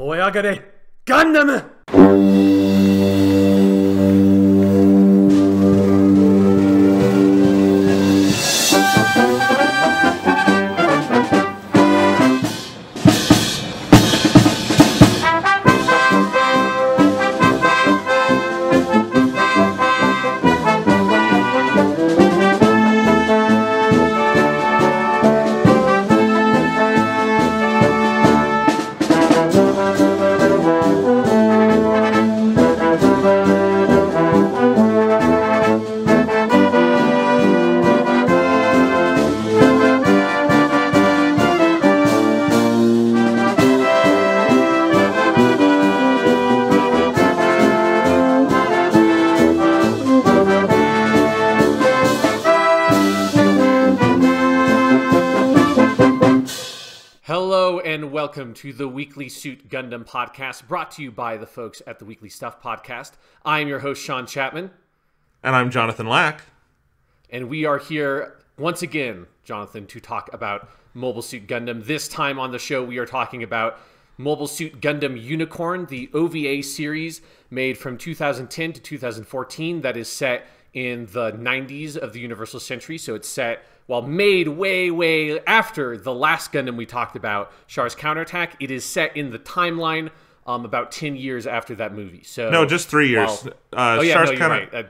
燃え上がれガンダム Weekly Suit Gundam podcast brought to you by the folks at the Weekly Stuff podcast. I am your host, Sean Chapman, And I'm Jonathan Lack. and we are here once again, Jonathan, to talk about Mobile Suit Gundam. This time on the show, we are talking about Mobile Suit Gundam Unicorn, the OVA series made from 2010 to 2014 that is set in the 90s of the Universal Century. So it's set, well, made way, way after the last Gundam we talked about, Char's Counterattack. It is set in the timeline um, about 10 years after that movie. So No, just three years. Well- uh, oh, yeah, Char's no, Counter- right. Uh,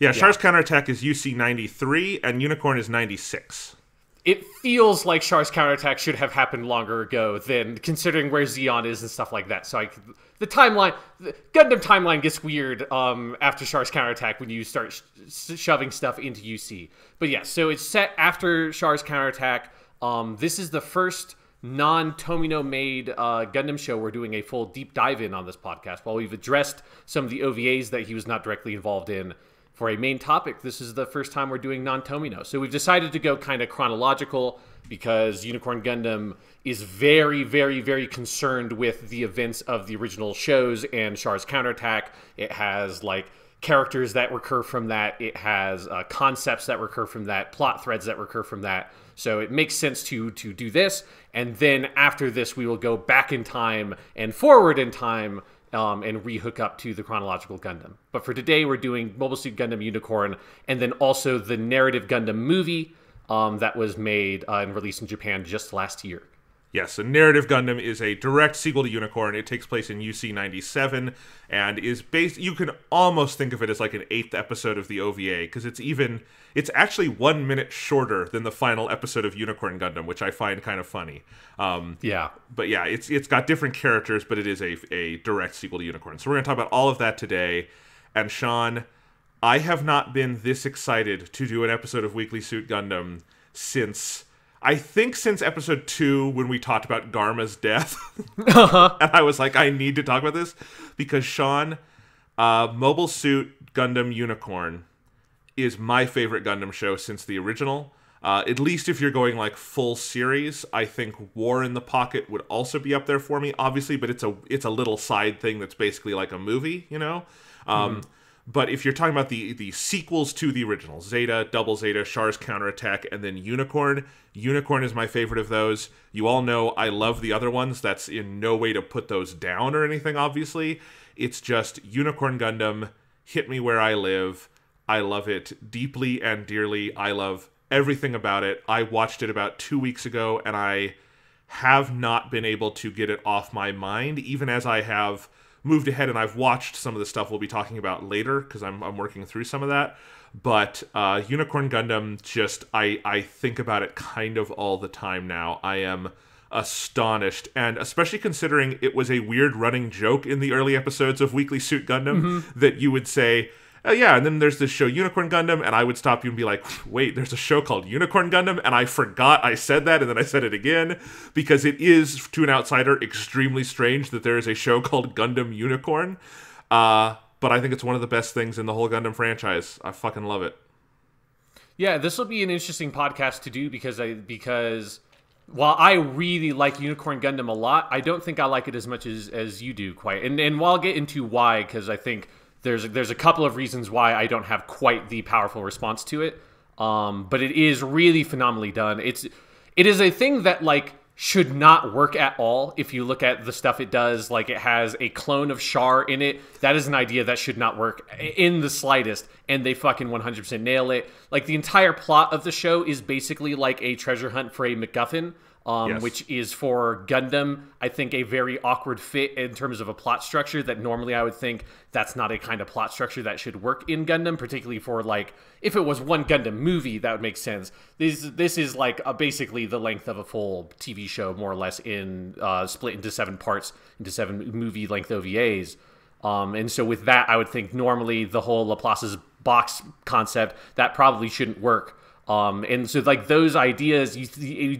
yeah, Char's counterattack is UC 93 and Unicorn is 96. it feels like Char's counterattack should have happened longer ago than considering where Zeon is and stuff like that. So I, the timeline, the Gundam timeline gets weird um, after Char's counterattack when you start sh- shoving stuff into UC. But yeah, so it's set after Char's counterattack. Um, this is the first non-Tomino made uh, Gundam show we're doing a full deep dive in on this podcast. While we've addressed some of the OVAs that he was not directly involved in, for a main topic, this is the first time we're doing non Tomino. So we've decided to go kind of chronological because Unicorn Gundam is very, very, very concerned with the events of the original shows and Char's counterattack. It has like characters that recur from that, it has uh, concepts that recur from that, plot threads that recur from that. So it makes sense to to do this, and then after this, we will go back in time and forward in time um, and rehook up to the chronological Gundam. But for today, we're doing Mobile Suit Gundam Unicorn, and then also the narrative Gundam movie um, that was made uh, and released in Japan just last year. Yes, a narrative Gundam is a direct sequel to Unicorn. It takes place in UC 97 and is based you can almost think of it as like an eighth episode of the OVA because it's even it's actually 1 minute shorter than the final episode of Unicorn Gundam, which I find kind of funny. Um Yeah. but yeah, it's it's got different characters, but it is a a direct sequel to Unicorn. So we're gonna talk about all of that today. And Sean, I have not been this excited to do an episode of Weekly Suit Gundam since I think since episode two when we talked about Garma's death. and I was like, I need to talk about this because Sean, uh, Mobile Suit Gundam Unicorn is my favorite Gundam show since the original. Uh, at least if you're going like full series, I think War in the Pocket would also be up there for me, obviously. But it's a it's a little side thing that's basically like a movie, you know. Um, But if you're talking about the the sequels to the original, Zeta, Double Zeta, Char's Counterattack, and then Unicorn, Unicorn is my favorite of those. You all know I love the other ones. That's in no way to put those down or anything. Obviously, it's just Unicorn Gundam hit me where I live. I love it deeply and dearly. I love everything about it. I watched it about two weeks ago, and I have not been able to get it off my mind, even as I have moved ahead and I've watched some of the stuff we'll be talking about later because I'm, I'm working through some of that. But uh, Unicorn Gundam, just I I think about it kind of all the time now. I am astonished, and especially considering it was a weird running joke in the early episodes of Weekly Suit Gundam that you would say. Oh yeah, and then there's this show Unicorn Gundam, and I would stop you and be like, "Wait, there's a show called Unicorn Gundam," and I forgot I said that, and then I said it again because it is, to an outsider, extremely strange that there is a show called Gundam Unicorn. Uh, but I think it's one of the best things in the whole Gundam franchise. I fucking love it. Yeah, this will be an interesting podcast to do because I because while I really like Unicorn Gundam a lot, I don't think I like it as much as as you do quite. And and while I'll get into why because I think there's there's a couple of reasons why I don't have quite the powerful response to it. Um, but it is really phenomenally done. It's it is a thing that like should not work at all if you look at the stuff it does like it has a clone of Char in it that is an idea that should not work in the slightest and they fucking 100% nail it like the entire plot of the show is basically like a treasure hunt for a MacGuffin um, Yes. which is for Gundam, I think a very awkward fit in terms of a plot structure that normally I would think that's not a kind of plot structure that should work in Gundam, particularly for like if it was one Gundam movie, that would make sense. This this is like uh basically the length of a full TV show, more or less, in uh, split into seven parts, into seven movie length OVAs. Um, and so with that, I would think normally the whole Laplace's box concept that probably shouldn't work. Um, and so like those ideas, you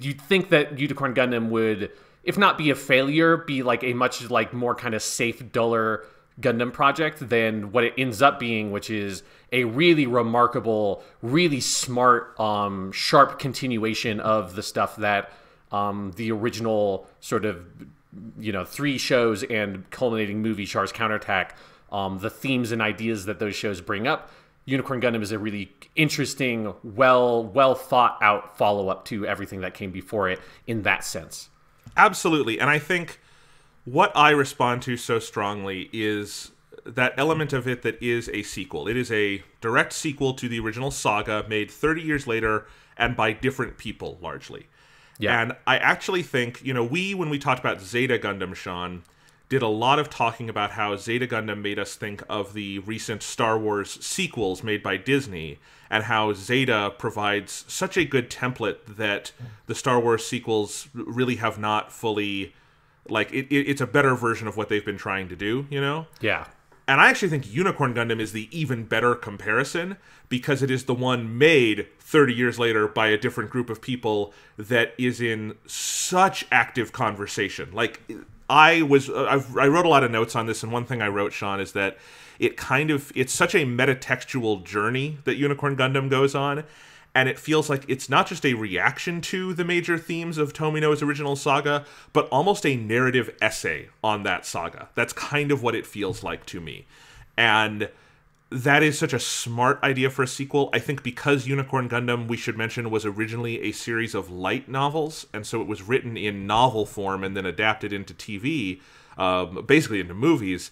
you think that Unicorn Gundam would, if not be a failure, be like a much like more kind of safe, duller Gundam project than what it ends up being, which is a really remarkable, really smart, um, sharp continuation of the stuff that um, the original sort of you know three shows and culminating movie Char's Counterattack, um, the themes and ideas that those shows bring up. Unicorn Gundam is a really interesting, well well thought out follow up to everything that came before it in that sense. Absolutely. And I think what I respond to so strongly is that element of it that is a sequel. It is a direct sequel to the original saga made 30 years later and by different people largely. Yeah. And I actually think, you know, we, when we talked about Zeta Gundam, Sean, did a lot of talking about how Zeta Gundam made us think of the recent Star Wars sequels made by Disney, and how Zeta provides such a good template that the Star Wars sequels really have not fully. Like, it, it, it's a better version of what they've been trying to do, you know? Yeah. And I actually think Unicorn Gundam is the even better comparison because it is the one made 30 years later by a different group of people that is in such active conversation. Like I was uh, I've, I wrote a lot of notes on this and one thing I wrote Sean is that it kind of it's such a metatextual journey that Unicorn Gundam goes on and it feels like it's not just a reaction to the major themes of Tomino's original saga, but almost a narrative essay on that saga. That's kind of what it feels like to me. And that is such a smart idea for a sequel. I think because Unicorn Gundam, we should mention, was originally a series of light novels, and so it was written in novel form and then adapted into TV, um, basically into movies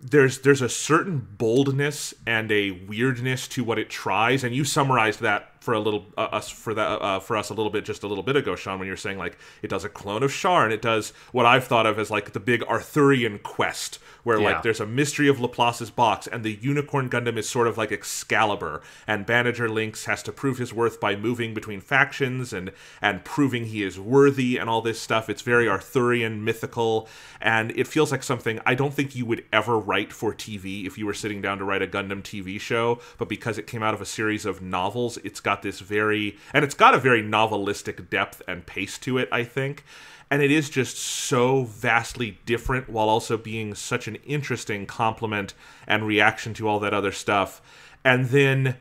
there's there's a certain boldness and a weirdness to what it tries, and you summarized that for a little uh, us for that uh, for us a little bit just a little bit ago, Sean, when you're saying like it does a clone of Char and it does what I've thought of as like the big Arthurian quest, where Yeah. like there's a mystery of Laplace's box, and the Unicorn Gundam is sort of like Excalibur, and Banagher Lynx has to prove his worth by moving between factions and and proving he is worthy and all this stuff. It's very Arthurian, mythical, and it feels like something I don't think you would ever write for TV if you were sitting down to write a Gundam TV show, but because it came out of a series of novels, it's got this very and it's got a very novelistic depth and pace to it, I think. And it is just so vastly different while also being such an interesting complement and reaction to all that other stuff. And then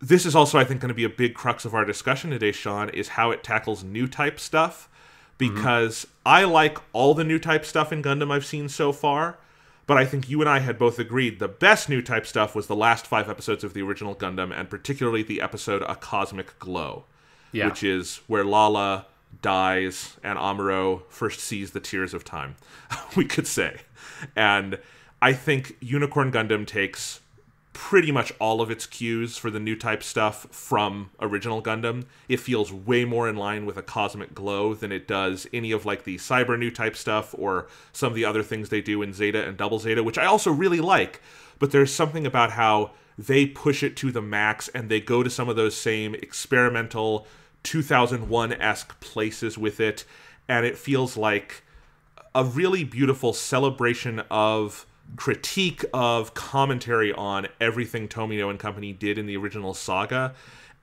this is also, I think, going to be a big crux of our discussion today, Sean, is how it tackles new type stuff. Mm-hmm. Because I like all the new type stuff in Gundam I've seen so far, but I think you and I had both agreed the best new type stuff was the last five episodes of the original Gundam, and particularly the episode A Cosmic Glow, Yeah. which is where Lalah dies and Amuro first sees the tears of time, we could say. And I think Unicorn Gundam takes pretty much all of its cues for the new type stuff from original Gundam. It feels way more in line with a cosmic glow than it does any of like the cyber new type stuff or some of the other things they do in Zeta and Double Zeta, which I also really like. But there's something about how they push it to the max and they go to some of those same experimental 2001 esque places with it. And it feels like a really beautiful celebration of critique of commentary on everything Tomino and company did in the original saga.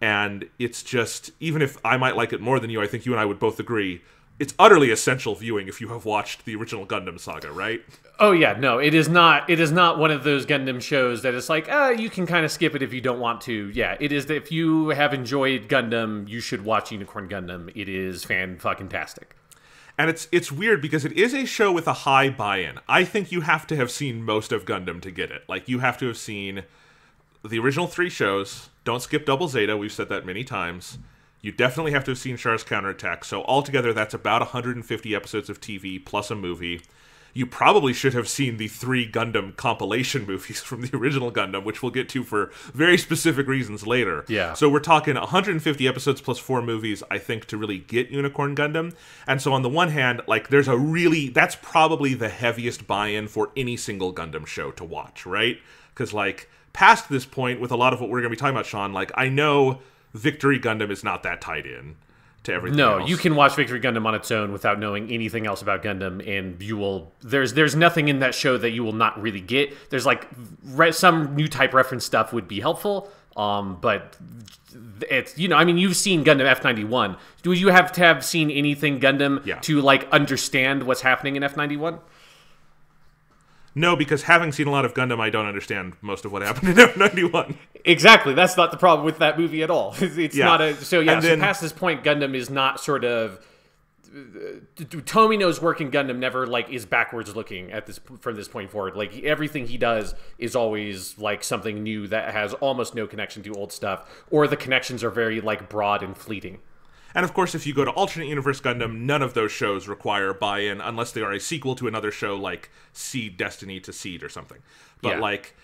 And it's just, even if I might like it more than you, I think you and I would both agree, it's utterly essential viewing if you have watched the original Gundam saga, right? Oh yeah, no, it is not. It is not one of those Gundam shows that is like, ah, you can kind of skip it if you don't want to. Yeah, it is. If you have enjoyed Gundam, you should watch Unicorn Gundam. It is fan fucking tastic. And it's it's weird because it is a show with a high buy-in. I think you have to have seen most of Gundam to get it. Like you have to have seen the original three shows. Don't skip Double Zeta. We've said that many times. You definitely have to have seen Char's Counterattack. So altogether, that's about 150 episodes of TV plus a movie. You probably should have seen the three Gundam compilation movies from the original Gundam, which we'll get to for very specific reasons later. Yeah. So we're talking 150 episodes plus four movies, I think, to really get Unicorn Gundam. And so on the one hand, like there's a really that's probably the heaviest buy-in for any single Gundam show to watch, right? Because like past this point, with a lot of what we're gonna be talking about, Sean, like I know Victory Gundam is not that tied in to everything. No, else. you can watch Victory Gundam on its own without knowing anything else about Gundam, and you will. There's there's nothing in that show that you will not really get. There's like re- some new type reference stuff would be helpful, um, but it's you know I mean you've seen Gundam F ninety one. Do you have to have seen anything Gundam Yeah. to like understand what's happening in F ninety one? No, because having seen a lot of Gundam, I don't understand most of what happened in F91. Exactly. That's not the problem with that movie at all. It's, it's Yeah. not a so yeah. And so then- past this point, Gundam is not sort of. Uh, Tomino's work in Gundam never like is backwards looking at this from this point forward. Like everything he does is always like something new that has almost no connection to old stuff, or the connections are very like broad and fleeting. And of course, if you go to Alternate Universe Gundam, none of those shows require buy in unless they are a sequel to another show like Seed Destiny to Seed or something. But Yeah. like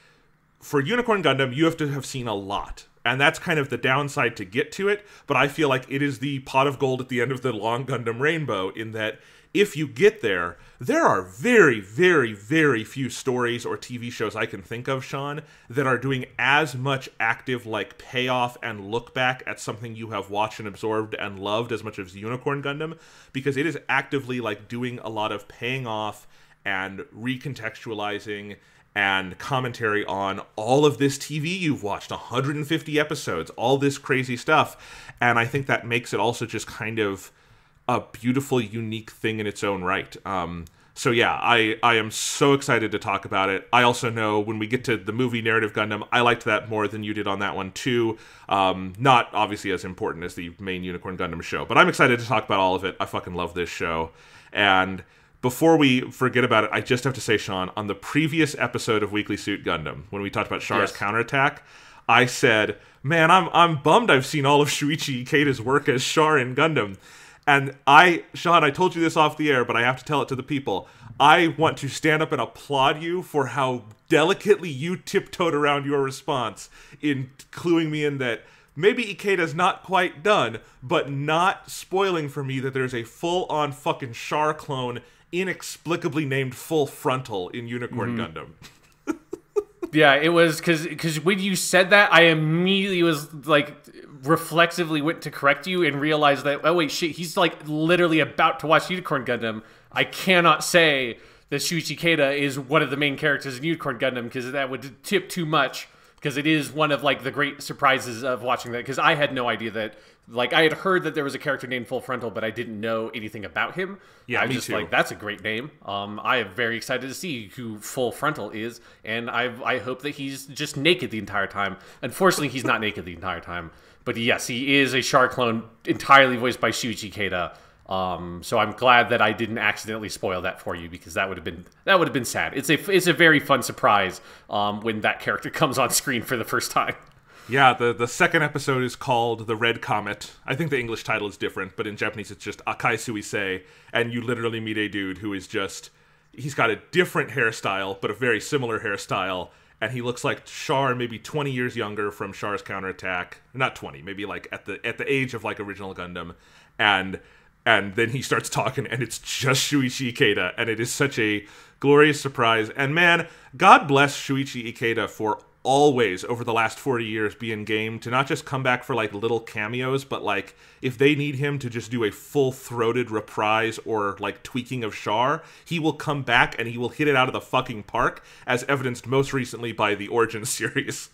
for Unicorn Gundam, you have to have seen a lot. And that's kind of the downside to get to it, but I feel like it is the pot of gold at the end of the long Gundam rainbow in that if you get there, there are very, very, very few stories or TV shows I can think of, Sean, that are doing as much active like payoff and look back at something you have watched and absorbed and loved as much as Unicorn Gundam, because it is actively like doing a lot of paying off and recontextualizing and commentary on all of this TV you've watched 150 episodes, all this crazy stuff. And I think that makes it also just kind of a beautiful, unique thing in its own right. Um, so yeah, I, I am so excited to talk about it. I also know when we get to the movie narrative Gundam, I liked that more than you did on that one too. Um, not obviously as important as the main Unicorn Gundam show, but I'm excited to talk about all of it. I fucking love this show. And before we forget about it, I just have to say, Sean, on the previous episode of Weekly Suit Gundam, when we talked about Char's Yes. counterattack, I said, "Man, I'm I'm bummed I've seen all of Shuichi Ikeda's work as Char in Gundam." And I, Sean, I told you this off the air, but I have to tell it to the people. I want to stand up and applaud you for how delicately you tiptoed around your response in cluing me in that maybe Ikeda's not quite done, but not spoiling for me that there's a full on fucking Char clone inexplicably named Full Frontal in Unicorn mm-hmm. Gundam. Yeah, it was because because when you said that, I immediately was like reflexively went to correct you and realized that oh wait shit, he's like literally about to watch Unicorn Gundam. I cannot say that Shuichi Ikeda is one of the main characters in Unicorn Gundam because that would tip too much. Because it is one of like the great surprises of watching that. Because I had no idea that like I had heard that there was a character named Full Frontal, but I didn't know anything about him. Yeah, I was me just too. like that's a great name. Um, I am very excited to see who Full Frontal is, and I I hope that he's just naked the entire time. Unfortunately, he's not naked the entire time, but yes, he is a Char clone entirely voiced by Shuichi Ikeda. Um, so I'm glad that I didn't accidentally spoil that for you because that would have been that would have been sad. It's a it's a very fun surprise um, when that character comes on screen for the first time. Yeah, the, the second episode is called The Red Comet. I think the English title is different, but in Japanese it's just Akai Suisei, and you literally meet a dude who is just. He's got a different hairstyle, but a very similar hairstyle, and he looks like Char, maybe 20 years younger from Char's counterattack. Not 20, maybe like at the at the age of like original Gundam. And and then he starts talking, and it's just Shuichi Ikeda, and it is such a glorious surprise. And man, God bless Shuichi Ikeda for always over the last 40 years be in game to not just come back for like little cameos but like if they need him to just do a full-throated reprise or like tweaking of Char he will come back and he will hit it out of the fucking park as evidenced most recently by the origin series.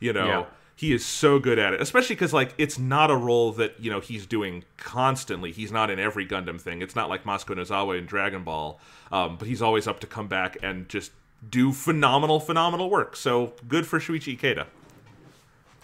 You know Yeah. he is so good at it especially because like it's not a role that you know he's doing constantly. He's not in every gundam thing. It's not like Masako Nozawa in dragon ball um, but he's always up to come back and just do phenomenal phenomenal work so good for shuichi ikeda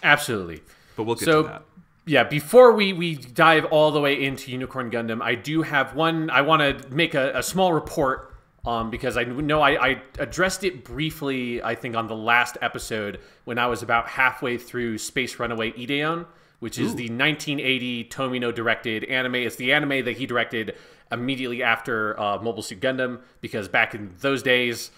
Absolutely. but we'll get So- to that Yeah, before we, we dive all the way into Unicorn Gundam, I do have one. I want to make a, a small report um, because I know I, I addressed it briefly, I think, on the last episode when I was about halfway through Space Runaway Ideon, which is the 1980 Tomino directed anime. It's the anime that he directed immediately after uh, Mobile Suit Gundam, because back in those days,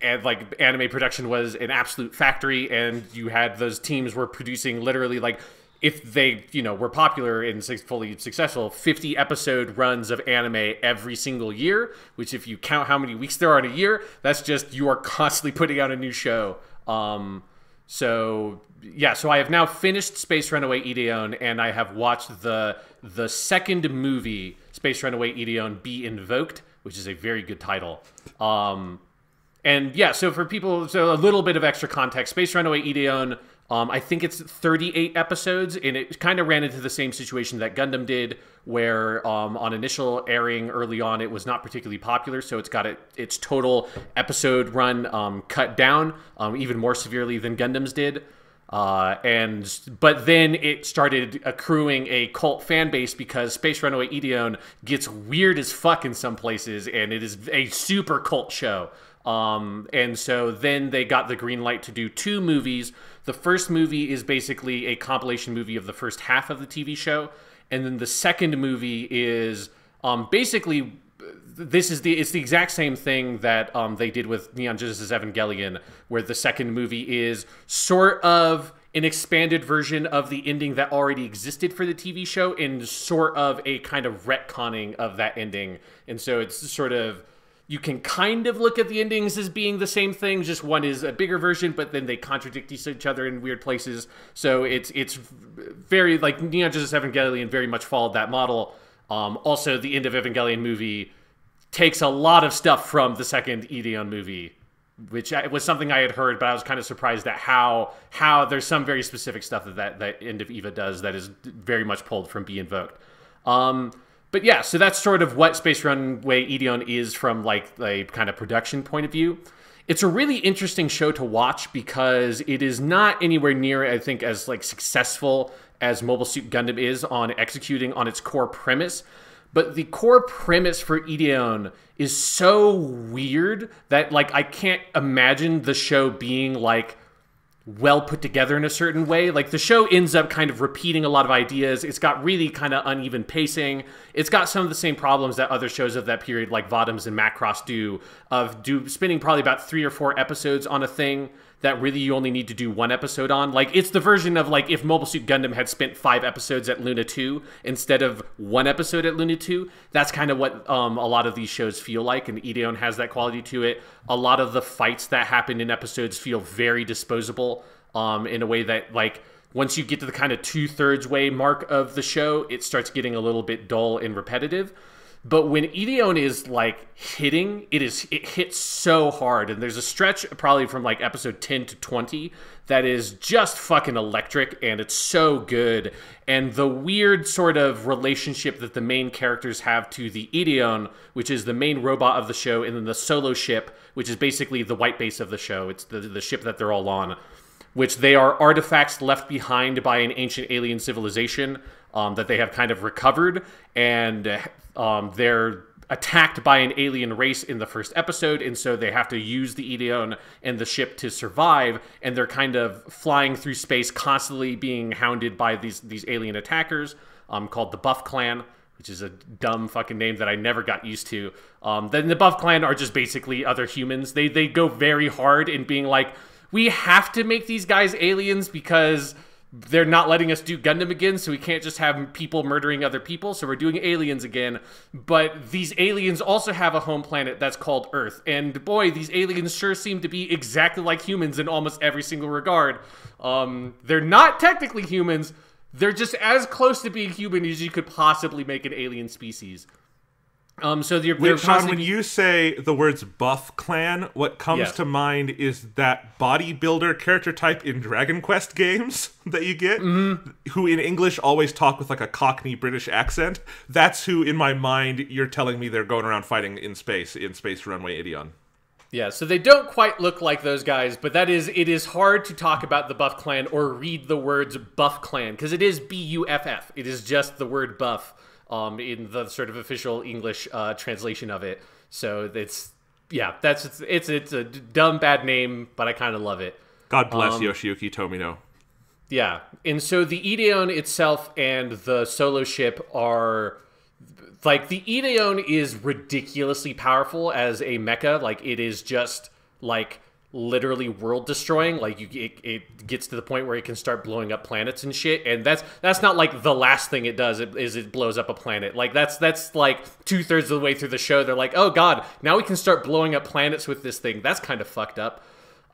and like anime production was an absolute factory, and you had those teams were producing literally like if they you know were popular and fully successful 50 episode runs of anime every single year which if you count how many weeks there are in a year that's just you are constantly putting out a new show um, so yeah, so I have now finished Space Runaway Ideon, and I have watched the the second movie, Space Runaway Ideon, be invoked, which is a very good title. Um, and yeah, so for people, so a little bit of extra context, Space Runaway Ideon um, I think it's 38 episodes, and it kind of ran into the same situation that Gundam did, where um, on initial airing early on, it was not particularly popular, so it's got it, its total episode run um, cut down um, even more severely than Gundam's did. Uh, and but then it started accruing a cult fan base because Space Runaway Ideon gets weird as fuck in some places, and it is a super cult show. Um, and so then they got the green light to do two movies. The first movie is basically a compilation movie of the first half of the TV show, and then the second movie is um, basically this is the it's the exact same thing that um, they did with Neon Genesis Evangelion, where the second movie is sort of an expanded version of the ending that already existed for the TV show, and sort of a kind of retconning of that ending, and so it's sort of you can kind of look at the endings as being the same thing just one is a bigger version but then they contradict each other in weird places so it's it's very like neon genesis evangelion very much followed that model um, also the end of evangelion movie takes a lot of stuff from the second Ideon movie which was something I had heard, but I was kind of surprised at how how there's some very specific stuff that that, that end of Eva does that is very much pulled from Be Invoked. Um, but yeah, so that's sort of what Space Runaway Ideon is from like a kind of production point of view. It's a really interesting show to watch because it is not anywhere near, I think, as like successful as Mobile Suit Gundam is on executing on its core premise. But the core premise for Ideon is so weird that like I can't imagine the show being like well put together in a certain way. Like the show ends up kind of repeating a lot of ideas. It's got really kind of uneven pacing. It's got some of the same problems that other shows of that period, like Votoms and Macross, do of do spending probably about three or four episodes on a thing that really you only need to do one episode on. Like it's the version of like if Mobile Suit Gundam had spent five episodes at Luna 2 instead of one episode at Luna 2. That's kind of what um, a lot of these shows feel like, and Ideon has that quality to it. A lot of the fights that happen in episodes feel very disposable um, in a way that like once you get to the kind of two thirds way mark of the show, it starts getting a little bit dull and repetitive. But when Ideon is like hitting, it is it hits so hard, and there's a stretch probably from like episode ten to twenty that is just fucking electric, and it's so good. And the weird sort of relationship that the main characters have to the Ideon, which is the main robot of the show, and then the solo ship, which is basically the white base of the show. It's the the ship that they're all on which they are artifacts left behind by an ancient alien civilization um, that they have kind of recovered, and um, they're attacked by an alien race in the first episode, and so they have to use the Ideon and the ship to survive. And they're kind of flying through space, constantly being hounded by these these alien attackers, um, called the Buff Clan. Which is a dumb fucking name that I never got used to. Um, then the Buff Clan are just basically other humans. They they go very hard in being like, we have to make these guys aliens because they're not letting us do Gundam again, so we can't just have people murdering other people. So we're doing aliens again. But these aliens also have a home planet that's called Earth. And boy, these aliens sure seem to be exactly like humans in almost every single regard. Um, they're not technically humans, they're just as close to being human as you could possibly make an alien species. Um, so they're, they're Sean, when you say the words "buff clan," what comes yes. to mind is that bodybuilder character type in Dragon Quest games that you get, mm-hmm. who in English always talk with like a Cockney British accent. That's who, in my mind, you're telling me they're going around fighting in space in Space Runaway Ideon. Yeah, so they don't quite look like those guys, but that is it is hard to talk about the Buff Clan or read the words Buff Clan because it is B U F F. It is just the word buff um, in the sort of official English uh, translation of it. So it's yeah, that's it's it's, it's a dumb bad name, but I kind of love it. God bless um, Yoshiyuki Tomino. Yeah, and so the Ideon itself and the solo ship are like the Ideon is ridiculously powerful as a mecha. Like it is just like literally world destroying. Like you, it, it gets to the point where it can start blowing up planets and shit. And that's that's not like the last thing it does it, is it blows up a planet. Like that's that's like two thirds of the way through the show. They're like, oh god, now we can start blowing up planets with this thing. That's kind of fucked up.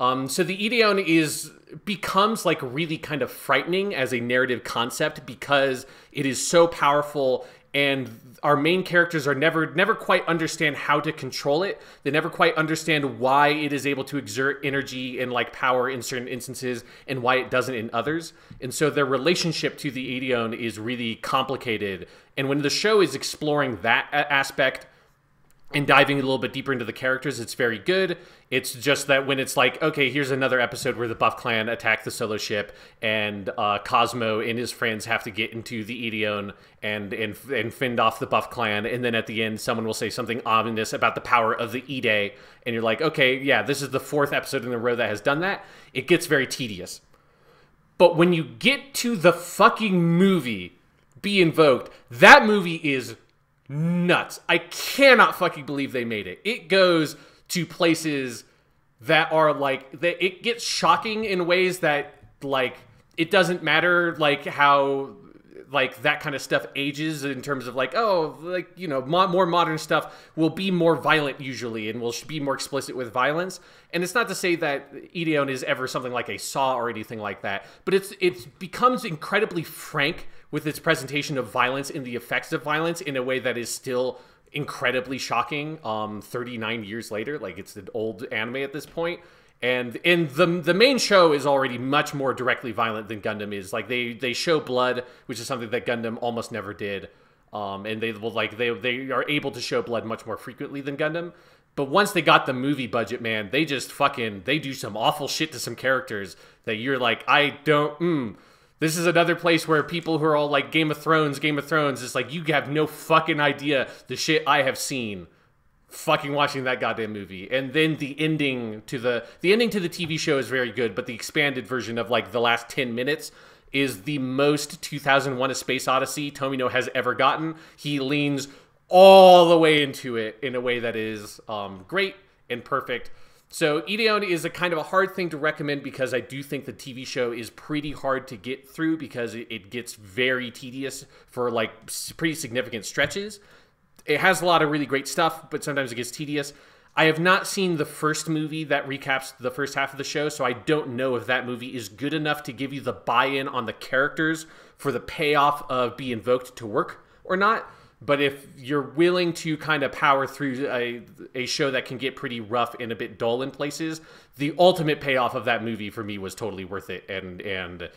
Um, so the Ideon is becomes like really kind of frightening as a narrative concept because it is so powerful and our main characters are never never quite understand how to control it. They never quite understand why it is able to exert energy and like power in certain instances and why it doesn't in others. And so their relationship to the Ideon is really complicated. And when the show is exploring that aspect and diving a little bit deeper into the characters, it's very good. It's just that when it's like, okay, here's another episode where the Buff Clan attack the solo ship, and uh, Cosmo and his friends have to get into the Ideon and, and and fend off the Buff Clan, and then at the end, someone will say something ominous about the power of the Ide, and you're like, okay, yeah, this is the fourth episode in a row that has done that. It gets very tedious. But when you get to the fucking movie, be invoked, that movie is nuts. I cannot fucking believe they made it. It goes to places that are like that it gets shocking in ways that like it doesn't matter like how like that kind of stuff ages in terms of like oh like you know mo- more modern stuff will be more violent usually and will be more explicit with violence and it's not to say that Ideon is ever something like a saw or anything like that but it's it becomes incredibly frank with its presentation of violence and the effects of violence in a way that is still incredibly shocking um 39 years later. Like it's an old anime at this point. And and the the main show is already much more directly violent than Gundam is. Like they they show blood which is something that Gundam almost never did. Um and they will like they they are able to show blood much more frequently than Gundam. But once they got the movie budget man they just fucking they do some awful shit to some characters that you're like I don't mm, this is another place where people who are all like Game of Thrones, Game of Thrones, is like you have no fucking idea the shit I have seen fucking watching that goddamn movie. And then the ending to the the ending to the TV show is very good, but the expanded version of like the last 10 minutes is the most 2001 A Space Odyssey Tomino has ever gotten. He leans all the way into it in a way that is um, great and perfect. So Ideon is a kind of a hard thing to recommend because I do think the TV show is pretty hard to get through because it, gets very tedious for like pretty significant stretches. It has a lot of really great stuff, but sometimes it gets tedious. I have not seen the first movie that recaps the first half of the show, so I don't know if that movie is good enough to give you the buy-in on the characters for the payoff of Be Invoked to work or not. But if you're willing to kind of power through a, a show that can get pretty rough and a bit dull in places, the ultimate payoff of that movie for me was totally worth it. And and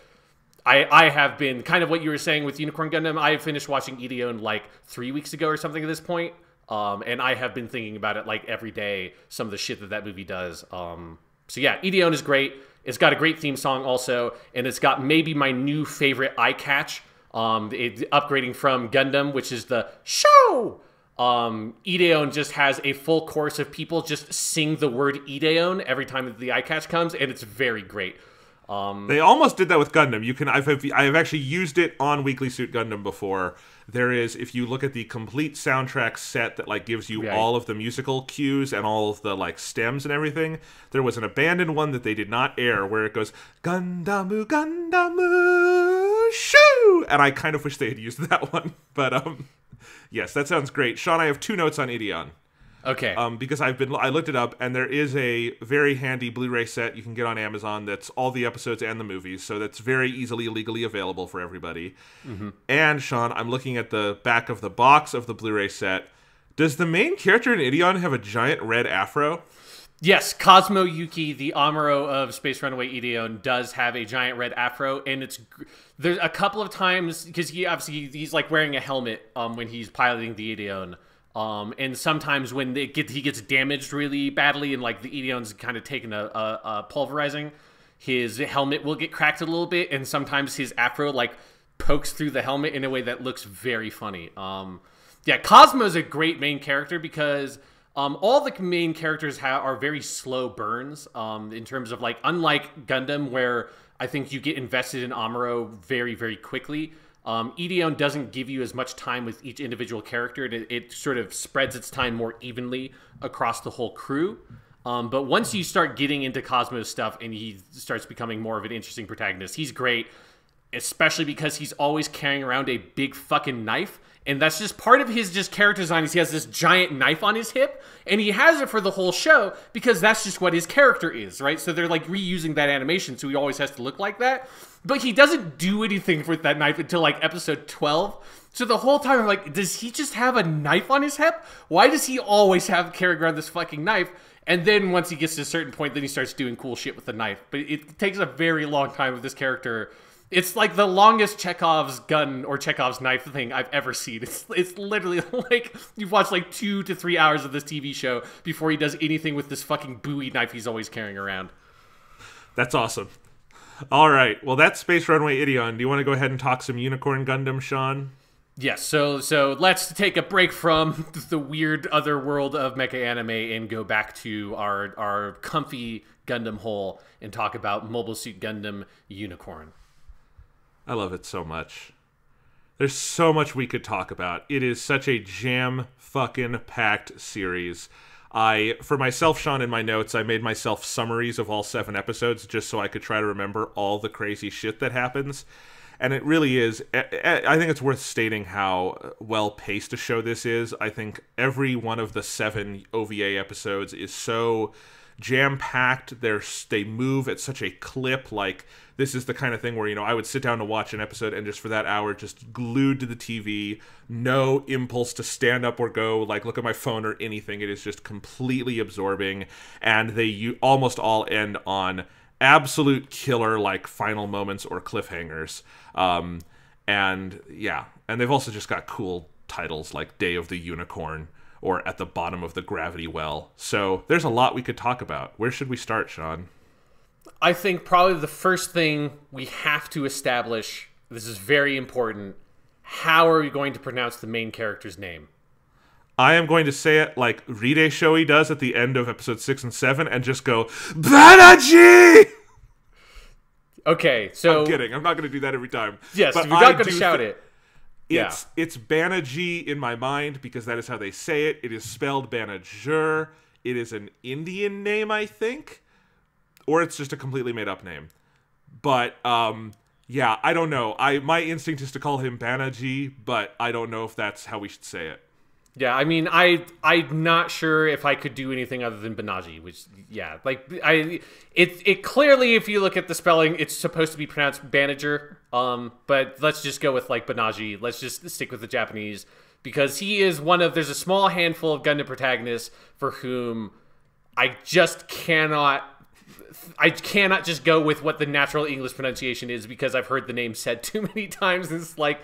I I have been kind of what you were saying with Unicorn Gundam. I finished watching Ideon like three weeks ago or something at this point. Um, and I have been thinking about it like every day. Some of the shit that that movie does. Um, so yeah, Ideon is great. It's got a great theme song also, and it's got maybe my new favorite eye catch um, it, upgrading from Gundam, which is the show. Um, Ideon just has a full chorus of people just sing the word Ideon every time that the eye catch comes, and it's very great. Um, they almost did that with Gundam. You can I've I've actually used it on Weekly Suit Gundam before. There is if you look at the complete soundtrack set that like gives you all of the musical cues and all of the like stems and everything. There was an abandoned one that they did not air where it goes Gundamu Gundamu shoo, and I kind of wish they had used that one. But um, yes, that sounds great. Sean, I have two notes on Ideon. Okay. Um, because I've been I looked it up and there is a very handy Blu-ray set you can get on Amazon that's all the episodes and the movies, so that's very easily legally available for everybody. Mm-hmm. And Sean, I'm looking at the back of the box of the Blu-ray set. Does the main character in Ideon have a giant red afro? Yes, Cosmo Yuki, the Amuro of Space Runaway Ideon, does have a giant red afro, and it's there's a couple of times because he obviously he's like wearing a helmet um, when he's piloting the Ideon. Um, and sometimes when get, he gets damaged really badly and like the Ideon's kind of taken a, a, a, pulverizing, his helmet will get cracked a little bit, and sometimes his afro like pokes through the helmet in a way that looks very funny. Um, yeah, Cosmo's a great main character because Um, all the main characters ha- are very slow burns um, in terms of like, unlike Gundam, where I think you get invested in Amuro very, very quickly. Um, Ideon doesn't give you as much time with each individual character, it, it sort of spreads its time more evenly across the whole crew. Um, but once you start getting into Cosmo's stuff and he starts becoming more of an interesting protagonist, he's great, especially because he's always carrying around a big fucking knife. And that's just part of his just character design is he has this giant knife on his hip and he has it for the whole show because that's just what his character is, right? So they're like reusing that animation so he always has to look like that. But he doesn't do anything with that knife until like episode 12. So the whole time I'm like, does he just have a knife on his hip? Why does he always have carrying around this fucking knife? And then once he gets to a certain point, then he starts doing cool shit with the knife. But it takes a very long time with this character. It's like the longest Chekhov's gun or Chekhov's knife thing I've ever seen. It's it's literally like you've watched like two to three hours of this TV show before he does anything with this fucking Bowie knife he's always carrying around. That's awesome. All right. Well, that's Space Runaway Ideon. Do you want to go ahead and talk some Unicorn Gundam, Sean? Yes, so so let's take a break from the weird other world of mecha anime and go back to our our comfy Gundam hole and talk about Mobile Suit Gundam Unicorn. I love it so much. There's so much we could talk about. It is such a jam fucking packed series. I, for myself, Sean, in my notes, I made myself summaries of all seven episodes just so I could try to remember all the crazy shit that happens. And it really is. I think it's worth stating how well paced a show this is. I think every one of the seven OVA episodes is so jam packed. They move at such a clip. Like this is the kind of thing where you know I would sit down to watch an episode and just for that hour just glued to the TV, no impulse to stand up or go like look at my phone or anything. It is just completely absorbing, and they almost all end on absolute killer like final moments or cliffhangers. Um, and yeah, and they've also just got cool titles like Day of the Unicorn or At the Bottom of the Gravity Well. So there's a lot we could talk about. Where should we start, Sean? I think probably the first thing we have to establish this is very important. How are we going to pronounce the main character's name? I am going to say it like Ride Shoei does at the end of episode six and seven, and just go Banaji. Okay, so I'm kidding. I'm not going to do that every time. Yes, but you're not going to shout th- it. It's yeah. it's Banaji in my mind because that is how they say it. It is spelled Banagher. It is an Indian name, I think, or it's just a completely made up name. But um, yeah, I don't know. I my instinct is to call him Banaji, but I don't know if that's how we should say it. Yeah, I mean, I I'm not sure if I could do anything other than Banaji, which yeah, like I it it clearly if you look at the spelling, it's supposed to be pronounced Banagher. Um, but let's just go with like Banaji. Let's just stick with the Japanese because he is one of there's a small handful of Gundam protagonists for whom I just cannot I cannot just go with what the natural English pronunciation is because I've heard the name said too many times. It's like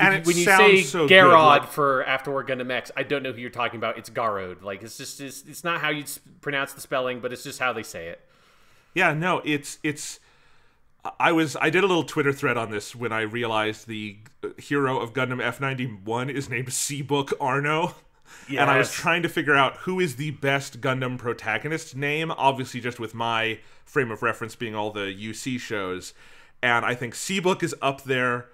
and when you say so Garrod like... for Gundam X, I don't know who you're talking about. It's Garrod. Like it's just it's, it's not how you pronounce the spelling, but it's just how they say it. Yeah, no, it's it's. I was I did a little Twitter thread on this when I realized the hero of Gundam F ninety one is named Seabook Arno. Yes. And I was trying to figure out who is the best Gundam protagonist name, obviously just with my frame of reference being all the UC shows. And I think Seabook is up there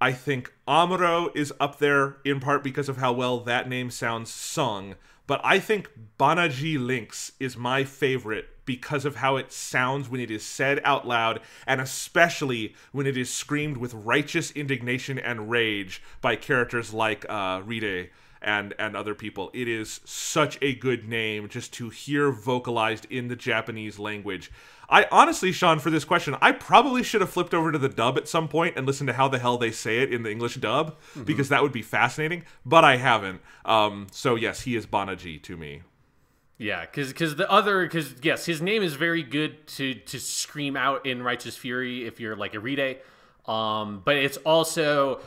I think Amuro is up there in part because of how well that name sounds sung, but I think Banaji Lynx is my favorite because of how it sounds when it is said out loud, and especially when it is screamed with righteous indignation and rage by characters like uh, Riddhe and and other people. It is such a good name just to hear vocalized in the Japanese language. I honestly, Sean, for this question, I probably should have flipped over to the dub at some point and listened to how the hell they say it in the English dub mm-hmm. because that would be fascinating. But I haven't. Um, so yes, he is Banaji to me. Yeah, because because the other because yes, his name is very good to to scream out in righteous fury if you're like a Riddhe, um, but it's also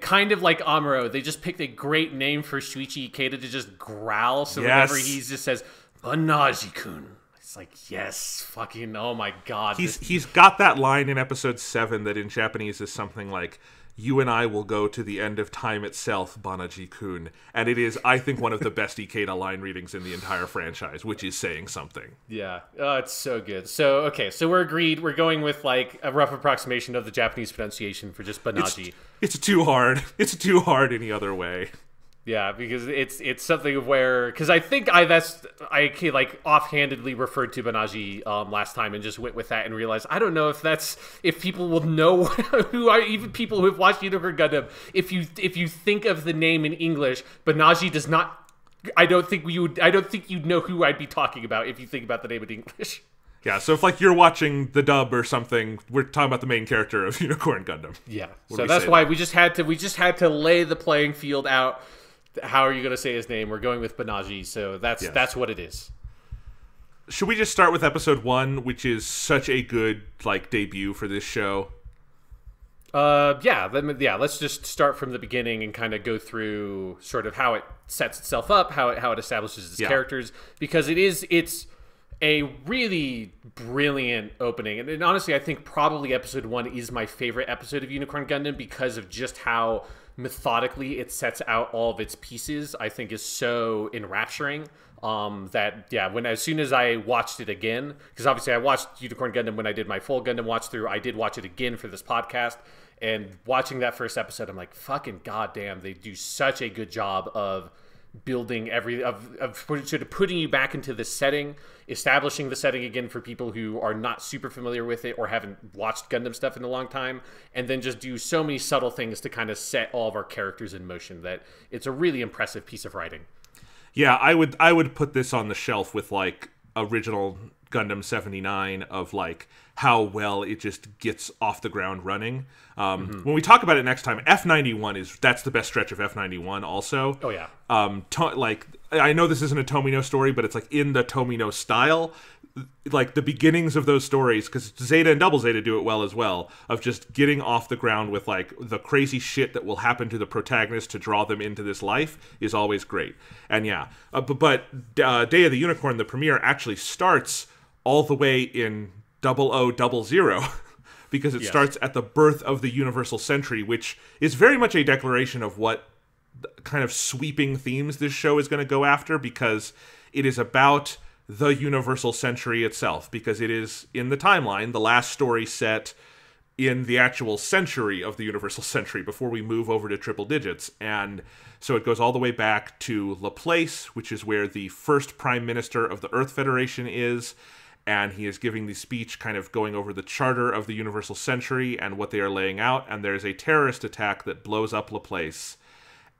kind of like Amuro. They just picked a great name for Shuichi Ikeda to just growl. So yes. whenever he just says Banaji-kun, it's like, yes, fucking, oh my god. He's this... he's got that line in episode seven that in Japanese is something like you and I will go to the end of time itself, Banaji Kun. And it is, I think, one of the best Ikeda line readings in the entire franchise, which is saying something. Yeah, oh, it's so good. So, okay, so we're agreed. We're going with like a rough approximation of the Japanese pronunciation for just Banaji. It's, it's too hard. It's too hard any other way. Yeah, because it's it's something of where because I think I that's I like offhandedly referred to Banaji um, last time and just went with that and realized I don't know if that's if people will know who are even people who have watched Unicorn Gundam if you if you think of the name in English Banaji does not I don't think you would I don't think you'd know who I'd be talking about if you think about the name in English. Yeah, so if like you're watching the dub or something, we're talking about the main character of Unicorn Gundam. Yeah, so that's why that? we just had to we just had to lay the playing field out how are you going to say his name? We're going with Banagher, so that's yes. that's what it is. Should we just start with episode one, which is such a good like debut for this show? Uh, yeah, then yeah. Let's just start from the beginning and kind of go through sort of how it sets itself up, how it how it establishes its yeah. characters, because it is it's a really brilliant opening. And, and honestly, I think probably episode one is my favorite episode of Unicorn Gundam because of just how methodically it sets out all of its pieces i think is so enrapturing um, that yeah when as soon as i watched it again because obviously i watched unicorn gundam when i did my full gundam watch through i did watch it again for this podcast and watching that first episode i'm like fucking goddamn they do such a good job of building every of, of sort of putting you back into the setting establishing the setting again for people who are not super familiar with it or haven't watched gundam stuff in a long time and then just do so many subtle things to kind of set all of our characters in motion that it's a really impressive piece of writing. Yeah i would i would put this on the shelf with like original Gundam 79 of like how well it just gets off the ground running. Um, mm-hmm. When we talk about it next time, F91 is that's the best stretch of F91 also. Oh yeah. Um, to, like I know this isn't a Tomino story, but it's like in the Tomino style like the beginnings of those stories because zeta and double zeta do it well as well of just getting off the ground with like the crazy shit that will happen to the protagonist to draw them into this life is always great and yeah uh, but, but uh, day of the unicorn the premiere actually starts all the way in double o double zero because it yes. starts at the birth of the universal century which is very much a declaration of what kind of sweeping themes this show is going to go after because it is about the universal century itself because it is in the timeline the last story set in the actual century of the universal century before we move over to triple digits and so it goes all the way back to Laplace which is where the first prime minister of the earth federation is and he is giving the speech kind of going over the charter of the universal century and what they are laying out and there's a terrorist attack that blows up Laplace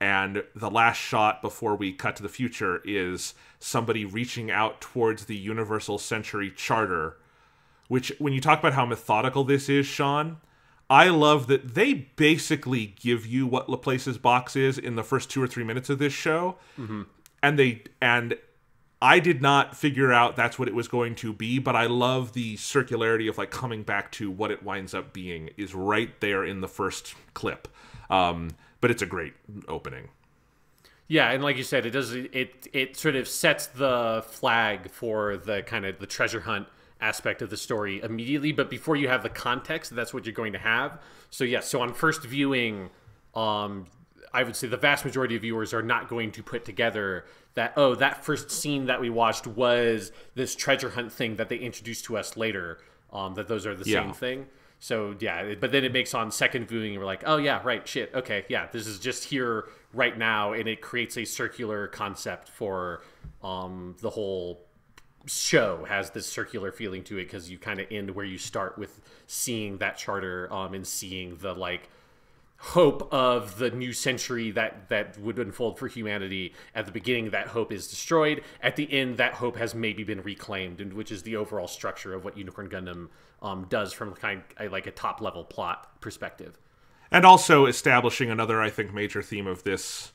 and the last shot before we cut to the future is somebody reaching out towards the Universal Century Charter. Which, when you talk about how methodical this is, Sean, I love that they basically give you what Laplace's box is in the first two or three minutes of this show, mm-hmm. and they and I did not figure out that's what it was going to be, but I love the circularity of like coming back to what it winds up being is right there in the first clip. Um, but it's a great opening. Yeah, and like you said, it does it it sort of sets the flag for the kind of the treasure hunt aspect of the story immediately, but before you have the context, that's what you're going to have. So yes, yeah, so on first viewing, um, I would say the vast majority of viewers are not going to put together that oh that first scene that we watched was this treasure hunt thing that they introduced to us later. Um, that those are the yeah. same thing. So yeah, but then it makes on second viewing, we're like, oh yeah, right, shit, okay, yeah, this is just here right now, and it creates a circular concept for um, the whole show has this circular feeling to it because you kind of end where you start with seeing that charter um, and seeing the like hope of the new century that that would unfold for humanity at the beginning that hope is destroyed at the end that hope has maybe been reclaimed and which is the overall structure of what unicorn gundam um, does from kind of like a top level plot perspective. And also establishing another, I think, major theme of this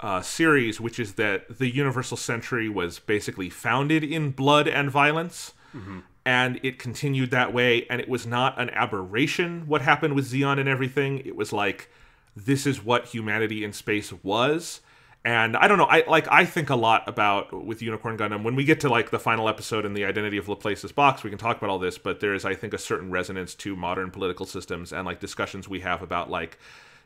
uh, series, which is that the Universal Century was basically founded in blood and violence. Mm-hmm. And it continued that way, and it was not an aberration what happened with Zeon and everything. It was like, this is what humanity in space was And I don't know, I like I think a lot about with Unicorn Gundam. When we get to like the final episode and the identity of Laplace's box, we can talk about all this, but there is I think a certain resonance to modern political systems and like discussions we have about like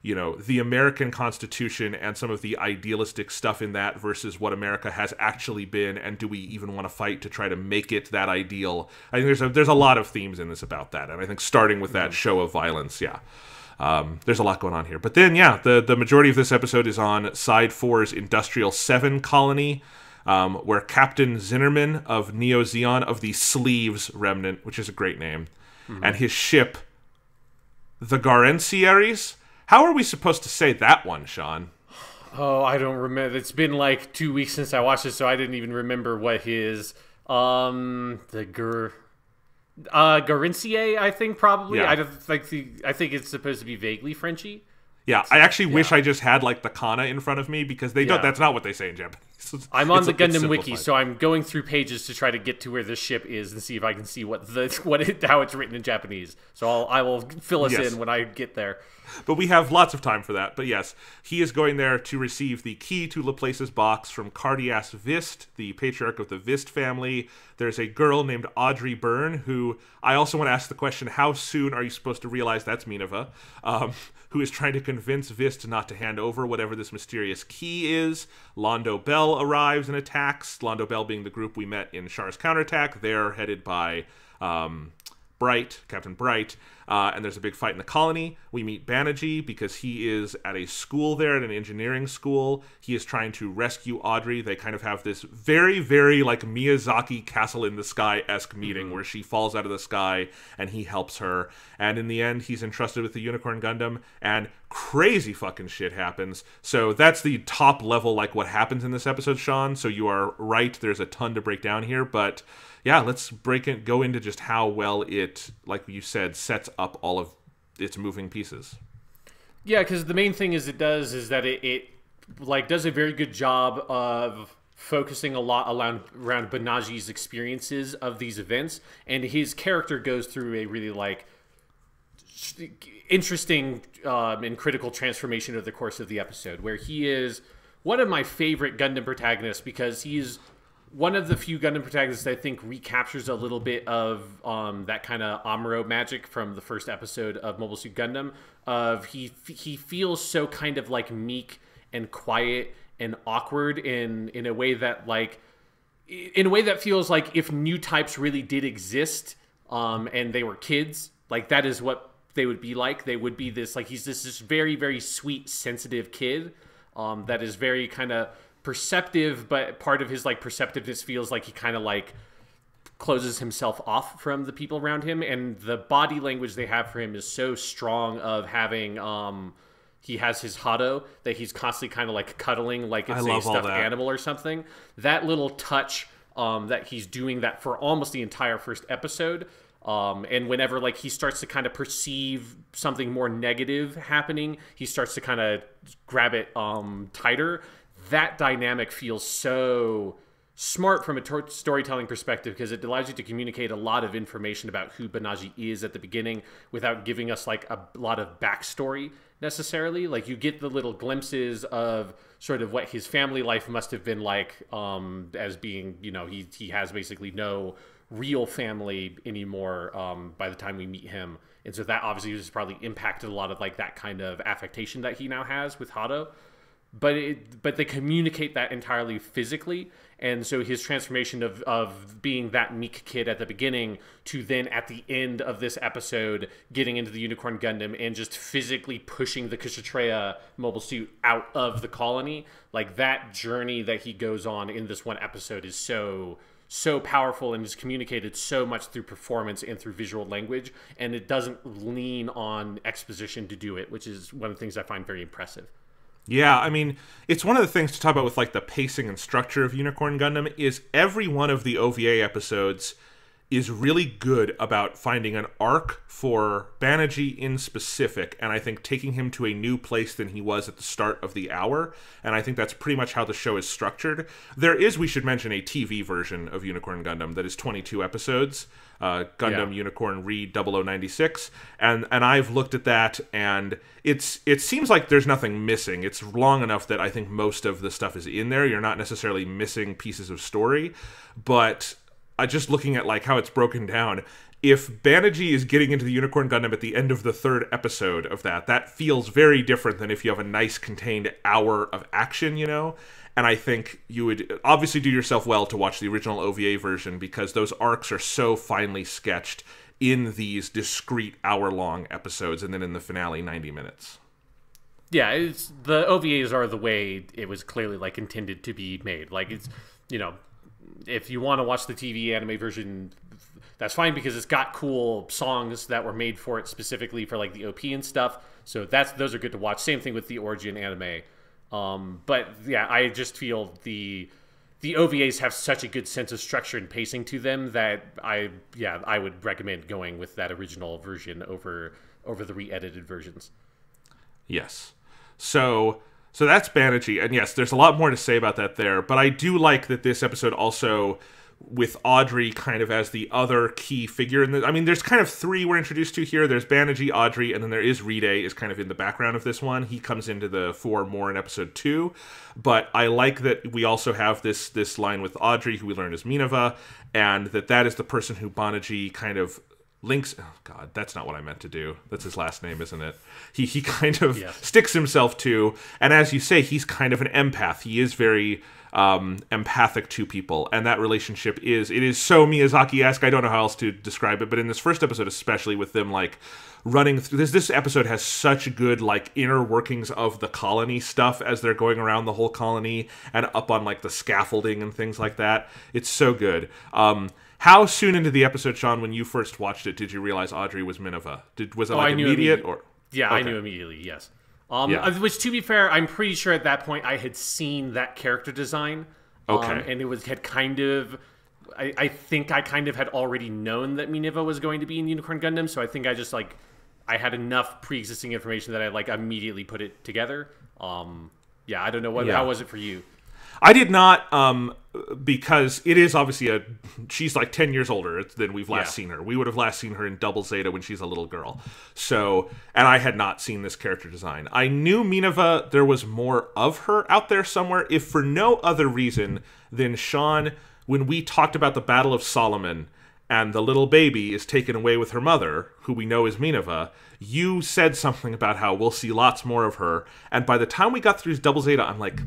you know the American Constitution and some of the idealistic stuff in that versus what America has actually been, and do we even want to fight to try to make it that ideal? I think there's a there's a lot of themes in this about that, and I think starting with that show of violence, yeah. Um, there's a lot going on here, but then yeah, the the majority of this episode is on Side Four's Industrial Seven colony, um, where Captain Zinnerman of Neo Zeon of the Sleeves Remnant, which is a great name, and his ship, the Garencieres. How are we supposed to say that one, Sean? Oh, I don't remember. It's been like two weeks since I watched it, so I didn't even remember what his um the Gur uh Garincie, I think probably. Yeah. I don't think the I think it's supposed to be vaguely Frenchy. Yeah, I actually wish I just had like the kana in front of me because they don't. That's not what they say in Japanese. I'm on It's- the Gundam wiki, so I'm going through pages to try to get to where the ship is and see if I can see what the what it, how it's written in Japanese. So I'll I will fill us Yes. in when I get there. But we have lots of time for that. But yes, he is going there to receive the key to Laplace's box from Cardeas Vist, the patriarch of the Vist family. There's a girl named Audrey Burne, who I also want to ask the question: How soon are you supposed to realize that's Minerva? Um, who is trying to convince Vist not to hand over whatever this mysterious key is? Londo Bell arrives and attacks. Londo Bell being the group we met in Char's counterattack. They're headed by. Um, Bright, Captain Bright, uh, and there's a big fight in the colony. We meet Banagher because he is at a school there, at an engineering school. He is trying to rescue Audrey. They kind of have this very, very like Miyazaki Castle in the Sky esque meeting where she falls out of the sky and he helps her. And in the end, he's entrusted with the Unicorn Gundam, and crazy fucking shit happens. So that's the top level, like what happens in this episode, Sean. So you are right. There's a ton to break down here, but yeah, let's break it, go into just how well it, like you said, sets up all of its moving pieces. Yeah, because the main thing is it does is that it, it like does a very good job of focusing a lot around around Banagher's experiences of these events, and his character goes through a really like interesting um, and critical transformation over the course of the episode, where he is one of my favorite Gundam protagonists because he's one of the few Gundam protagonists I think recaptures a little bit of um, that kind of Amuro magic from the first episode of Mobile Suit Gundam. Of he he feels so kind of like meek and quiet and awkward in in a way that like in a way that feels like if new types really did exist um, and they were kids, like that is what they would be like. They would be this like he's this this very very sweet sensitive kid um, that is very kind of perceptive, but part of his like perceptiveness feels like he kind of like closes himself off from the people around him and the body language they have for him is so strong of having um he has his Haro that he's constantly kind of like cuddling like it's a stuffed animal or something that little touch um that he's doing that for almost the entire first episode um, and whenever like he starts to kind of perceive something more negative happening, he starts to kind of grab it um, tighter. That dynamic feels so smart from a storytelling perspective because it allows you to communicate a lot of information about who Banagher is at the beginning without giving us like a lot of backstory necessarily. Like you get the little glimpses of sort of what his family life must have been like um, as being, you know, he he has basically no real family anymore um, by the time we meet him. And so that obviously has probably impacted a lot of like that kind of affectation that he now has with Haro but it, but they communicate that entirely physically. And so his transformation of, of being that meek kid at the beginning to then at the end of this episode getting into the unicorn gundam and just physically pushing the Kshatriya mobile suit out of the colony like that journey that he goes on in this one episode is so so powerful and is communicated so much through performance and through visual language. And it doesn't lean on exposition to do it which is one of the things i find very impressive Yeah, I mean, it's one of the things to talk about with like the pacing and structure of Unicorn Gundam is every one of the OVA episodes is really good about finding an arc for Banagher in specific, and I think taking him to a new place than he was at the start of the hour. And I think that's pretty much how the show is structured. There is, we should mention, a TV version of Unicorn Gundam that is 22 episodes. Uh, Gundam Yeah. Unicorn Re 0096, and and I've looked at that, and it's it seems like there's nothing missing. It's long enough that I think most of the stuff is in there. You're not necessarily missing pieces of story, but I just looking at like how it's broken down. If Banagher is getting into the Unicorn Gundam at the end of the third episode of that, that feels very different than if you have a nice contained hour of action, you know. And I think you would obviously do yourself well to watch the original OVA version because those arcs are so finely sketched in these discrete hour long episodes and then in the finale 90 minutes. yeah, it's the OVAs are the way it was clearly like intended to be made. Like it's you know, if you want to watch the TV anime version, that's fine because it's got cool songs that were made for it specifically for like the OP and stuff. So that's those are good to watch. Same thing with the origin anime. Um, but yeah, I just feel the the OVAs have such a good sense of structure and pacing to them that I yeah I would recommend going with that original version over over the re-edited versions. Yes. So so that's Banagher, and yes, there's a lot more to say about that there. But I do like that this episode also with Audrey kind of as the other key figure in the I mean there's kind of three we're introduced to here. There's Banagher, Audrey, and then there is Riddhe is kind of in the background of this one. He comes into the fore more in episode two. But I like that we also have this this line with Audrey, who we learn is Minerva, and that that is the person who Banagher kind of links oh god that's not what i meant to do. That's his last name isn't it? He he kind of Yes. sticks himself to and as you say he's kind of an empath. He is very um, empathic to people and that relationship is it is so miyazaki-esque. I don't know how else to describe it but in this first episode especially with them like running through this this episode has such good like inner workings of the colony stuff as they're going around the whole colony and up on like the scaffolding and things like that. It's so good. Um how soon into the episode, Sean, when you first watched it, did you realize Audrey was Minerva? Did was it like Oh, I knew immediate or? Yeah, I knew immediately. Yes. Um, Yeah. uh, Which, to be fair, I'm pretty sure at that point I had seen that character design. um, Okay. and it was had kind of. I, I think I kind of had already known that Minerva was going to be in Unicorn Gundam, so I think I just like I had enough pre-existing information that I like immediately put it together. Um, yeah, I don't know what. Yeah. How was it for you? I did not, um, because it is obviously a. She's like ten years older than we've last Yeah. seen her. We would have last seen her in Double Zeta when she's a little girl. So, and I had not seen this character design. I knew Minerva. There was more of her out there somewhere, if for no other reason than Sean when we talked about the Battle of Solomon. And the little baby is taken away with her mother, who we know is Minerva. You said something about how we'll see lots more of her. And by the time we got through Double Zeta, I'm like,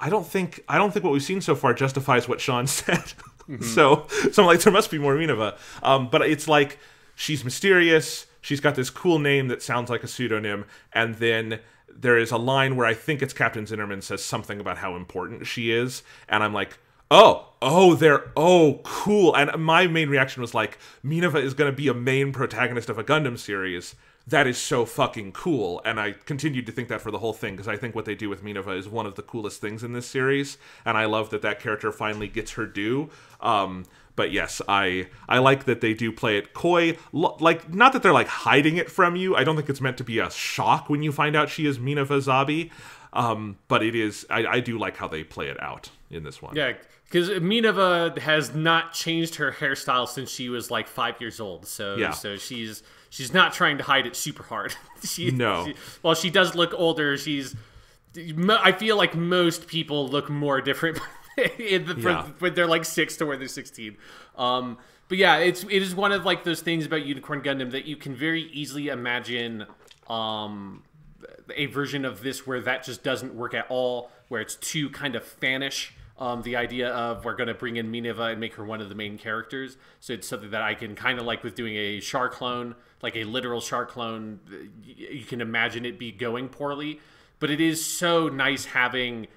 I don't think I don't think what we've seen so far justifies what Sean said. so so I'm like there must be more Minerva. Um, but it's like she's mysterious. She's got this cool name that sounds like a pseudonym, and then there is a line where I think it's Captain Zinnerman says something about how important she is, and I'm like, oh, oh, they're oh cool. And my main reaction was like, Minerva is going to be a main protagonist of a Gundam series that is so fucking cool. And I continued to think that for the whole thing because I think what they do with Minerva is one of the coolest things in this series, and I love that that character finally gets her due. Um, but yes, I I like that they do play it coy, like not that they're like hiding it from you. I don't think it's meant to be a shock when you find out she is Minerva Zabi. Um, but it is. I, I do like how they play it out in this one. Yeah, because Minerva has not changed her hairstyle since she was like five years old. So Yeah. so she's she's not trying to hide it super hard. she, No. she- while she does look older, she's. I feel like most people look more different in the, for- Yeah. when they're like six to where they're sixteen. Um, but yeah, it's it is one of like those things about Unicorn Gundam that you can very easily imagine. Um, a version of this where that just doesn't work at all, where it's too kind of fanish. Um, the idea of we're going to bring in Minerva and make her one of the main characters. So it's something that I can kind of like with doing a Char clone, like a literal Char clone. You can imagine it be going poorly, but it is so nice having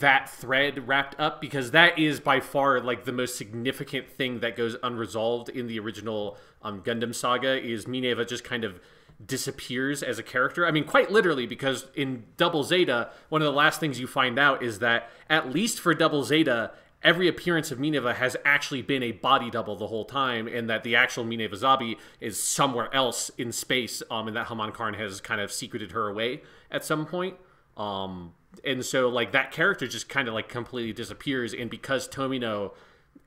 that thread wrapped up because that is by far like the most significant thing that goes unresolved in the original um, Gundam saga is Minerva just kind of disappears as a character. I mean, quite literally, because in Double Zeta, one of the last things you find out is that, at least for Double Zeta, every appearance of Mineva has actually been a body double the whole time, and that the actual Mineva Zabi is somewhere else in space, um, and that Haman Karn has kind of secreted her away at some point. Um, and so like that character just kind of like completely disappears, and because Tomino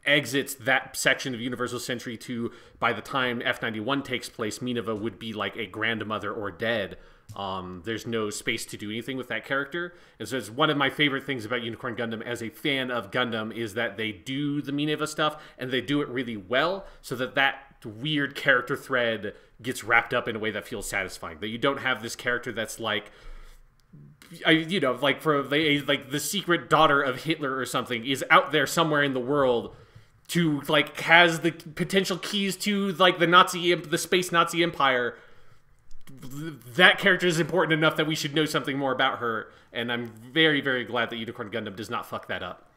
exits that section of Universal Century 2 by the time F91 takes place, Mineva would be like a grandmother or dead. Um, there's no space to do anything with that character. And so it's one of my favorite things about Unicorn Gundam as a fan of Gundam is that they do the Mineva stuff and they do it really well so that that weird character thread gets wrapped up in a way that feels satisfying. That you don't have this character that's like I, you know, like for the like the secret daughter of Hitler or something is out there somewhere in the world to like has the potential keys to like the Nazi the space Nazi empire that character is important enough that we should know something more about her and I'm very very glad that Unicorn Gundam does not fuck that up.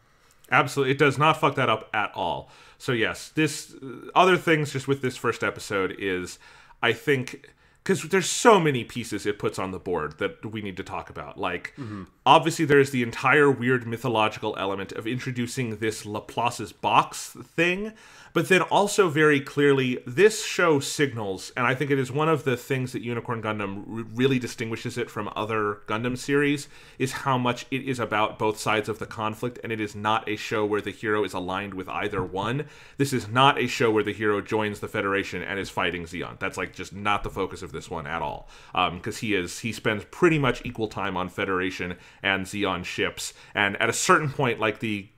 Absolutely, it does not fuck that up at all. So yes, this other things just with this first episode is I think because there's so many pieces it puts on the board that we need to talk about. Like, mm-hmm. Obviously, there's the entire weird mythological element of introducing this Laplace's box thing, but then also very clearly, this show signals, and I think it is one of the things that Unicorn Gundam really distinguishes it from other Gundam series, is how much it is about both sides of the conflict, and it is not a show where the hero is aligned with either one. This is not a show where the hero joins the Federation and is fighting Zeon. That's like just not the focus of this one at all, because um, he is he spends pretty much equal time on Federation and Zeon ships, and at a certain point, like the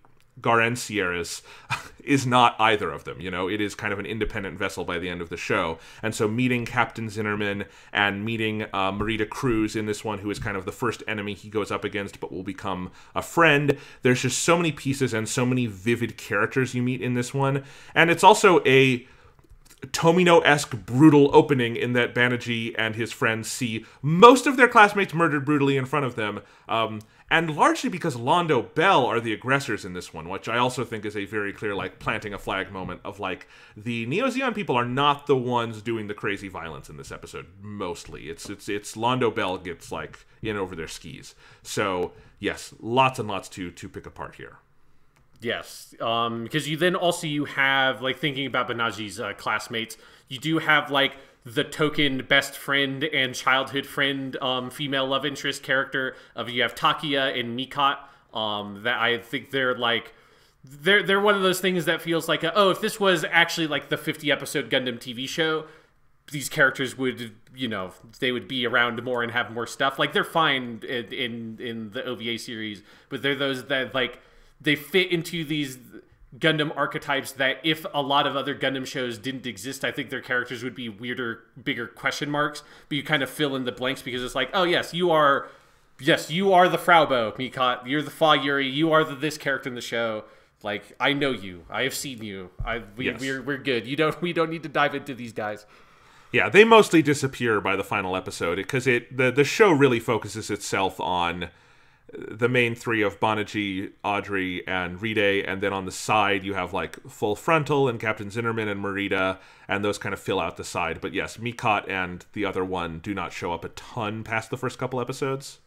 Garencieres is not either of them. You know, it is kind of an independent vessel by the end of the show. And so meeting Captain Zinnerman and meeting uh, Marida Cruz in this one, who is kind of the first enemy he goes up against, but will become a friend. There's just so many pieces and so many vivid characters you meet in this one. And it's also a Tomino esque brutal opening in that Banagher and his friends see most of their classmates murdered brutally in front of them. Um, and largely because Londo Bell are the aggressors in this one, which I also think is a very clear like planting a flag moment of like the Neo Zeon people are not the ones doing the crazy violence in this episode. Mostly, it's it's it's Londo Bell gets like in over their skis. So yes, lots and lots to to pick apart here. Yes, um, because you then also you have like thinking about Banagher's uh, classmates. You do have like the token best friend and childhood friend um, female love interest character of you have Takuya and Micott. Um, that I think they're like they're they're one of those things that feels like a, oh if this was actually like the 50 episode Gundam TV show these characters would you know they would be around more and have more stuff like they're fine in in, in the OVA series but they're those that like they fit into these Gundam archetypes that if a lot of other Gundam shows didn't exist, I think their characters would be weirder, bigger question marks. But you kind of fill in the blanks because it's like, oh yes, you are, yes, you are the Fraw Bow, Micott. You're the Fa Yuiry. You are the this character in the show. Like I know you. I have seen you. I we, yes. we're we're good. You don't we don't need to dive into these guys. Yeah, they mostly disappear by the final episode because it the the show really focuses itself on the main three of Banagher, Audrey, and Riddhe, and then on the side you have like Full Frontal and Captain Zinnerman and Marida, and those kind of fill out the side. But yes, Micott and the other one do not show up a ton past the first couple episodes.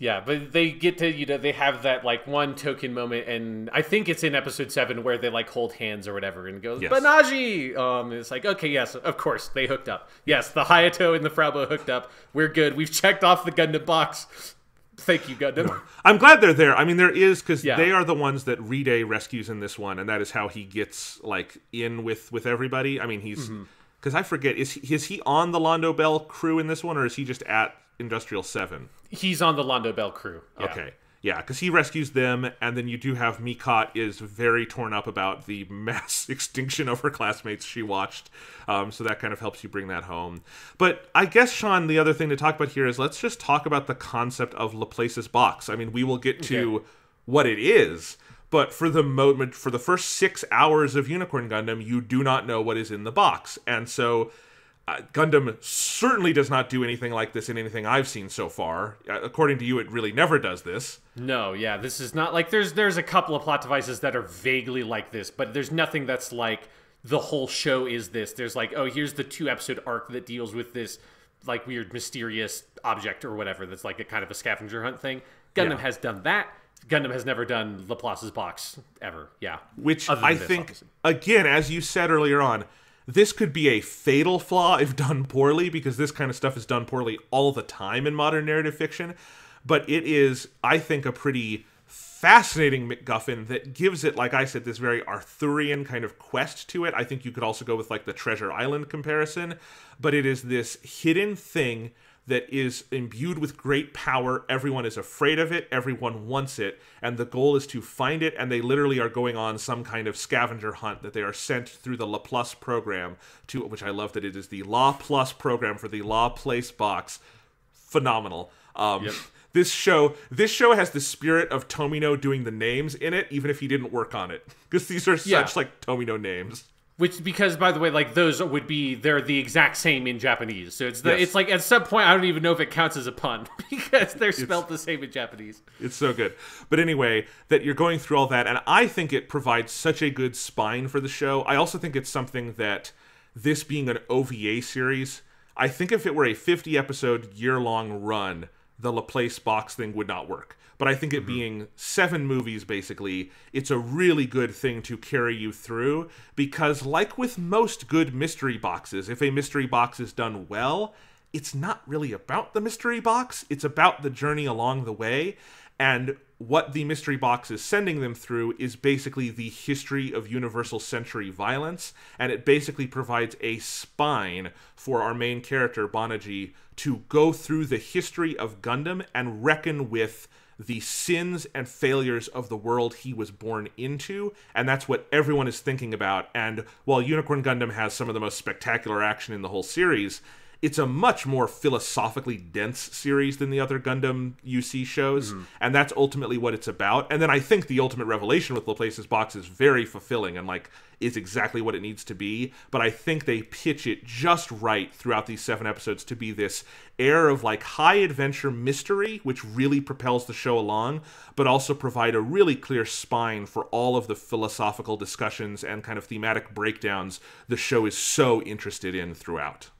Yeah, but they get to you know they have that like one token moment, and I think it's in episode seven where they like hold hands or whatever, and goes yes. Banagher. Um, it's like okay, yes, of course they hooked up. Yes, the Hayato and the Fraw Bow hooked up. We're good. We've checked off the Gundam box. Thank you, Gundam. I'm glad they're there. I mean, there is because yeah. they are the ones that Riddhe rescues in this one, and that is how he gets like in with with everybody. I mean, he's because mm-hmm. I forget is he, is he on the Londo Bell crew in this one, or is he just at Industrial Seven? He's on the Londo Bell crew. Yeah. Okay. Yeah, because he rescues them, and then you do have Micott is very torn up about the mass extinction of her classmates she watched. Um, so that kind of helps you bring that home. But I guess, Sean, the other thing to talk about here is let's just talk about the concept of Laplace's box. I mean, we will get to okay. what it is, but for the moment, for the first six hours of Unicorn Gundam, you do not know what is in the box, and so uh, Gundam certainly does not do anything like this in anything I've seen so far. Uh, according to you, it really never does this. No, yeah, this is not like there's there's a couple of plot devices that are vaguely like this, but there's nothing that's like the whole show is this. There's like, oh, here's the two episode arc that deals with this like weird mysterious object or whatever that's like a kind of a scavenger hunt thing. Gundam yeah. has done that. Gundam has never done Laplace's box ever. Yeah. which I think again, as you said earlier on, this could be a fatal flaw if done poorly, because this kind of stuff is done poorly all the time in modern narrative fiction. But it is, I think, a pretty fascinating MacGuffin that gives it, like I said, this very Arthurian kind of quest to it. I think you could also go with like the Treasure Island comparison, but it is this hidden thing that is imbued with great power. Everyone is afraid of it, everyone wants it, and the goal is to find it. And they literally are going on some kind of scavenger hunt that they are sent through the Laplace program to, which I love that it is the La Plus program for the La Place box. Phenomenal. Um, This show, this show has the spirit of Tomino doing the names in it, even if he didn't work on it, because these are such Yeah. like Tomino names. Which because by the way, like those would be they're the exact same in Japanese. So it's the, Yes. it's like at some point I don't even know if it counts as a pun because they're spelled the same in Japanese. It's so good. But anyway, that you're going through all that, and I think it provides such a good spine for the show. I also think it's something that this being an OVA series, I think if it were a 50 episode year long run, the Laplace box thing would not work. But I think it mm-hmm. being seven movies basically, it's a really good thing to carry you through because, like with most good mystery boxes, if a mystery box is done well, it's not really about the mystery box, it's about the journey along the way. And what the mystery box is sending them through is basically the history of universal century violence, and it basically provides a spine for our main character, Banagher, to go through the history of Gundam and reckon with the sins and failures of the world he was born into, and that's what everyone is thinking about. And while Unicorn Gundam has some of the most spectacular action in the whole series, it's a much more philosophically dense series than the other Gundam UC shows, mm-hmm. and that's ultimately what it's about. And then I think the ultimate revelation with Laplace's box is very fulfilling and like is exactly what it needs to be. But I think they pitch it just right throughout these seven episodes to be this air of like high adventure mystery, which really propels the show along, but also provide a really clear spine for all of the philosophical discussions and kind of thematic breakdowns the show is so interested in throughout.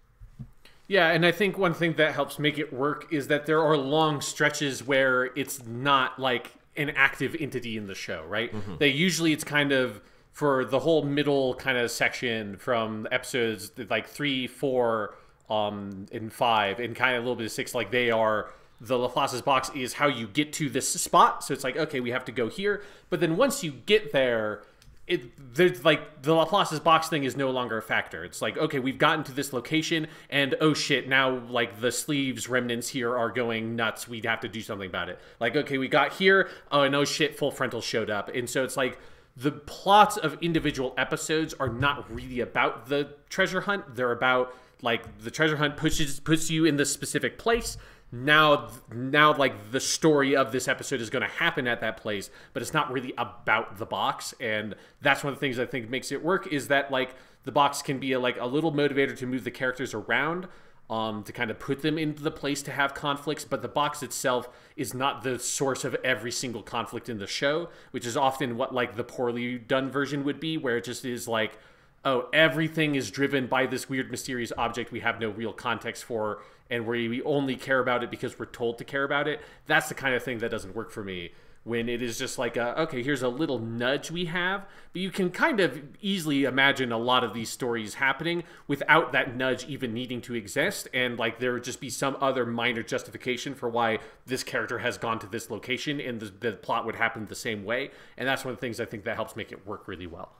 Yeah, and I think one thing that helps make it work is that there are long stretches where it's not like an active entity in the show, right? They usually it's kind of for the whole middle kind of section from episodes like three, four, um, and five, and kind of a little bit of six. Like they are the Laplace's box is how you get to this spot. So it's like okay, we have to go here, but then once you get there, it there's like the Laplace's box thing is no longer a factor. It's like okay, we've gotten to this location, and oh shit, now like the sleeves remnants here are going nuts. We'd have to do something about it. Like okay, we got here. Oh no oh, shit, full frontal showed up, and so it's like the plots of individual episodes are not really about the treasure hunt. They're about like the treasure hunt pushes puts you in this specific place now now like the story of this episode is going to happen at that place but it's not really about the box and that's one of the things i think makes it work is that like the box can be a, like a little motivator to move the characters around um, to kind of put them into the place to have conflicts but the box itself is not the source of every single conflict in the show which is often what like the poorly done version would be where it just is like oh, everything is driven by this weird, mysterious object we have no real context for, and where we only care about it because we're told to care about it. That's the kind of thing that doesn't work for me. When it is just like, a, okay, here's a little nudge we have, but you can kind of easily imagine a lot of these stories happening without that nudge even needing to exist, and like there would just be some other minor justification for why this character has gone to this location, and the, the plot would happen the same way. And that's one of the things I think that helps make it work really well.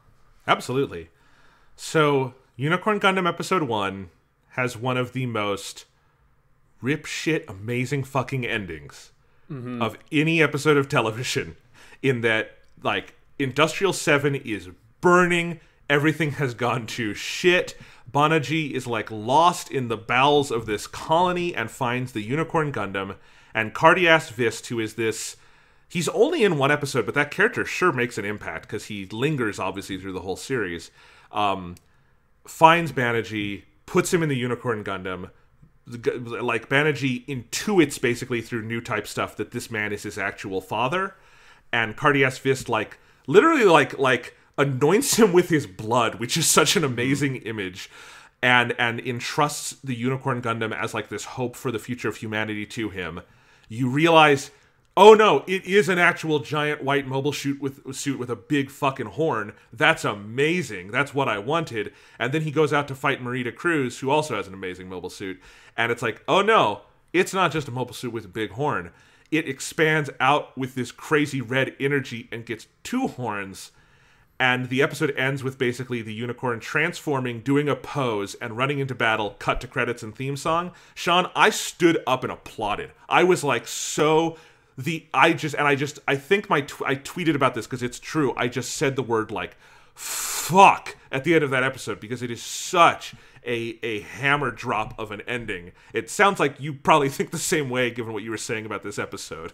Absolutely. So, Unicorn Gundam Episode 1 has one of the most rip shit amazing fucking endings of any episode of television. In that, like, Industrial 7 is burning, everything has gone to shit. Banagher is like lost in the bowels of this colony and finds the Unicorn Gundam. And Cardeas Vist, who is this he's only in one episode, but that character sure makes an impact because he lingers obviously through the whole series. Um, finds Banagher, puts him in the Unicorn Gundam. Like Banagher intuits basically through new type stuff that this man is his actual father, and Cardeas Vist like literally like like anoints him with his blood, which is such an amazing mm-hmm. image. And and entrusts the Unicorn Gundam as like this hope for the future of humanity to him. You realize Oh no, it is an actual giant white mobile suit with suit with a big fucking horn. That's amazing. That's what I wanted. And then he goes out to fight Marida Cruz, who also has an amazing mobile suit. And it's like, oh no, it's not just a mobile suit with a big horn. It expands out with this crazy red energy and gets two horns. And the episode ends with basically the unicorn transforming, doing a pose, and running into battle, cut to credits and theme song. Sean, I stood up and applauded. I was like so the I just and I just I think my tw- I tweeted about this because it's true. I just said the word like fuck at the end of that episode because it is such a a hammer drop of an ending. It sounds like you probably think the same way given what you were saying about this episode.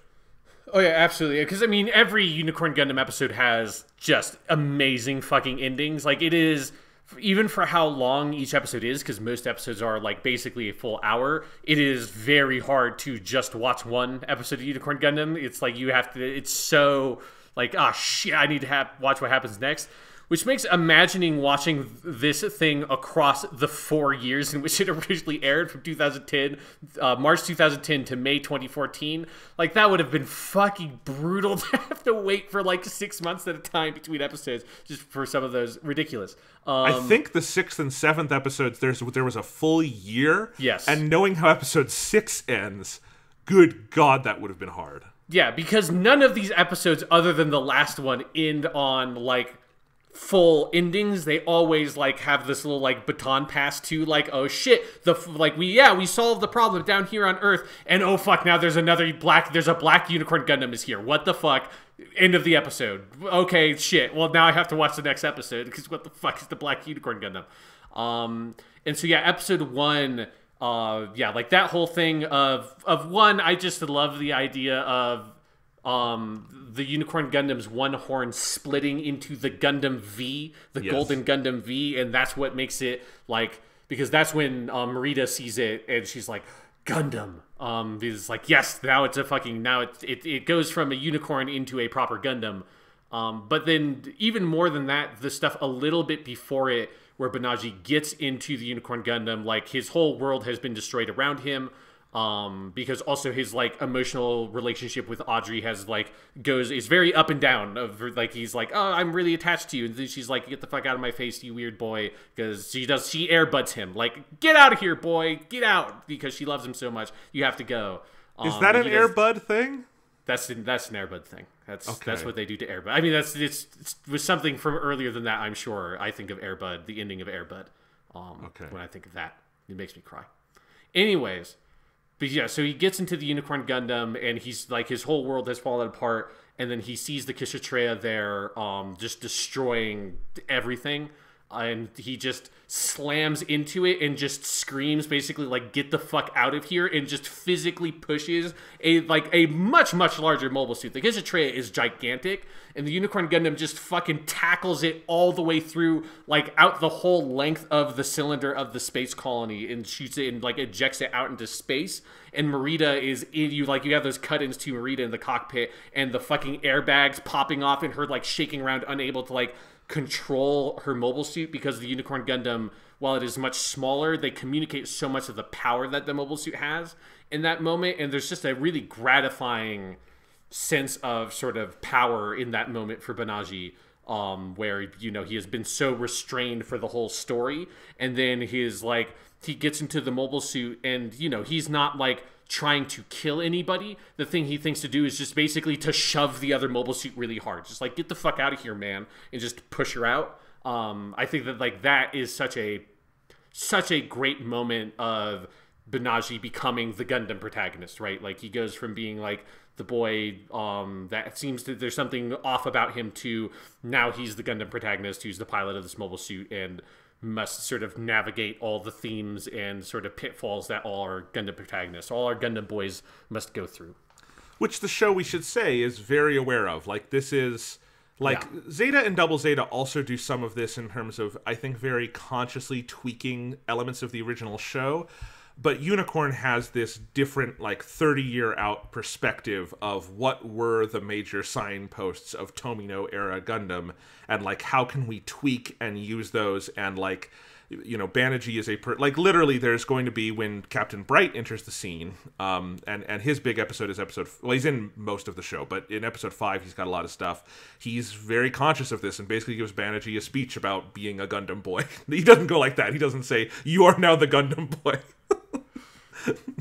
Oh yeah, absolutely. Because I mean, every Unicorn Gundam episode has just amazing fucking endings. Like it is even for how long each episode is, because most episodes are like basically a full hour, it is very hard to just watch one episode of Unicorn Gundam. It's like you have to. It's so like ah shit, I need to have watch what happens next which makes imagining watching this thing across the four years in which it originally aired from 2010 uh, march 2010 to may 2014 like that would have been fucking brutal to have to wait for like six months at a time between episodes just for some of those ridiculous um, I think the sixth and seventh episodes there's there was a full year. Yes. And knowing how episode six ends, good God, that would have been hard. Yeah, because none of these episodes, other than the last one, end on like full endings they always like have this little like baton pass to like oh shit the like we yeah we solved the problem down here on earth and oh fuck now there's another black there's a black unicorn gundam is here. What the fuck? End of the episode. Okay shit. Well now i have to watch the next episode because what the fuck is the black unicorn gundam? Um and so yeah episode one uh yeah like that whole thing of of one i just love the idea of um, the Unicorn Gundam's one horn splitting into the Gundam V, the Yes. Golden Gundam V, and that's what makes it like because that's when um, Marida sees it and she's like Gundam. Um, because like yes, now it's a fucking now it it, it goes from a unicorn into a proper Gundam. Um, but then even more than that, the stuff a little bit before it, where Banagher gets into the Unicorn Gundam, like his whole world has been destroyed around him um because also his like emotional relationship with audrey has like goes is very up and down of like he's like oh i'm really attached to you. And then she's like get the fuck out of my face you weird boy. Because she does she airbuds him like get out of here boy get out because she loves him so much you have to go. Is Um, that an Airbud thing? that's that's an airbud thing. That's that's what they do to airbud i mean that's it's, it's was something from earlier than that i'm sure. I think of airbud the ending of airbud um Okay. when i think of that it makes me cry. Anyways but yeah, so he gets into the Unicorn Gundam, and he's like his whole world has fallen apart, and then he sees the Kshatriya there, um, just destroying everything, and he just slams into it and just screams basically like get the fuck out of here and just physically pushes a like a much much larger mobile suit. The Kshatriya is gigantic and the unicorn gundam just fucking tackles it all the way through like out the whole length of the cylinder of the space colony and shoots it and like ejects it out into space. And Marida is in you like you have those cut-ins to Marida in the cockpit and the fucking airbags popping off and her like shaking around unable to like control her mobile suit because the Unicorn Gundam, while it is much smaller, they communicate so much of the power that the mobile suit has in that moment. And there's just a really gratifying sense of sort of power in that moment for Banagher. Um, where you know he has been so restrained for the whole story, and then his like he gets into the mobile suit, and you know he's not like trying to kill anybody. The thing he thinks to do is just basically to shove the other mobile suit really hard. Just like get the fuck out of here, man, and just push her out. Um, I think that like that is such a such a great moment of Banagher becoming the Gundam protagonist, right? Like he goes from being like the boy um, that seems that there's something off about him to now he's the Gundam protagonist who's the pilot of this mobile suit and must sort of navigate all the themes and sort of pitfalls that all our Gundam protagonists, all our Gundam boys must go through. Which the show, we should say, is very aware of. Like, this is. Like, Yeah. Zeta and Double Zeta also do some of this in terms of, I think, very consciously tweaking elements of the original show. But Unicorn has this different, like, 30 year out perspective of what were the major signposts of Tomino era Gundam, and, like, how can we tweak and use those and, like, you know Banagher is a per- like literally there's going to be when Captain Bright enters the scene um and and his big episode is episode well he's in most of the show but in episode 5 he's got a lot of stuff. He's very conscious of this and basically gives Banagher a speech about being a Gundam boy. He doesn't go like that. He doesn't say you are now the Gundam boy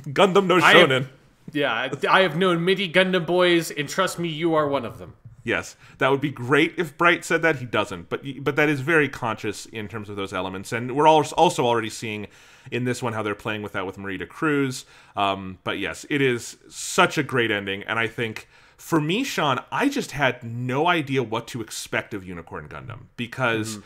Gundam no I have- shonen Yeah, I have known many Gundam boys, and trust me, you are one of them. Yes, that would be great if Bright said that. He doesn't, but but that is very conscious in terms of those elements, and we're al- also already seeing in this one how they're playing with that with Marida Cruz. Um, but yes, it is such a great ending, and I think for me, Sean, I just had no idea what to expect of Unicorn Gundam because.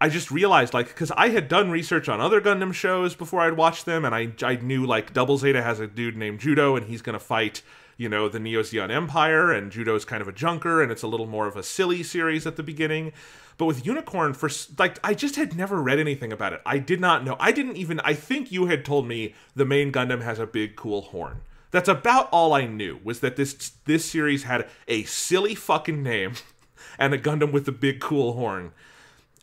I just realized, like, because I had done research on other Gundam shows before I'd watched them, and I, I knew, like, Double Zeta has a dude named Judau, and he's to fight, you know, the Neo Zeon Empire, and Judau's kind of a junker, and it's a little more of a silly series at the beginning. But with Unicorn, for like, I just had never read anything about it. I did not know. I didn't even. I think you had told me the main Gundam has a big, cool horn. That's about all I knew was that this this series had a silly fucking name and a Gundam with a big, cool horn.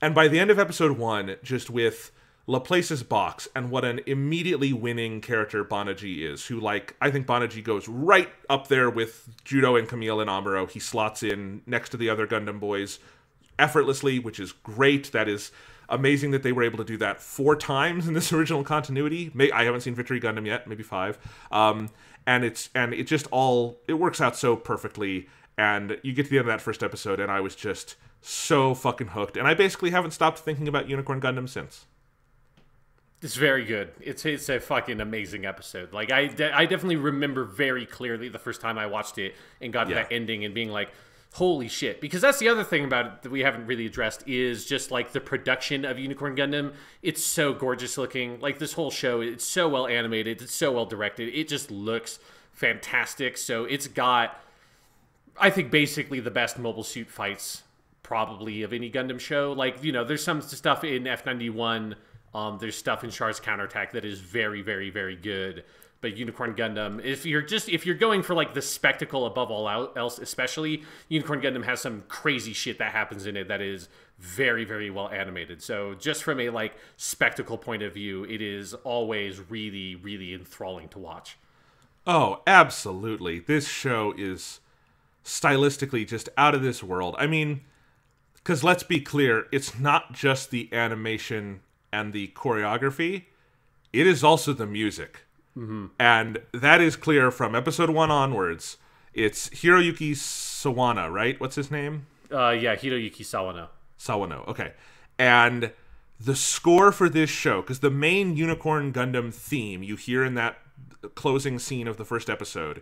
And by the end of episode one, just with Laplace's box and what an immediately winning character Banagher is, who like I think Banagher goes right up there with Judau and Kamille and Amuro. He slots in next to the other Gundam boys effortlessly, which is great. That is amazing that they were able to do that four times in this original continuity. May, I haven't seen Victory Gundam yet, maybe five. Um, and it's and it just all it works out so perfectly. And you get to the end of that first episode, and I was just so fucking hooked. And I basically haven't stopped thinking about Unicorn Gundam since. It's very good. It's it's a fucking amazing episode. Like I, de- I definitely remember very clearly the first time I watched it and got Yeah. that ending and being like, "Holy shit!" Because that's the other thing about it that we haven't really addressed is just like the production of Unicorn Gundam. It's so gorgeous looking. Like this whole show, it's so well animated. It's so well directed. It just looks fantastic. So it's got, I think, basically the best mobile suit fights probably of any Gundam show. Like, you know, there's some stuff in F91, um, there's stuff in Char's Counterattack that is very, very, very good. But Unicorn Gundam, if you're just if you're going for like the spectacle above all else, especially Unicorn Gundam has some crazy shit that happens in it that is very, very well animated. So just from a like spectacle point of view, it is always really, really enthralling to watch. Oh, absolutely. This show is stylistically just out of this world. I mean, because let's be clear, it's not just the animation and the choreography, it is also the music. And that is clear from episode one onwards. It's Hiroyuki Sawana, right? What's his name? Uh, yeah, Hiroyuki Sawano. Sawano. Okay. And the score for this show, because the main Unicorn Gundam theme you hear in that closing scene of the first episode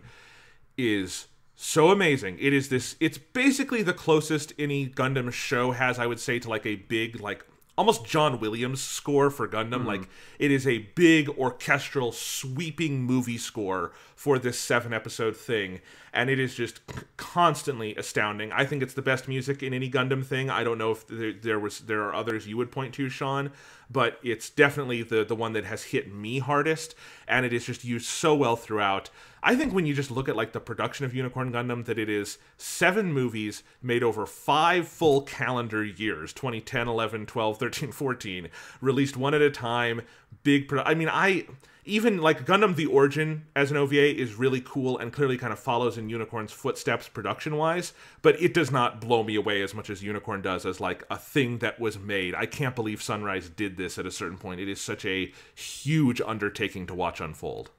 is so amazing. It is this it's basically the closest any Gundam show has, I would say, to like a big, like almost John Williams score for Gundam. Hmm. Like it is a big orchestral sweeping movie score for this seven episode thing. And it is just constantly astounding. I think it's the best music in any Gundam thing. I don't know if there, there was there are others you would point to, Sean, but it's definitely the the one that has hit me hardest, and it is just used so well throughout. I think when you just look at like the production of Unicorn Gundam, that it is seven movies made over five full calendar years 2010, 11, 12, 13, 14, released one at a time. Big, produ- I mean, I even like Gundam the Origin as an OVA is really cool and clearly kind of follows in Unicorn's footsteps production wise, but it does not blow me away as much as Unicorn does as like a thing that was made. I can't believe Sunrise did this at a certain point. It is such a huge undertaking to watch unfold.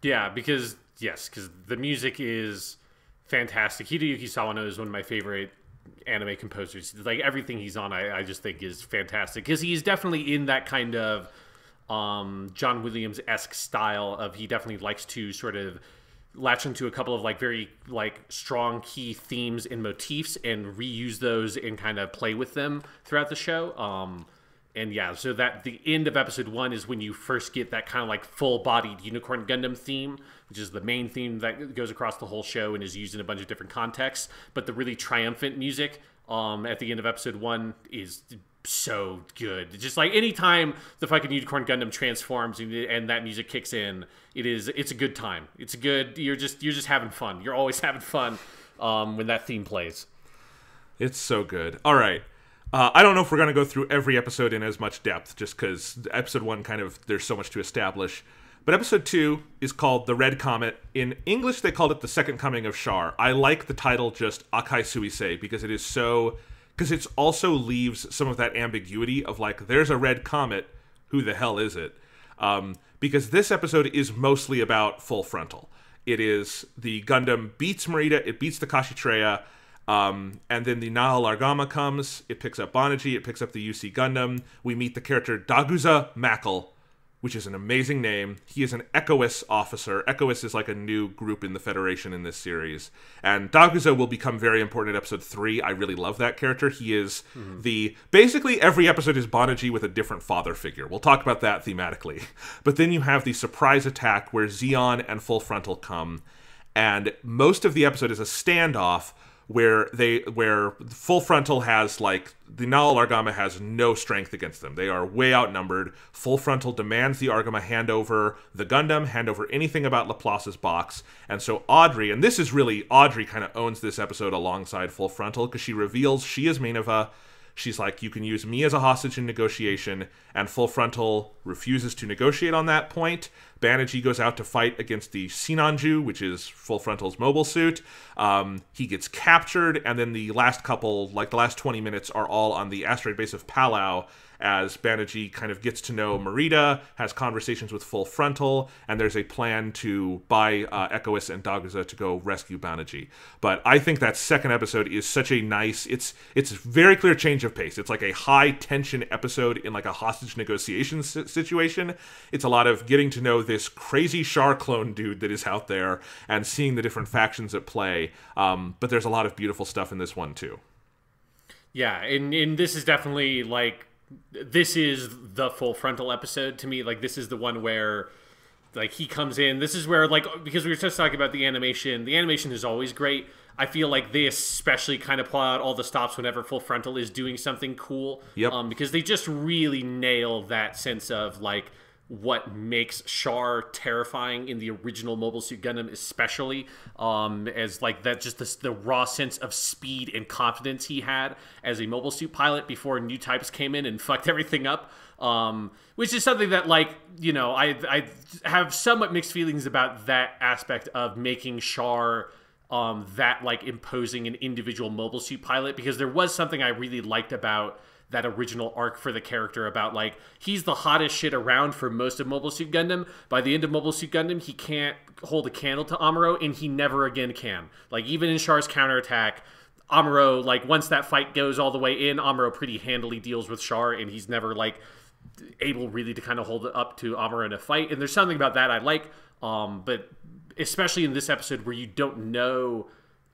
Yeah, because yes, because the music is fantastic. Hideyuki Sawano is one of my favorite anime composers. Like everything he's on, I, I just think is fantastic because he's definitely in that kind of um, John Williams esque style of he definitely likes to sort of latch into a couple of like very like strong key themes and motifs and reuse those and kind of play with them throughout the show. Um, and yeah, so that the end of episode one is when you first get that kind of like full bodied Unicorn Gundam theme, which is the main theme that goes across the whole show and is used in a bunch of different contexts. But the really triumphant music um, at the end of episode one is so good. Just like anytime the fucking Unicorn Gundam transforms and, that music kicks in, it is it's a good time. It's a good. You're just you're just having fun. You're always having fun um, when that theme plays. It's so good. All right. Uh, I don't know if we're going to go through every episode in as much depth, just because episode one kind of there's so much to establish. But episode two is called The Red Comet. In English, they called it The Second Coming of Char. I like the title just Akai Suisei because it is so. Because it also leaves some of that ambiguity of like, there's a red comet, who the hell is it? Um, because this episode is mostly about Full Frontal. It is the Gundam beats Marida, it beats the Kshatriya, um, and then the Nahel Argama comes, it picks up Banagher, it picks up the UC Gundam. We meet the character Daguza Mackle, which is an amazing name. He is an ECOAS officer. ECOAS is like a new group in the Federation in this series. And Daguza will become very important in episode three. I really love that character. He is mm. the. Basically, every episode is Banagher with a different father figure. We'll talk about that thematically. But then you have the surprise attack where Zeon and Full Frontal come. And most of the episode is a standoff where they where full frontal has like the Nahel Argama has no strength against them. They are way outnumbered. Full frontal demands the Argama hand over the Gundam, hand over anything about Laplace's box. And so Audrey, and this is really Audrey kind of owns this episode alongside Full Frontal because she reveals she is Mineva She's like, you can use me as a hostage in negotiation, and Full Frontal refuses to negotiate on that point. Banagher goes out to fight against the Sinanju, which is Full Frontal's mobile suit. Um, he gets captured, and then the last couple, like the last 20 minutes, are all on the asteroid base of Palau, as Banagher kind of gets to know Marida, has conversations with Full Frontal, and there's a plan to buy uh, ECOAS and Daguza to go rescue Banagher. But I think that second episode is such a nice. It's it's very clear change of pace. It's like a high tension episode in like a hostage negotiation situation. It's a lot of getting to know this crazy Char clone dude that is out there and seeing the different factions at play. Um, but there's a lot of beautiful stuff in this one too. Yeah, and, and this is definitely like this is the full frontal episode to me. Like this is the one where like he comes in. This is where like because we were just talking about the animation. The animation is always great. I feel like they especially kind of pull out all the stops whenever Full Frontal is doing something cool. Yep. Um, because they just really nail that sense of like what makes Char terrifying in the original Mobile Suit Gundam, especially um, as like that just the, the, raw sense of speed and confidence he had as a mobile suit pilot before new types came in and fucked everything up. Um, which is something that like you know I I have somewhat mixed feelings about that aspect of making Char um, that like imposing an individual mobile suit pilot because there was something I really liked about that original arc for the character about like he's the hottest shit around for most of Mobile Suit Gundam. By the end of Mobile Suit Gundam, he can't hold a candle to Amuro, and he never again can. Like even in Char's counterattack, Amuro like once that fight goes all the way in, Amuro pretty handily deals with Char, and he's never like able really to kind of hold it up to Amuro in a fight. And there's something about that I like, um, but especially in this episode where you don't know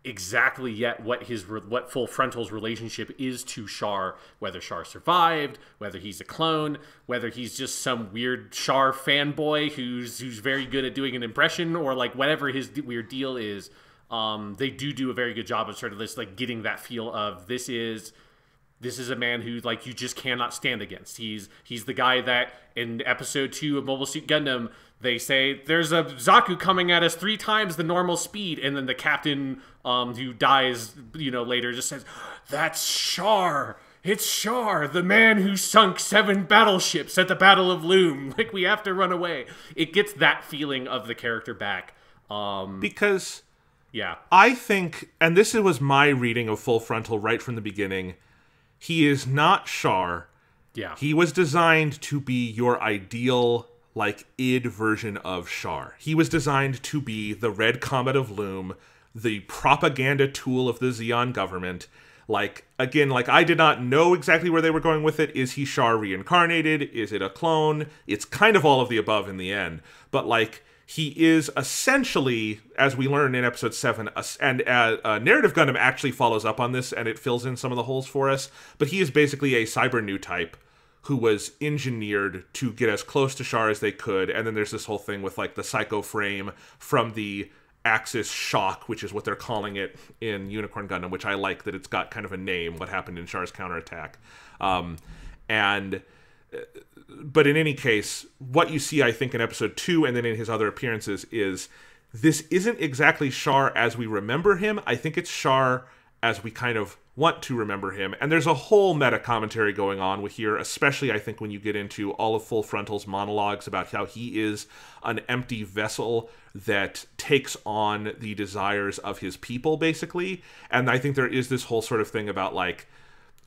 exactly yet what his what full frontal's relationship is to Char whether Char survived whether he's a clone whether he's just some weird Char fanboy who's who's very good at doing an impression or like whatever his weird deal is um, they do do a very good job of sort of this like getting that feel of this is this is a man who like you just cannot stand against. He's he's the guy that in episode two of Mobile Suit Gundam they say there's a Zaku coming at us three times the normal speed, and then the captain um, who dies, you know, later just says, "That's Char." It's Char, the man who sunk seven battleships at the Battle of Loum. Like we have to run away. It gets that feeling of the character back. Um, because, yeah, I think, and this was my reading of Full Frontal right from the beginning. He is not Char. Yeah, he was designed to be your ideal like id version of Char. He was designed to be the red comet of Loum, the propaganda tool of the Zeon government. Like again, like I did not know exactly where they were going with it. Is he Char reincarnated? Is it a clone? It's kind of all of the above in the end. But like he is essentially, as we learn in episode seven, a, and uh, uh, Narrative Gundam actually follows up on this and it fills in some of the holes for us. But he is basically a cyber new type who was engineered to get as close to Char as they could. And then there's this whole thing with like the psycho frame from the Axis Shock, which is what they're calling it in Unicorn Gundam, which I like that it's got kind of a name, what happened in Char's counterattack. Um, and but in any case, what you see, I think, in episode two and then in his other appearances is this isn't exactly Char as we remember him. I think it's Char as we kind of want to remember him. And there's a whole meta commentary going on with here, especially I think when you get into all of Full Frontal's monologues about how he is an empty vessel that takes on the desires of his people, basically. And I think there is this whole sort of thing about like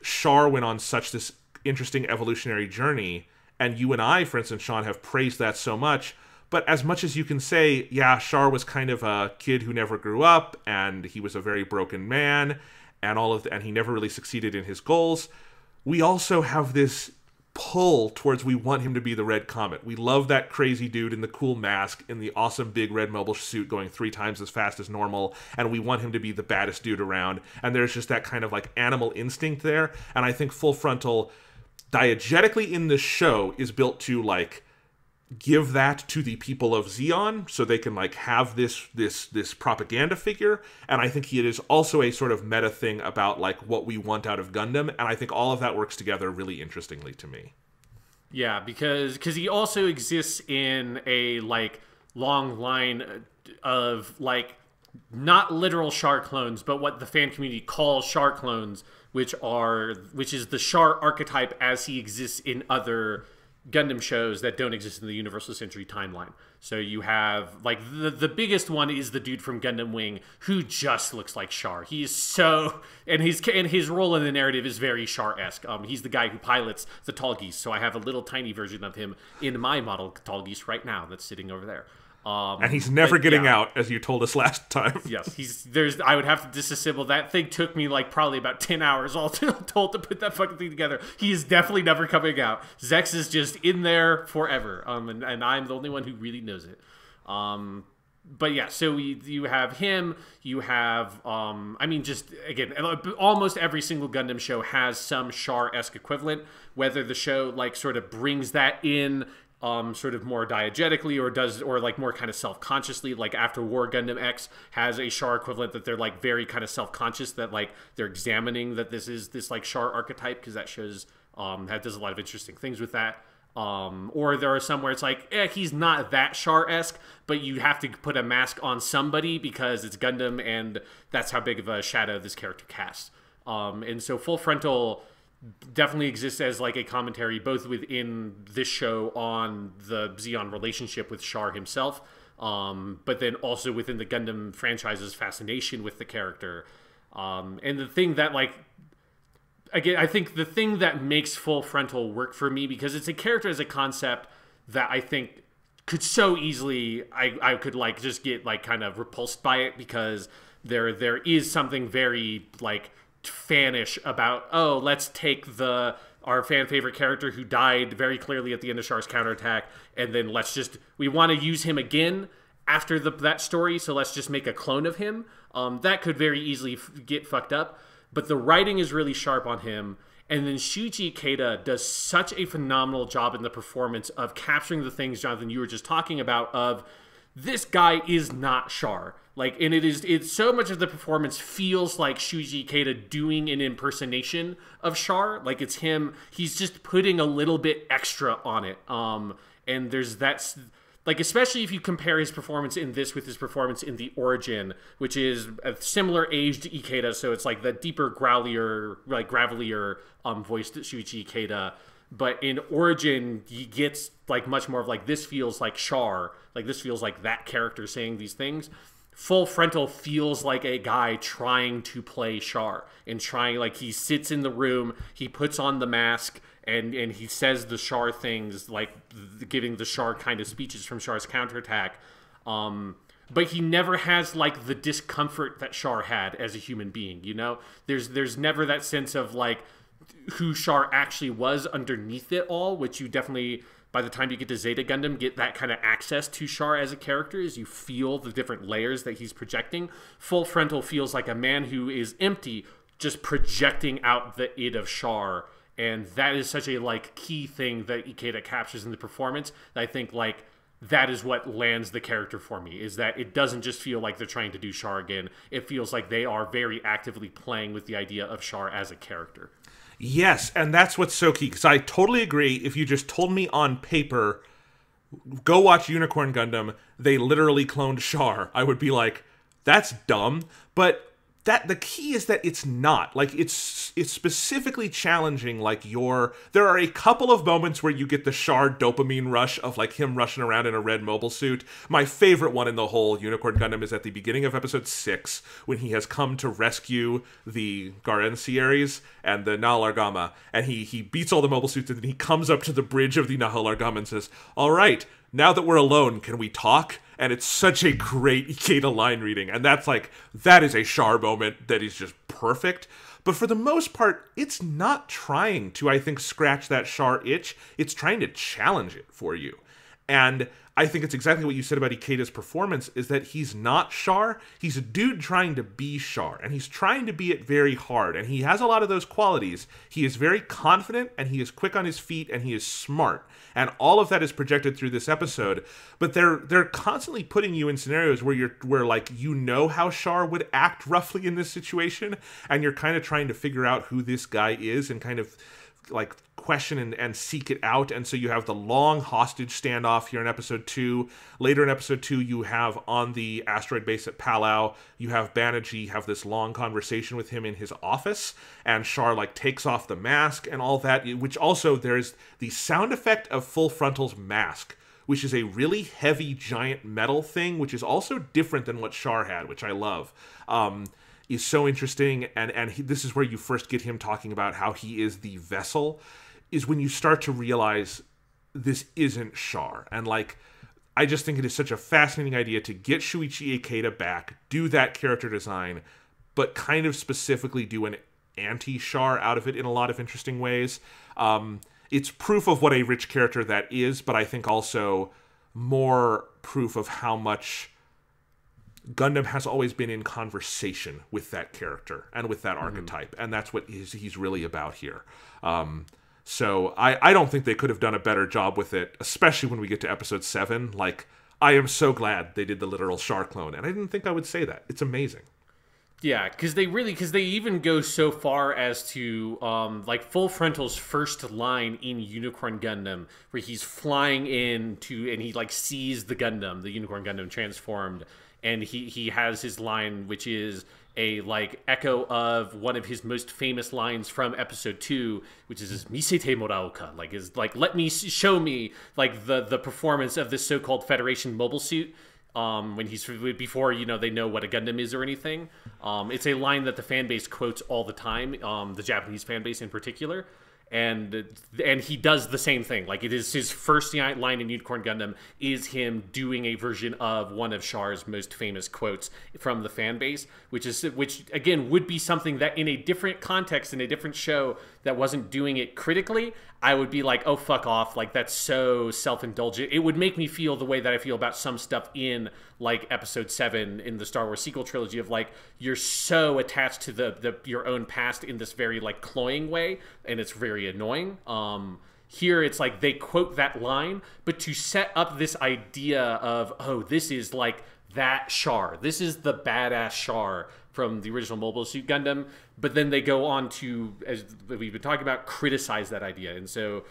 Char went on such this interesting evolutionary journey, and you and I, for instance, Sean, have praised that so much. But as much as you can say, yeah, Char was kind of a kid who never grew up, and he was a very broken man, and all of, the, and he never really succeeded in his goals. We also have this pull towards we want him to be the red comet. We love that crazy dude in the cool mask in the awesome big red mobile suit going 3 times as fast as normal and we want him to be the baddest dude around and there's just that kind of like animal instinct there and I think Full Frontal diegetically in this show is built to like give that to the people of Zeon so they can like have this this this propaganda figure. And I think it is also a sort of meta thing about like what we want out of Gundam. And I think all of that works together really interestingly to me. Yeah, because cuz he also exists in a like long line of like not literal Char clones, but what the fan community calls Char clones, which are which is the Char archetype as he exists in other Gundam shows that don't exist in the Universal Century timeline. So you have like the the biggest one is the dude from Gundam Wing who just looks like Char. He is so and his and his role in the narrative is very Char esque. Um, he's the guy who pilots the Tallgeese. So I have a little tiny version of him in my model Tallgeese right now that's sitting over there. Um, and he's never getting yeah. out, as you told us last time. yes, he's there's. I would have to disassemble that thing. Took me like probably about ten hours all told to put that fucking thing together. He is definitely never coming out. Zechs is just in there forever. Um, and, and I'm the only one who really knows it. Um, but yeah, so we, you have him. You have, um, I mean, just again, almost every single Gundam show has some Char esque equivalent. Whether the show like sort of brings that in um, sort of more diegetically or does or like more kind of self-consciously like after war gundam x has a char equivalent that they're like very kind of self-conscious that like they're examining that this is this like char archetype because that shows um that does a lot of interesting things with that um, or there are some where it's like, eh, he's not that Char esque, but you have to put a mask on somebody because it's Gundam, and that's how big of a shadow this character casts. Um, and so Full Frontal definitely exists as like a commentary both within this show on the Zeon relationship with Char himself, um, but then also within the Gundam franchise's fascination with the character. Um, and the thing that like again, I think the thing that makes Full Frontal work for me because it's a character as a concept that I think could so easily I, I could like just get like kind of repulsed by it because there there is something very like fanish about oh let's take the our fan favorite character who died very clearly at the end of Char's counterattack and then let's just we want to use him again after the, that story so let's just make a clone of him um, that could very easily get fucked up but the writing is really sharp on him and then Shuichi Ikeda does such a phenomenal job in the performance of capturing the things Jonathan you were just talking about of this guy is not Char. Like, and it is, it's so much of the performance feels like Shuichi Ikeda doing an impersonation of Char. Like, it's him, he's just putting a little bit extra on it. Um, and there's that's, like, especially if you compare his performance in this with his performance in The Origin, which is a similar age to Ikeda. So it's like the deeper, growlier, like, gravelier um, voiced Shuichi Ikeda but in origin he gets like much more of like this feels like char like this feels like that character saying these things full frontal feels like a guy trying to play char and trying like he sits in the room he puts on the mask and and he says the char things like giving the char kind of speeches from char's counterattack um but he never has like the discomfort that Char had as a human being, you know? There's there's never that sense of like who Char actually was underneath it all, which you definitely by the time you get to Zeta Gundam get that kind of access to Char as a character as you feel the different layers that he's projecting. Full Frontal feels like a man who is empty just projecting out the id of Char and that is such a like key thing that Ikeda captures in the performance that I think like that is what lands the character for me is that it doesn't just feel like they're trying to do Char again. It feels like they are very actively playing with the idea of Char as a character. Yes, and that's what's so key because I totally agree. If you just told me on paper, go watch Unicorn Gundam, they literally cloned Char, I would be like, that's dumb. But that the key is that it's not like it's it's specifically challenging like your there are a couple of moments where you get the Char dopamine rush of like him rushing around in a red mobile suit. My favorite one in the whole unicorn gundam is at the beginning of episode 6 when he has come to rescue the Garencieres and the Nahel Argama and he he beats all the mobile suits and then he comes up to the bridge of the Nahel Argama and says all right now that we're alone can we talk and it's such a great Ikeda line reading, and that's like that is a Char moment that is just perfect. But for the most part, it's not trying to, I think, scratch that Char itch. It's trying to challenge it for you. And I think it's exactly what you said about Ikeda's performance is that he's not Char. He's a dude trying to be Char, and he's trying to be it very hard. And he has a lot of those qualities. He is very confident, and he is quick on his feet, and he is smart. And all of that is projected through this episode. But they're they're constantly putting you in scenarios where you're where like you know how Char would act roughly in this situation, and you're kind of trying to figure out who this guy is and kind of like question and, and seek it out. And so you have the long hostage standoff here in episode two. Later in episode two, you have on the asteroid base at Palau, you have Banagher have this long conversation with him in his office, and Char like takes off the mask and all that, which also there's the sound effect of Full Frontal's mask. Which is a really heavy giant metal thing, which is also different than what Char had, which I love. Um, is so interesting and and he, this is where you first get him talking about how he is the vessel is when you start to realize this isn't Char and like I just think it is such a fascinating idea to get Shuichi Ikeda back, do that character design, but kind of specifically do an anti-Char out of it in a lot of interesting ways. Um, it's proof of what a rich character that is, but I think also more proof of how much Gundam has always been in conversation with that character and with that mm-hmm. archetype, and that's what he's, he's really about here. Um, so I, I don't think they could have done a better job with it, especially when we get to episode seven. Like, I am so glad they did the literal Char clone, and I didn't think I would say that. It's amazing. Yeah, because they really, because they even go so far as to, um, like, Full Frontal's first line in Unicorn Gundam, where he's flying in to, and he, like, sees the Gundam, the Unicorn Gundam transformed, and he he has his line which is a like echo of one of his most famous lines from episode two, which is his "Misete Moraoka," like is like let me show me like the the performance of this so-called Federation mobile suit. Um, when he's before you know they know what a Gundam is or anything. Um, it's a line that the fan base quotes all the time, um, the Japanese fan base in particular and and he does the same thing. Like it is his first line in Unicorn Gundam is him doing a version of one of Char's most famous quotes from the fan base, which is which again would be something that in a different context in a different show that wasn't doing it critically, I would be like, oh, fuck off. Like, that's so self indulgent. It would make me feel the way that I feel about some stuff in, like, episode seven in the Star Wars sequel trilogy of, like, you're so attached to the, the your own past in this very, like, cloying way, and it's very annoying. Um, here it's like they quote that line, but to set up this idea of, oh, this is like that Char. This is the badass Char from the original Mobile Suit Gundam, but then they go on to, as we've been talking about, criticize that idea. And so,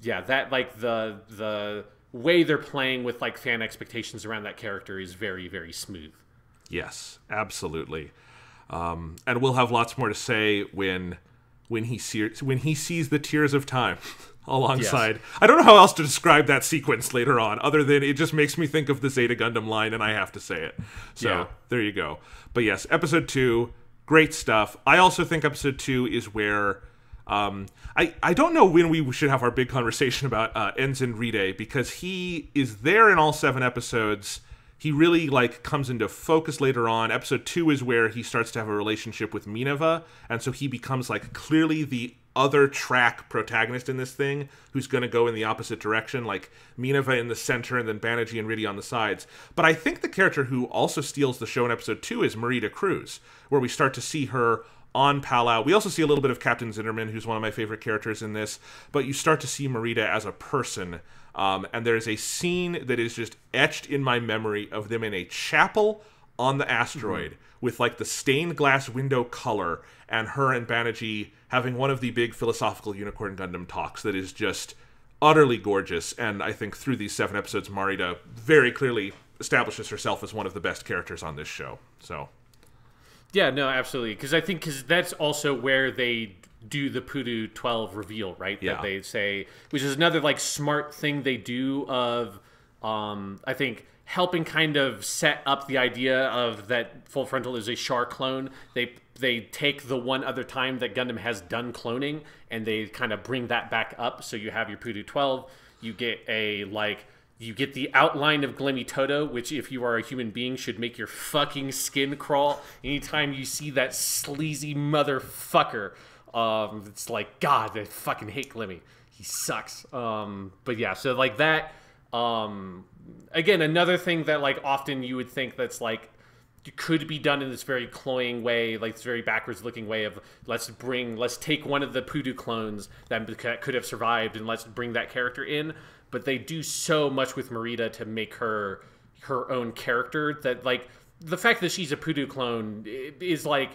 yeah, that like the the way they're playing with like fan expectations around that character is very very smooth. Yes, absolutely. Um, and we'll have lots more to say when when he sees when he sees the tears of time. alongside. Yes. I don't know how else to describe that sequence later on, other than it just makes me think of the Zeta Gundam line, and I have to say it. So yeah. there you go. But yes, episode two, great stuff. I also think episode two is where. Um, I, I don't know when we should have our big conversation about uh, Ensign Riddhe because he is there in all seven episodes. He really like comes into focus later on. Episode two is where he starts to have a relationship with Mineva, and so he becomes like clearly the other track protagonist in this thing who's going to go in the opposite direction, like Mineva in the center and then Banagher and Riddhe on the sides. But I think the character who also steals the show in episode two is Marida Cruz, where we start to see her on Palau. We also see a little bit of Captain Zinnerman, who's one of my favorite characters in this, but you start to see Marita as a person. Um, and there's a scene that is just etched in my memory of them in a chapel on the asteroid mm-hmm. With like the stained glass window color and her and Banagher having one of the big philosophical Unicorn Gundam talks that is just utterly gorgeous. And I think through these seven episodes, Marida very clearly establishes herself as one of the best characters on this show. So. Yeah, no, absolutely. Because I think because that's also where they do the Pudu 12 reveal, right? Yeah. That they say, which is another like smart thing they do of, um, I think helping kind of set up the idea of that Full Frontal is a Char clone. They they take the one other time that Gundam has done cloning and they kind of bring that back up. So you have your Pudu 12, you get a like you get the outline of Glemy Toto, which, if you are a human being, should make your fucking skin crawl anytime you see that sleazy motherfucker. Um, it's like, God, I fucking hate Glemy. He sucks. Um, but yeah, so like that. Um, again, another thing that like often you would think that's like could be done in this very cloying way, like this very backwards looking way of let's bring, let's take one of the Pudu clones that could have survived and let's bring that character in. But they do so much with Marida to make her her own character that like the fact that she's a Pudu clone is like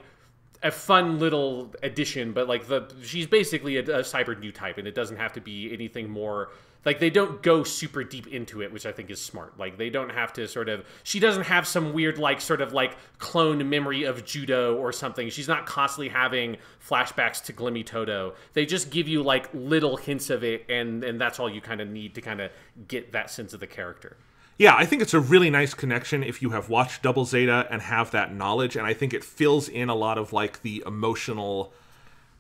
a fun little addition, but like the she's basically a, a cyber new type, and it doesn't have to be anything more like they don't go super deep into it which i think is smart. Like they don't have to sort of she doesn't have some weird like sort of like clone memory of Judau or something. She's not constantly having flashbacks to Glemy Toto. They just give you like little hints of it and and that's all you kind of need to kind of get that sense of the character. Yeah, I think it's a really nice connection if you have watched Double Zeta and have that knowledge, and I think it fills in a lot of like the emotional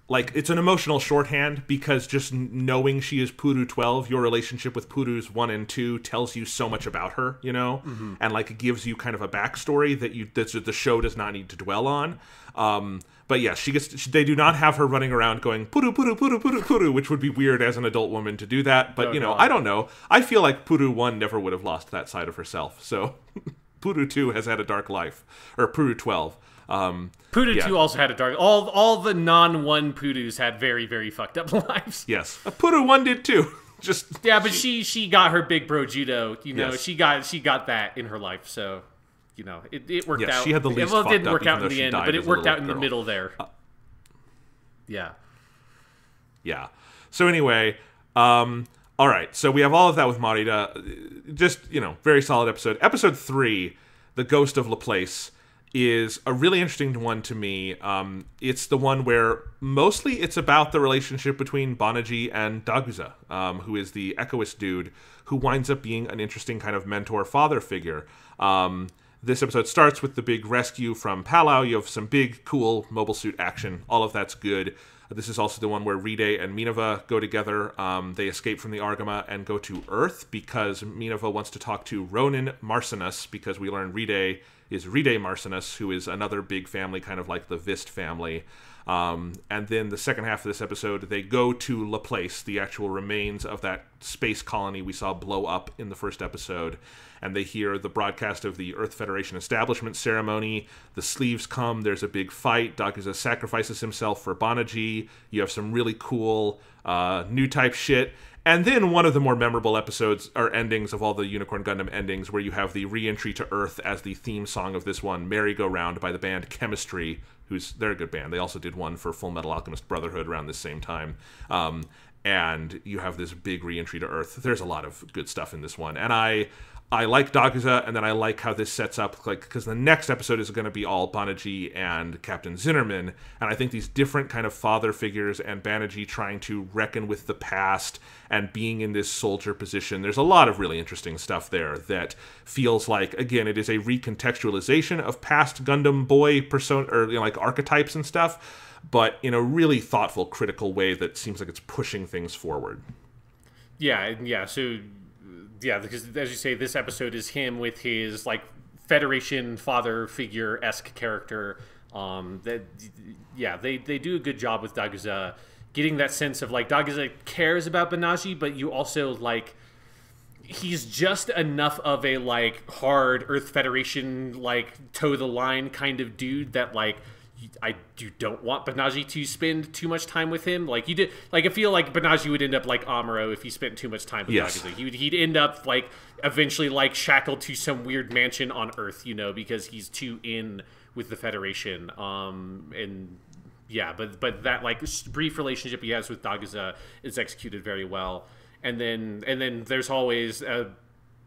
like it's an emotional shorthand because just knowing she is Pudu 12, your relationship with Pudus 1 and 2 tells you so much about her, you know? Mm-hmm. And like it gives you kind of a backstory that you that the show does not need to dwell on. Um, but yeah, she gets they do not have her running around going Pudu Pudu Pudu Pudu Pudu, which would be weird as an adult woman to do that, but oh, you know, God. I don't know. I feel like Pudu 1 never would have lost that side of herself. So Pudu 2 has had a dark life or Pudu 12. Um, Pudu yeah. 2 also had a dark. All all the non one Pudus had very very fucked up lives. Yes, uh, Pudu 1 did too. Just yeah, but she, she got her big bro Judau. You know, yes. she got she got that in her life. So you know, it, it worked yeah, out. She had the least. Well, it didn't work out in the end, but it worked out in girl. the middle there. Uh, yeah. Yeah. So anyway, um, all right. So we have all of that with Marida. Just you know, very solid episode. Episode three, the Ghost of Laplace is a really interesting one to me. Um, it's the one where mostly it's about the relationship between Banagher and Daguza, um, who is the ECOAS dude who winds up being an interesting kind of mentor father figure. Um, this episode starts with the big rescue from Palau. You have some big, cool mobile suit action. All of that's good. This is also the one where Riddhe and Mineva go together. Um, they escape from the Argama and go to Earth because Mineva wants to talk to Ronan Marcenas because we learn Riddhe is Riddhe Marcenas, who is another big family, kind of like the Vist family. Um, and then the second half of this episode, they go to Laplace, the actual remains of that space colony we saw blow up in the first episode. And they hear the broadcast of the Earth Federation establishment ceremony. The sleeves come, there's a big fight. Daguza sacrifices himself for Banagher. You have some really cool uh, new type shit. And then one of the more memorable episodes or endings of all the Unicorn Gundam endings, where you have the re-entry to Earth as the theme song of this one, "Merry Go Round" by the band Chemistry, who's they're a good band. They also did one for Full Metal Alchemist Brotherhood around this same time. Um, and you have this big re-entry to Earth. There's a lot of good stuff in this one, and I I like Daguza, and then I like how this sets up, like, because the next episode is going to be all Banagher and Captain Zinnerman, and I think these different kind of father figures and Banagher trying to reckon with the past and being in this soldier position. There's a lot of really interesting stuff there that feels like, again, it is a recontextualization of past Gundam boy persona or you know, like archetypes and stuff, but in a really thoughtful, critical way that seems like it's pushing things forward. Yeah, yeah. So yeah, because as you say, this episode is him with his like Federation father figure esque character. Um, that yeah, they they do a good job with Daguza getting that sense of like Daguza cares about Banagher, but you also like he's just enough of a like hard Earth Federation like toe the line kind of dude that like I you don't want Banagher to spend too much time with him. Like you did, like I feel like Banagher would end up like Amuro if he spent too much time with yes. He would, he'd end up like eventually like shackled to some weird mansion on Earth, you know, because he's too in with the Federation. Um, and yeah, but but that like brief relationship he has with Daguza is executed very well. And then and then there's always a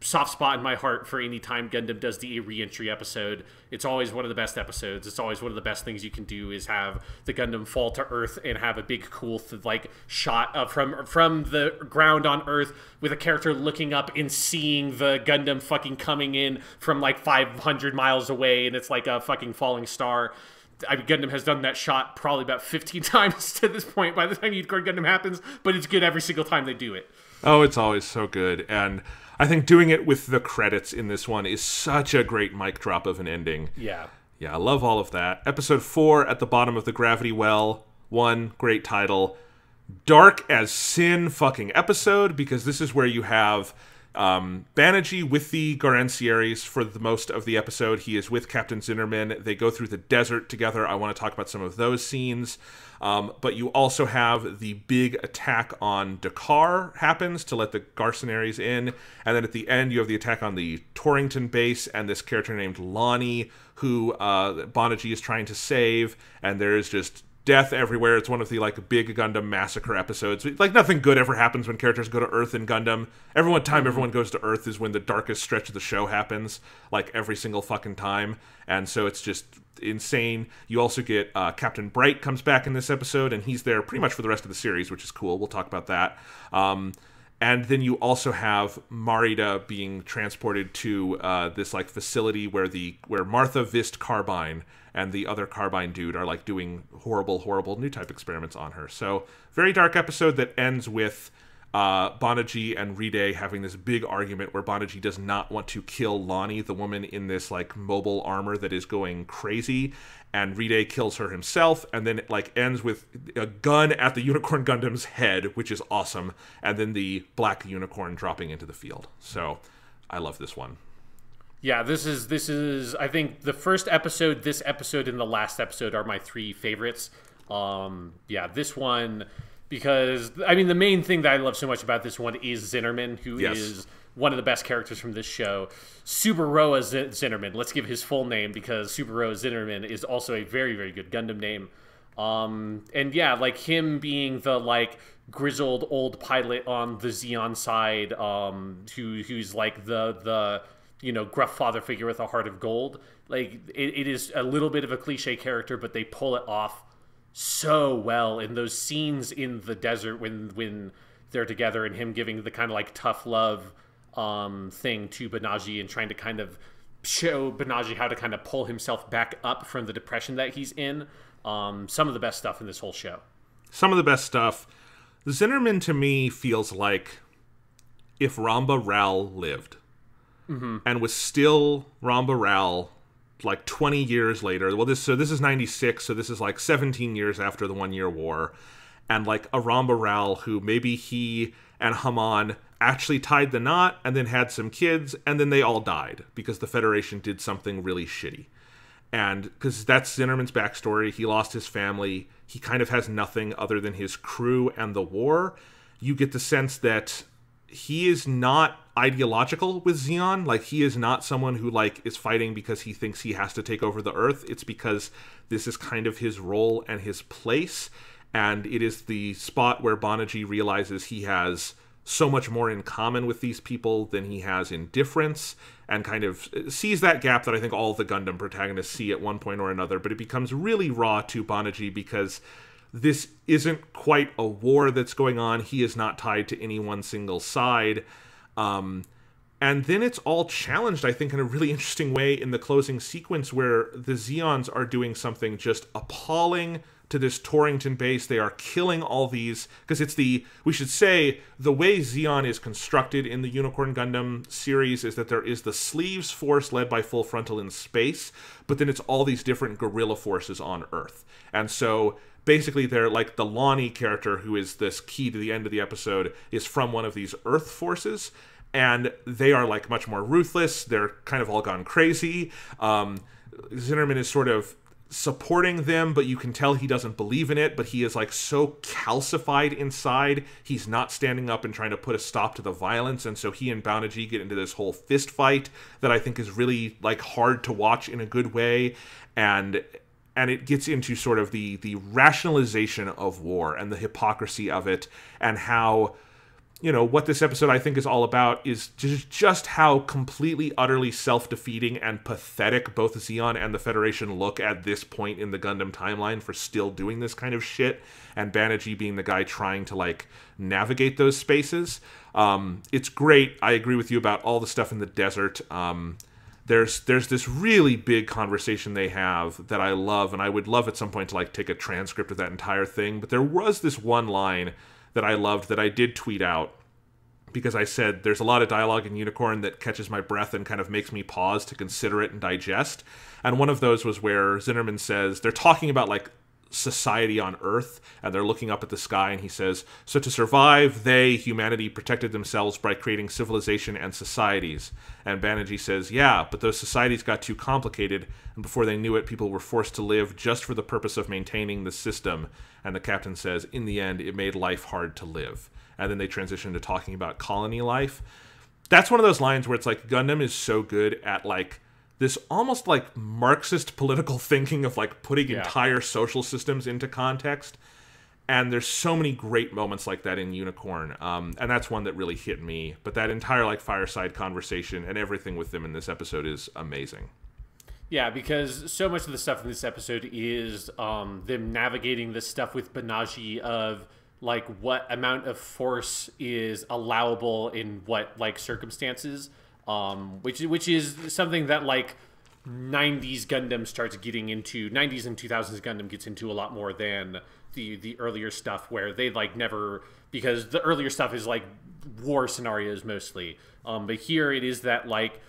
soft spot in my heart for any time Gundam does the re-entry episode. It's always one of the best episodes. It's always one of the best things you can do is have the Gundam fall to Earth and have a big cool like shot of from from the ground on Earth with a character looking up and seeing the Gundam fucking coming in from like 500 miles away and it's like a fucking falling star. I mean, Gundam has done that shot probably about 15 times to this point by the time Unicorn Gundam happens, but it's good every single time they do it. Oh, it's always so good. And I think doing it with the credits in this one is such a great mic drop of an ending. Yeah. Yeah, I love all of that. Episode 4 at the bottom of the gravity well. One great title. Dark as sin fucking episode because this is where you have um, Banagher with the Garencieres for the most of the episode. He is with Captain Zinnerman. They go through the desert together. I want to talk about some of those scenes. Um, but you also have the big attack on Dakar happens to let the Garencieres in, and then at the end you have the attack on the Torrington base and this character named Lonnie who uh, Banagher is trying to save, and there is just death everywhere. It's one of the like big Gundam massacre episodes. Like nothing good ever happens when characters go to Earth in Gundam. Everyone time everyone goes to Earth is when the darkest stretch of the show happens, like every single fucking time. And so it's just insane. You also get uh, Captain Bright comes back in this episode, and he's there pretty much for the rest of the series, which is cool. We'll talk about that. Um, and then you also have Marida being transported to uh, this like facility where the where Martha Vist Carbine and the other Carbine dude are like doing horrible, horrible new type experiments on her. So very dark episode that ends with uh, Banagher and Riddhe having this big argument where Banagher does not want to kill Lonnie, the woman in this like mobile armor that is going crazy, and Riddhe kills her himself, and then it like ends with a gun at the Unicorn Gundam's head, which is awesome, and then the black unicorn dropping into the field. So I love this one. Yeah, this is this is I think the first episode, this episode, and the last episode are my three favorites. Um, yeah, this one because I mean the main thing that I love so much about this one is Zinnerman, who Yes. is one of the best characters from this show. Suberoa Z- Zinnerman. Let's give his full name because Suberoa Zinnerman is also a very very good Gundam name. Um, and yeah, like him being the like grizzled old pilot on the Zeon side, um, who who's like the the you know gruff father figure with a heart of gold. Like it, it is a little bit of a cliche character, but they pull it off so well in those scenes in the desert when when they're together and him giving the kind of like tough love um, thing to Banagher and trying to kind of show Banagher how to kind of pull himself back up from the depression that he's in. Um, some of the best stuff in this whole show. Some of the best stuff. Zinnerman to me feels like if Ramba Ral lived Mm-hmm. and was still Ramba Ral like 20 years later. Well, this so this is 96, so this is like 17 years after the One Year War, and like a Ramba Ral who maybe he and Hamon actually tied the knot and then had some kids, and then they all died because the Federation did something really shitty and because that's Zinnerman's backstory, he lost his family. He kind of has nothing other than his crew and the war. You get the sense that he is not ideological with Zeon. Like he is not someone who like is fighting because he thinks he has to take over the Earth. It's because this is kind of his role and his place, and it is the spot where Banagher realizes he has so much more in common with these people than he has in difference and kind of uh, sees that gap that I think all the Gundam protagonists see at one point or another, but it becomes really raw to Banagher because this isn't quite a war that's going on. He is not tied to any one single side. Um, and then it's all challenged, I think, in a really interesting way in the closing sequence where the Zeons are doing something just appalling to this Torrington base. They are killing all these because it's the we should say the way Zeon is constructed in the Unicorn Gundam series is that there is the sleeves force led by Full Frontal in space, but then it's all these different guerrilla forces on Earth. And so basically they're like the Lonnie character who is this key to the end of the episode is from one of these Earth forces and they are like much more ruthless. They're kind of all gone crazy. Um, Zinnerman is sort of supporting them, but you can tell he doesn't believe in it. But he is like so calcified inside, he's not standing up and trying to put a stop to the violence. And so he and Banagher get into this whole fist fight that I think is really like hard to watch in a good way, and and it gets into sort of the the rationalization of war and the hypocrisy of it and how you know what this episode I think is all about is just just how completely utterly self-defeating and pathetic both Zeon and the Federation look at this point in the Gundam timeline for still doing this kind of shit and Banagher being the guy trying to like navigate those spaces. Um, it's great. I agree with you about all the stuff in the desert. Um, there's there's this really big conversation they have that I love, and I would love at some point to like take a transcript of that entire thing. But there was this one line that I loved that I did tweet out because I said there's a lot of dialogue in Unicorn that catches my breath and kind of makes me pause to consider it and digest. And one of those was where Zinnerman says they're talking about like society on Earth, and they're looking up at the sky, and he says, So to survive, they, humanity, protected themselves by creating civilization and societies. And Banagher says, Yeah, but those societies got too complicated, and before they knew it, people were forced to live just for the purpose of maintaining the system. And the captain says, In the end, it made life hard to live. And then they transition to talking about colony life. That's one of those lines where it's like Gundam is so good at like this almost like Marxist political thinking of like putting yeah. entire social systems into context. And there's so many great moments like that in Unicorn, um, and that's one that really hit me. But that entire like fireside conversation and everything with them in this episode is amazing. Yeah, because so much of the stuff in this episode is um, them navigating this stuff with Banagher of like what amount of force is allowable in what like circumstances um, which which is something that like 90s Gundam starts getting into 90s and 2000s Gundam gets into a lot more than the the earlier stuff where they like never because the earlier stuff is like war scenarios mostly um, but here it is that like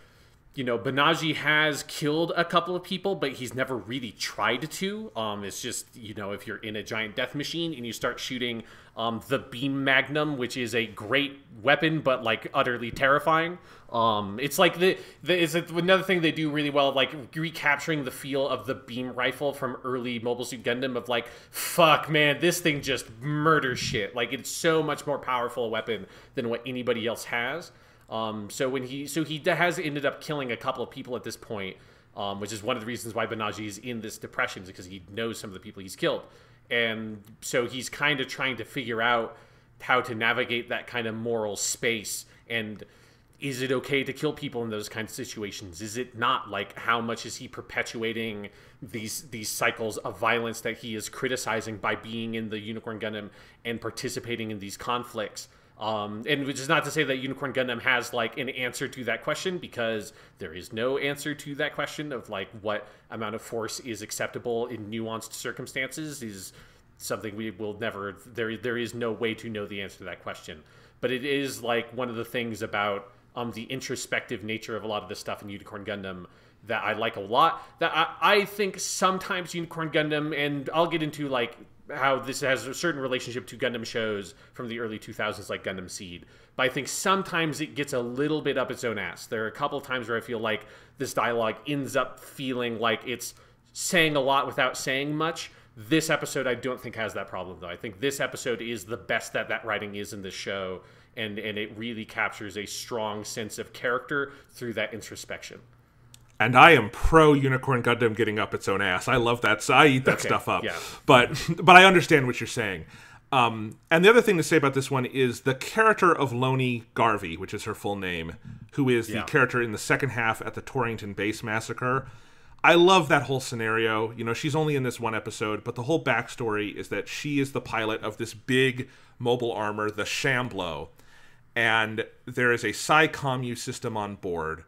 you know, Banagher has killed a couple of people, but he's never really tried to. Um, it's just, you know, if you're in a giant death machine and you start shooting um, the beam magnum, which is a great weapon, but like utterly terrifying. Um, it's like the, the it's another thing they do really well, like recapturing the feel of the beam rifle from early Mobile Suit Gundam. Of like, fuck, man, this thing just murders shit. Like it's so much more powerful a weapon than what anybody else has. Um, so when he so he has ended up killing a couple of people at this point, um, which is one of the reasons why Banagher is in this depression, is because he knows some of the people he's killed, and so he's kind of trying to figure out how to navigate that kind of moral space and is it okay to kill people in those kinds of situations is it not like how much is he perpetuating these these cycles of violence that he is criticizing by being in the unicorn gundam and participating in these conflicts um, and which is not to say that Unicorn Gundam has like an answer to that question because there is no answer to that question of like what amount of force is acceptable in nuanced circumstances is something we will never there there is no way to know the answer to that question. But it is like one of the things about um, the introspective nature of a lot of the stuff in Unicorn Gundam that I like a lot. That I, I think sometimes Unicorn Gundam, and I'll get into like how this has a certain relationship to Gundam shows from the early 2000s, like Gundam Seed. But I think sometimes it gets a little bit up its own ass. There are a couple of times where I feel like this dialogue ends up feeling like it's saying a lot without saying much. This episode, I don't think has that problem though. I think this episode is the best that that writing is in this show, and and it really captures a strong sense of character through that introspection and I am pro Unicorn Gundam getting up its own ass. I love that. So I eat that okay, stuff up. Yeah. But but I understand what you're saying. Um, and the other thing to say about this one is the character of Loni Garvey, which is her full name, who is the character in the second half at the Torrington Base massacre. I love that whole scenario. You know, she's only in this one episode, but the whole backstory is that she is the pilot of this big mobile armor, the Shamblo, and there is a Psycommu system on board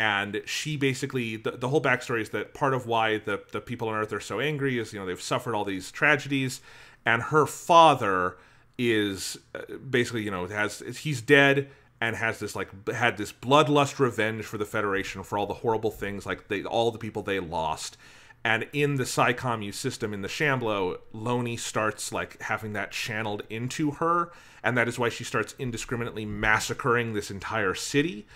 and she basically the, the whole backstory is that part of why the, the people on earth are so angry is you know they've suffered all these tragedies and her father is uh, basically you know has he's dead and has this like had this bloodlust revenge for the federation for all the horrible things like they all the people they lost and in the Psycommu system in the Shamblo, Loni starts like having that channeled into her, and that is why she starts indiscriminately massacring this entire city.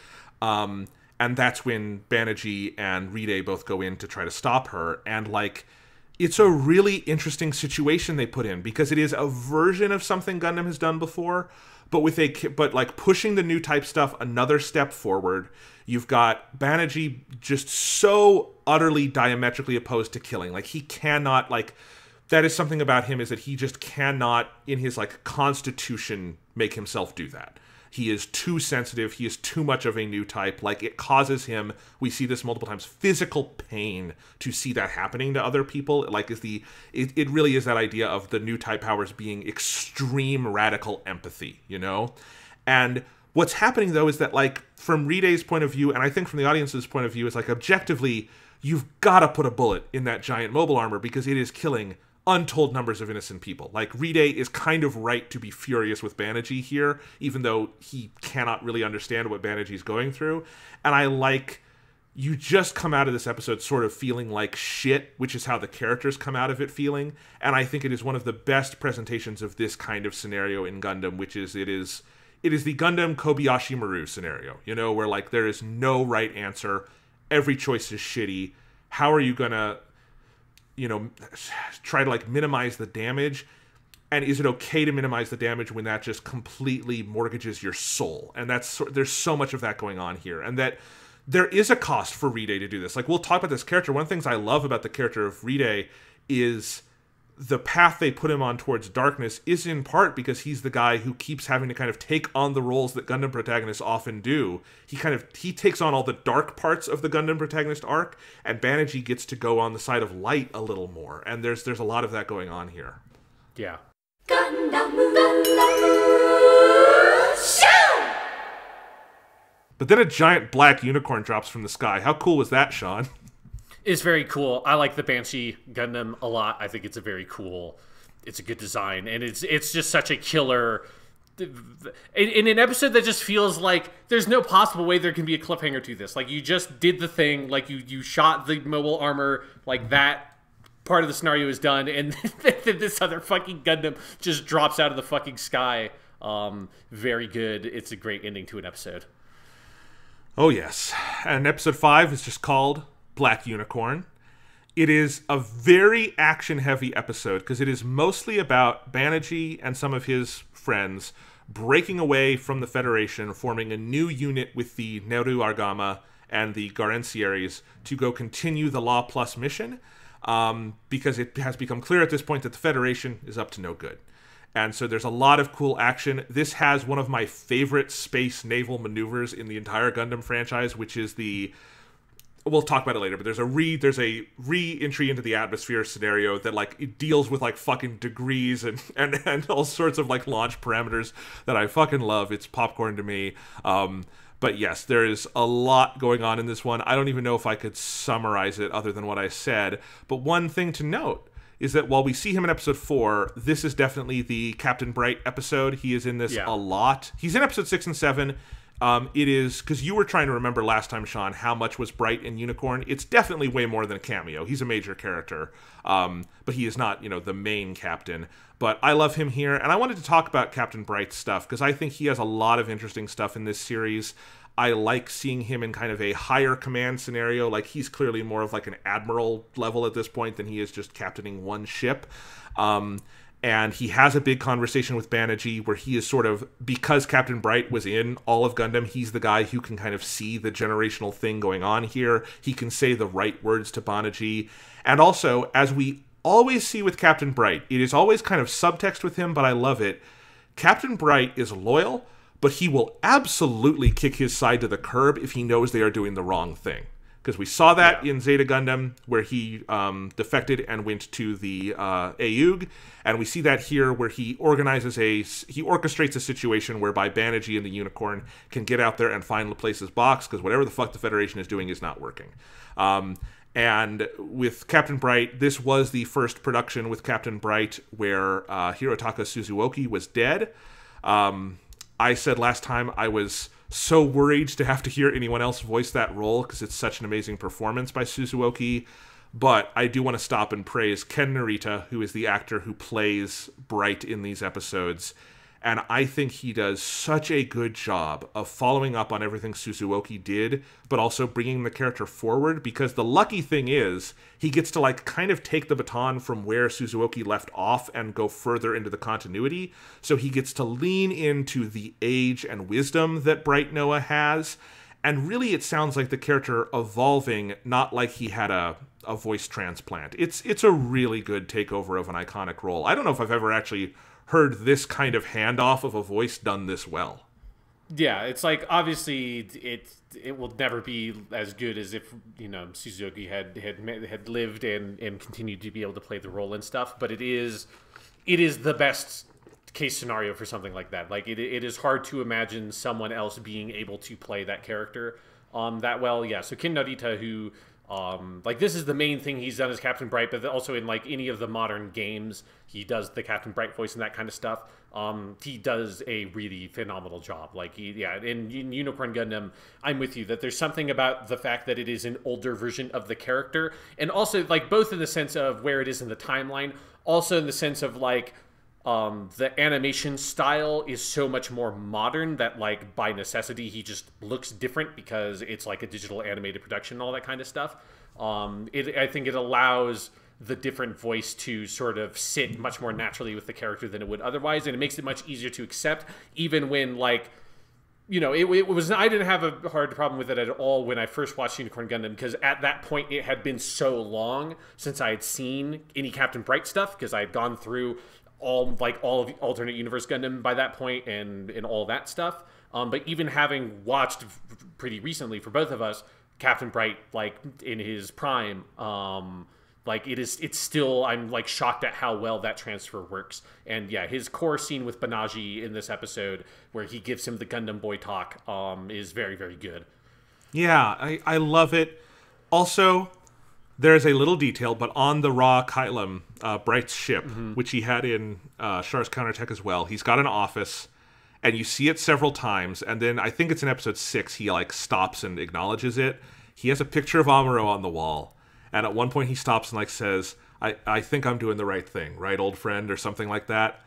Um, and that's when Banagher and Riddhe both go in to try to stop her and like it's a really interesting situation they put in because it is a version of something Gundam has done before but with a but like pushing the new type stuff another step forward you've got Banagher just so utterly diametrically opposed to killing. Like he cannot like that is something about him is that he just cannot in his like constitution make himself do that he is too sensitive. He is too much of a new type. Like it causes him we see this multiple times physical pain to see that happening to other people. Like is the it, it really is that idea of the new type powers being extreme radical empathy you know? And what's happening though is that like from Riddhe's point of view and i think from the audience's point of view is like objectively you've got to put a bullet in that giant mobile armor because it is killing untold numbers of innocent people. Like Riddhe is kind of right to be furious with Banagher here, even though he cannot really understand what Banagher's going through. And I like you just come out of this episode sort of feeling like shit, which is how the characters come out of it feeling. And I think it is one of the best presentations of this kind of scenario in Gundam, which is it is it is the Gundam Kobayashi Maru scenario, you know, where like there is no right answer, every choice is shitty. How are you gonna you know try to like minimize the damage. And is it okay to minimize the damage when that just completely mortgages your soul? And that's there's so much of that going on here. And that there is a cost for Riddhe to do this. Like we'll talk about this character. One of the things i love about the character of Riddhe is the path they put him on towards darkness is in part because he's the guy who keeps having to kind of take on the roles that Gundam protagonists often do. He kind of he takes on all the dark parts of the Gundam protagonist arc, and Banagher gets to go on the side of light a little more. And there's there's a lot of that going on here. Yeah. Gundam, Gundam, But then a giant black unicorn drops from the sky. How cool was that, Sean? is very cool. I like the Banshee Gundam a lot. I think it's a very cool. It's a good design, and it's it's just such a killer. In, in an episode that just feels like there's no possible way there can be a cliffhanger to this. Like you just did the thing, like you you shot the mobile armor, like that part of the scenario is done, and then this other fucking Gundam just drops out of the fucking sky. Um, very good. It's a great ending to an episode. Oh yes, and episode five is just called Black Unicorn. It is a very action heavy episode because it is mostly about Banagher and some of his friends breaking away from the Federation, forming a new unit with the Nahel Argama and the Garencieres to go continue the Law Plus mission um, because it has become clear at this point that the Federation is up to no good. And so there's a lot of cool action. This has one of my favorite space naval maneuvers in the entire Gundam franchise, which is the we'll talk about it later, but there's a re there's a re-entry into the atmosphere scenario that like it deals with like fucking degrees and and and all sorts of like launch parameters that I fucking love. It's popcorn to me. Um, but yes, there is a lot going on in this one. I don't even know if I could summarize it other than what I said. But one thing to note is that while we see him in episode four, this is definitely the Captain Bright episode. He is in this Yeah. a lot. He's in episode six and seven. Um, it is because you were trying to remember last time, Sean, how much was Bright in Unicorn. It's definitely way more than a cameo. He's a major character, um, but he is not, you know, the main captain. But I love him here, and I wanted to talk about Captain Bright's stuff because I think he has a lot of interesting stuff in this series. I like seeing him in kind of a higher command scenario. Like he's clearly more of like an admiral level at this point than he is just captaining one ship. Um, and he has a big conversation with Banagher where he is sort of because Captain Bright was in all of Gundam, he's the guy who can kind of see the generational thing going on here. He can say the right words to Banagher. And also, as we always see with Captain Bright, it is always kind of subtext with him, but I love it. Captain Bright is loyal, but he will absolutely kick his side to the curb if he knows they are doing the wrong thing. Because we saw that Yeah. in Zeta Gundam, where he um, defected and went to the uh, Aug, and we see that here, where he organizes a he orchestrates a situation whereby Banagher and the Unicorn can get out there and find Laplace's box, because whatever the fuck the Federation is doing is not working. Um, and with Captain Bright, this was the first production with Captain Bright where uh, Hirotaka Suzuoki was dead. Um, I said last time I was so worried to have to hear anyone else voice that role because it's such an amazing performance by Suzuoki. But I do want to stop and praise Ken Narita, who is the actor who plays Bright in these episodes. And I think he does such a good job of following up on everything Suzuoki did, but also bringing the character forward. Because the lucky thing is, he gets to like kind of take the baton from where Suzuoki left off and go further into the continuity. So he gets to lean into the age and wisdom that Bright Noah has. And really, it sounds like the character evolving, not like he had a a voice transplant. It's it's a really good takeover of an iconic role. I don't know if I've ever actually heard this kind of handoff of a voice done this well. Yeah, it's like obviously it it will never be as good as if you know Suzuoki had had had lived and and continued to be able to play the role and stuff. But it is it is the best case scenario for something like that. Like it, it is hard to imagine someone else being able to play that character um that well. Yeah, so Ken Narita who um, like this is the main thing he's done as Captain Bright, but also in like any of the modern games, he does the Captain Bright voice and that kind of stuff. Um, he does a really phenomenal job. Like he, yeah, in, in Unicorn Gundam, I'm with you that there's something about the fact that it is an older version of the character, and also like both in the sense of where it is in the timeline, also in the sense of like um, the animation style is so much more modern that like by necessity he just looks different because it's like a digital animated production and all that kind of stuff um, it, i think it allows the different voice to sort of sit much more naturally with the character than it would otherwise and it makes it much easier to accept even when like you know, it, it, was. I didn't have a hard problem with it at all when I first watched Unicorn Gundam because at that point it had been so long since I had seen any Captain Bright stuff because I had gone through all like all of alternate universe Gundam by that point and and all that stuff. Um, but even having watched pretty recently for both of us, Captain Bright like in his prime, um, like it is it's still I'm like shocked at how well that transfer works. And yeah, his core scene with Banagher in this episode where he gives him the Gundam boy talk um, is very very good. Yeah, I I love it. Also, there's a little detail, but on the Ra Cailum, uh, Bright's ship, mm-hmm. which he had in uh, Char's Counterattack as well, he's got an office, and you see it several times, and then I think it's in episode six, he like stops and acknowledges it. He has a picture of Amuro on the wall, and at one point he stops and like says, I, I think I'm doing the right thing, right, old friend, or something like that.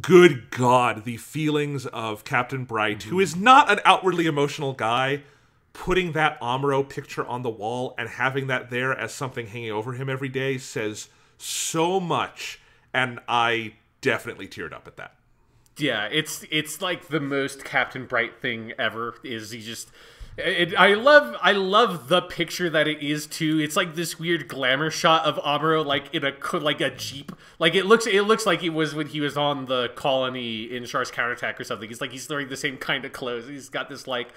Good God, the feelings of Captain Bright, mm-hmm. who is not an outwardly emotional guy, putting that Amuro picture on the wall and having that there as something hanging over him every day says so much and I definitely teared up at that. Yeah, it's it's like the most Captain Bright thing ever is he just it, I love I love the picture that it is too. It's like this weird glamour shot of Amuro like in a like a jeep. Like it looks it looks like it was when he was on the colony in Char's counterattack or something. It's like he's wearing the same kind of clothes. He's got this like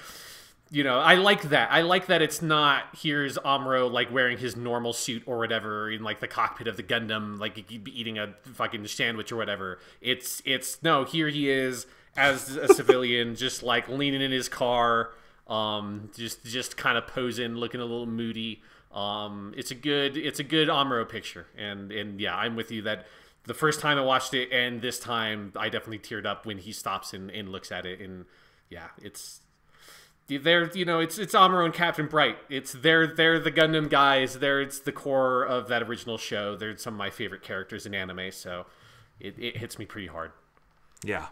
you know, I like that. I like that it's not here's Amuro like wearing his normal suit or whatever in like the cockpit of the Gundam, like eating a fucking sandwich or whatever. It's it's no, here he is as a civilian, just like leaning in his car, um, just just kind of posing, looking a little moody. Um, it's a good it's a good Amuro picture, and and yeah, I'm with you that the first time I watched it and this time I definitely teared up when he stops and, and looks at it, and yeah, it's they're you know it's it's Amuro and Captain Bright. It's they're they're the Gundam guys. They're it's the core of that original show. They're some of my favorite characters in anime, so it, it hits me pretty hard. Yeah.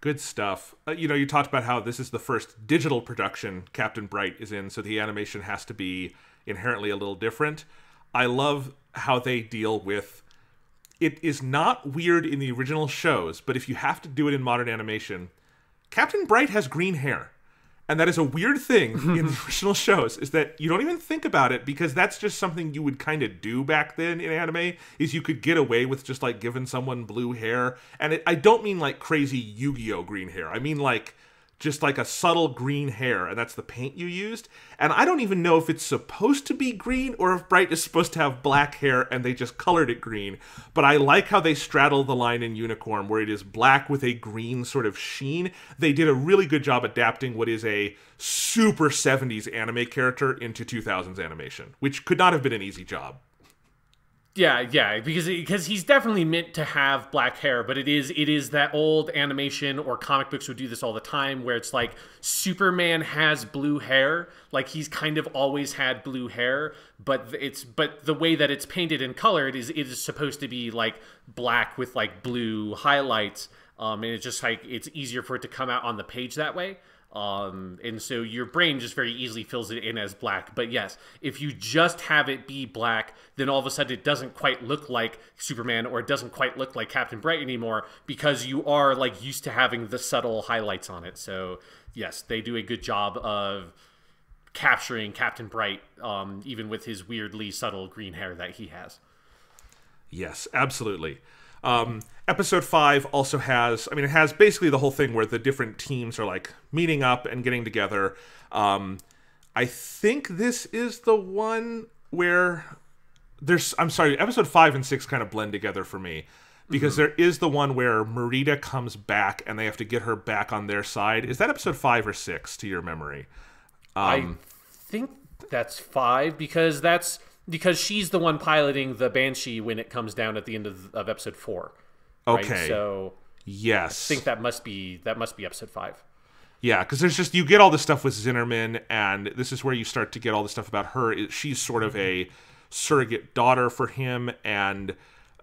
Good stuff. Uh, you know, you talked about how this is the first digital production Captain Bright is in, so the animation has to be inherently a little different. I love how they deal with it is not weird in the original shows, but if you have to do it in modern animation, Captain Bright has green hair. And that is a weird thing in the original shows is that you don't even think about it because that's just something you would kind of do back then in anime is you could get away with just like giving someone blue hair and it, I don't mean like crazy Yu-Gi-Oh green hair. I mean like just like a subtle green hair, and that's the paint you used. And I don't even know if it's supposed to be green or if Bright is supposed to have black hair and they just colored it green. But I like how they straddle the line in Unicorn where it is black with a green sort of sheen. They did a really good job adapting what is a super 70s anime character into 2000s animation, which could not have been an easy job. Yeah, yeah, because because he's definitely meant to have black hair, but it is it is that old animation or comic books would do this all the time, where it's like Superman has blue hair, like he's kind of always had blue hair, but it's but the way that it's painted and colored is it is supposed to be like black with like blue highlights, um, and it's just like it's easier for it to come out on the page that way. Um, and so your brain just very easily fills it in as black. But yes, if you just have it be black, then all of a sudden it doesn't quite look like Superman or it doesn't quite look like Captain Bright anymore because you are like used to having the subtle highlights on it. So yes, they do a good job of capturing Captain Bright, um, even with his weirdly subtle green hair that he has. Yes, absolutely. Um, episode five also has, I mean, it has basically the whole thing where the different teams are like meeting up and getting together. Um, I think this is the one where there's, I'm sorry, episode five and six kind of blend together for me because there is the one where Marida comes back and they have to get her back on their side. Is that episode five or six to your memory? I think that's five because that's because she's the one piloting the Banshee when it comes down at the end of, of episode four. right? Okay. So Yes. I think that must be that must be episode five. Yeah, because there's just you get all this stuff with Zinnerman, and this is where you start to get all the stuff about her. She's sort of a surrogate daughter for him, and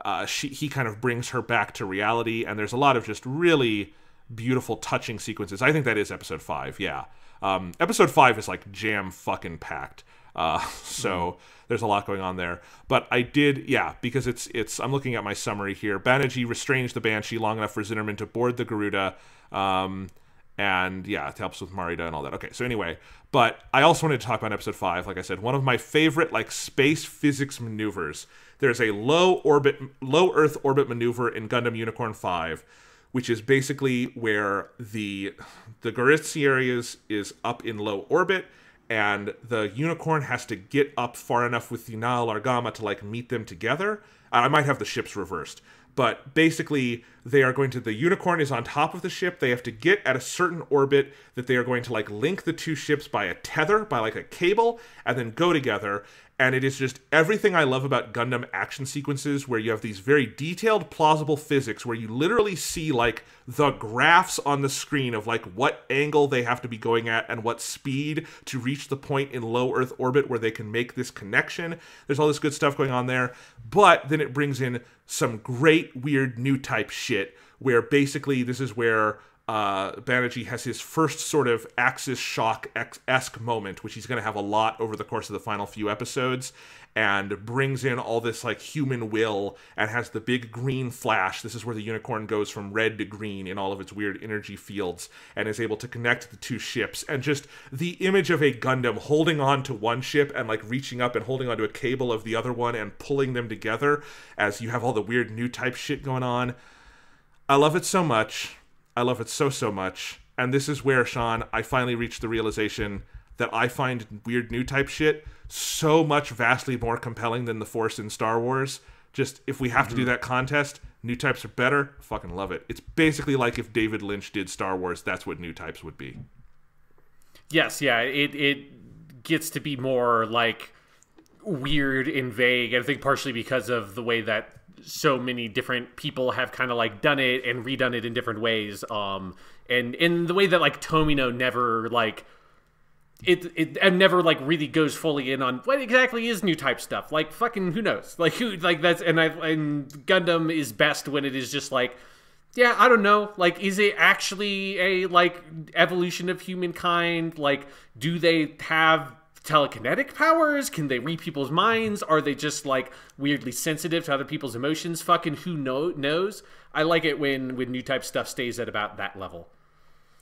uh, she he kind of brings her back to reality. And there's a lot of just really beautiful, touching sequences. I think that is episode five. Yeah, um, episode five is like jam fucking packed. Uh, so there's a lot going on there. But I did, yeah, because it's it's. I'm looking at my summary here. Banagher restrains the Banshee long enough for Zinnerman to board the Garuda. Um, and yeah, it helps with Marida and all that. Okay, so anyway, but I also wanted to talk about episode five. Like I said, one of my favorite like space physics maneuvers. There's a low orbit, low Earth orbit maneuver in Gundam Unicorn Five, which is basically where the the Garencieres is up in low orbit, and the unicorn has to get up far enough with the Nahel Argama to like meet them together. I might have the ships reversed, but basically they are going to the unicorn is on top of the ship. They have to get at a certain orbit that they are going to like link the two ships by a tether, by like a cable, and then go together. And it is just everything I love about Gundam action sequences where you have these very detailed, plausible physics where you literally see like the graphs on the screen of like what angle they have to be going at and what speed to reach the point in low Earth orbit where they can make this connection. There's all this good stuff going on there. But then it brings in some great, weird new type shit where basically this is where uh, Banagher has his first sort of Axis shock esque moment, which he's going to have a lot over the course of the final few episodes, and brings in all this like human will and has the big green flash. This is where the unicorn goes from red to green in all of its weird energy fields and is able to connect the two ships. And just the image of a Gundam holding on to one ship and like reaching up and holding onto a cable of the other one and pulling them together as you have all the weird new type shit going on. I love it so much. I love it so, so much. And this is where, Sean, I finally reached the realization that I find weird new type shit so much vastly more compelling than the Force in Star Wars. Just if we have to do mm-hmm. that contest, new types are better. Fucking love it. It's basically like if David Lynch did Star Wars, that's what new types would be. Yes, yeah, it it gets to be more like weird and vague. I think partially because of the way that so many different people have kind of like done it and redone it in different ways. Um, and in the way that like Tomino never like it it and never like really goes fully in on what exactly is new type stuff. Like fucking who knows? Like who like that's and I and Gundam is best when it is just like yeah, I don't know. Like, is it actually a like evolution of humankind? Like, do they have telekinetic powers? Can they read people's minds? Are they just like weirdly sensitive to other people's emotions? Fucking who know knows? I like it when when new type stuff stays at about that level.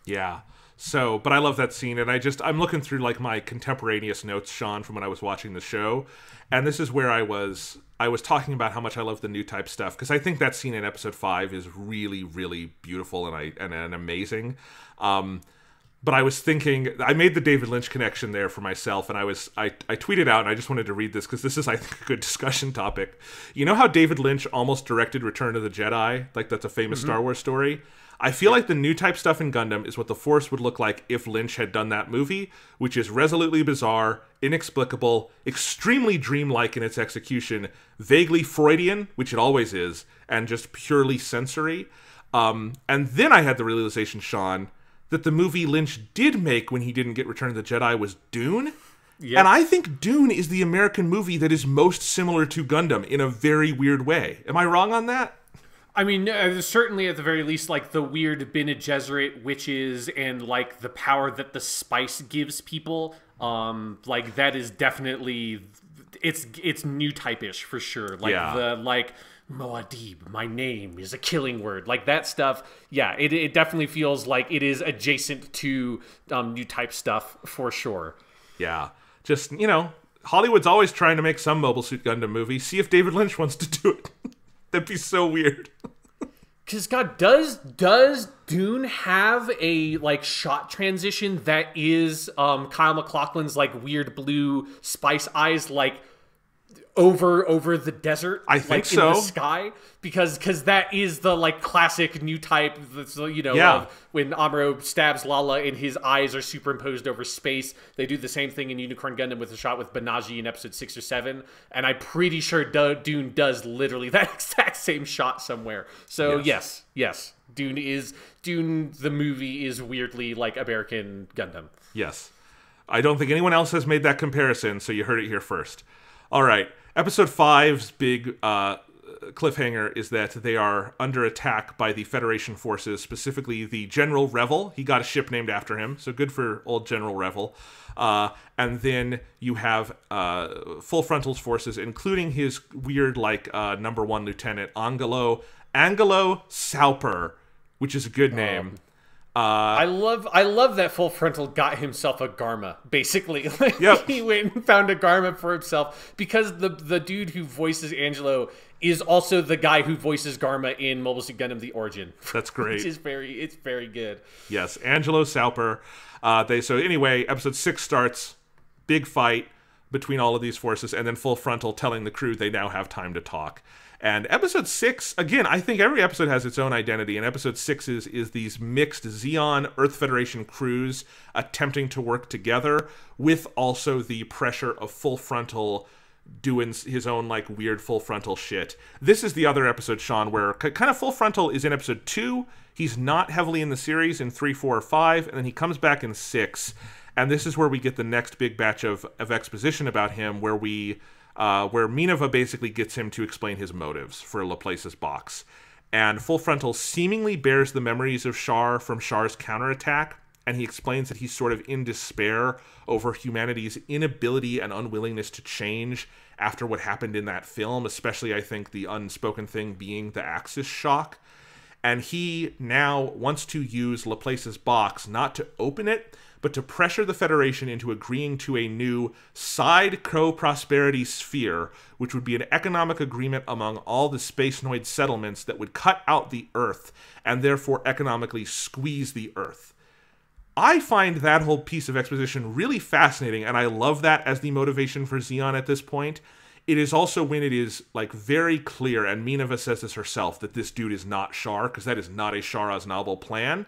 Yeah. So, but I love that scene, and I just I'm looking through like my contemporaneous notes, Sean, from when I was watching the show, and this is where I was I was talking about how much I love the new type stuff because I think that scene in episode five is really really beautiful and I and, and amazing. Um, but I was thinking I made the David Lynch connection there for myself, and I was I, I tweeted out and I just wanted to read this because this is I think a good discussion topic. You know how David Lynch almost directed Return of the Jedi, like that's a famous Star Wars story. I feel like the new type stuff in Gundam is what the Force would look like if Lynch had done that movie, which is resolutely bizarre, inexplicable, extremely dreamlike in its execution, vaguely Freudian, which it always is, and just purely sensory. Um, and then I had the realization, Sean, that the movie Lynch did make when he didn't get Return of the Jedi was Dune. And I think Dune is the American movie that is most similar to Gundam in a very weird way. Am I wrong on that? I mean, uh, certainly at the very least, like the weird Bene Gesserit witches and like the power that the spice gives people. Um, like that is definitely it's it's new type-ish for sure. Like Yeah. the like Muad'Dib, my name is a killing word. Like that stuff. Yeah, it it definitely feels like it is adjacent to um, new type stuff for sure. Yeah. Just, you know, Hollywood's always trying to make some Mobile Suit Gundam movie. See if David Lynch wants to do it. That'd be so weird. Cause God, does does Dune have a like shot transition that is um Kyle MacLachlan's like weird blue spice eyes like over over the desert? I think like, so. In the sky, because because that is the like classic new type. That's you know Yeah. of when Amuro stabs Lalah and his eyes are superimposed over space. They do the same thing in Unicorn Gundam with the shot with Banagher in episode six or seven, and I'm pretty sure Du- Dune does literally that exact same shot somewhere. So Yes. yes, yes, Dune is Dune. The movie is weirdly like American Gundam. Yes. I don't think anyone else has made that comparison, so you heard it here first. All right. Episode five's big uh, cliffhanger is that they are under attack by the Federation forces, specifically the General Revil. He got a ship named after him, so good for old General Revil. Uh, and then you have uh, Full Frontal's forces, including his weird, like, uh, number one lieutenant, Angelo, Angelo Sauper, which is a good name. I love I love that Full Frontal got himself a Garma, basically. Like, Yep. he went and found a Garma for himself because the the dude who voices Angelo is also the guy who voices Garma in Mobile Suit Gundam The Origin. That's great. Which is very it's very good. Yes, Angelo Sauper. Uh, they so anyway, episode six starts. Big fight between all of these forces, and then full frontal telling the crew they now have time to talk. And episode six, again, I think every episode has its own identity, and episode six is is these mixed Zeon Earth Federation crews attempting to work together with also the pressure of full frontal doing his own like weird full frontal shit. This is the other episode, Sean, where kind of full frontal is in episode two. He's not heavily in the series in three, four, or five, and then he comes back in six. And this is where we get the next big batch of, of exposition about him, where we uh, where Mineva basically gets him to explain his motives for Laplace's box. And Full Frontal seemingly bears the memories of Char from Char's counterattack, and he explains that he's sort of in despair over humanity's inability and unwillingness to change after what happened in that film, especially, I think, the unspoken thing being the Axis shock. And he now wants to use Laplace's box not to open it, but to pressure the Federation into agreeing to a new side co prosperity sphere, which would be an economic agreement among all the Spacenoid settlements that would cut out the Earth and therefore economically squeeze the Earth. I find that whole piece of exposition really fascinating, and I love that as the motivation for Zeon at this point. It is also when it is like very clear, and Mineva says this herself, that this dude is not Char, because that is not a Char Aznable plan.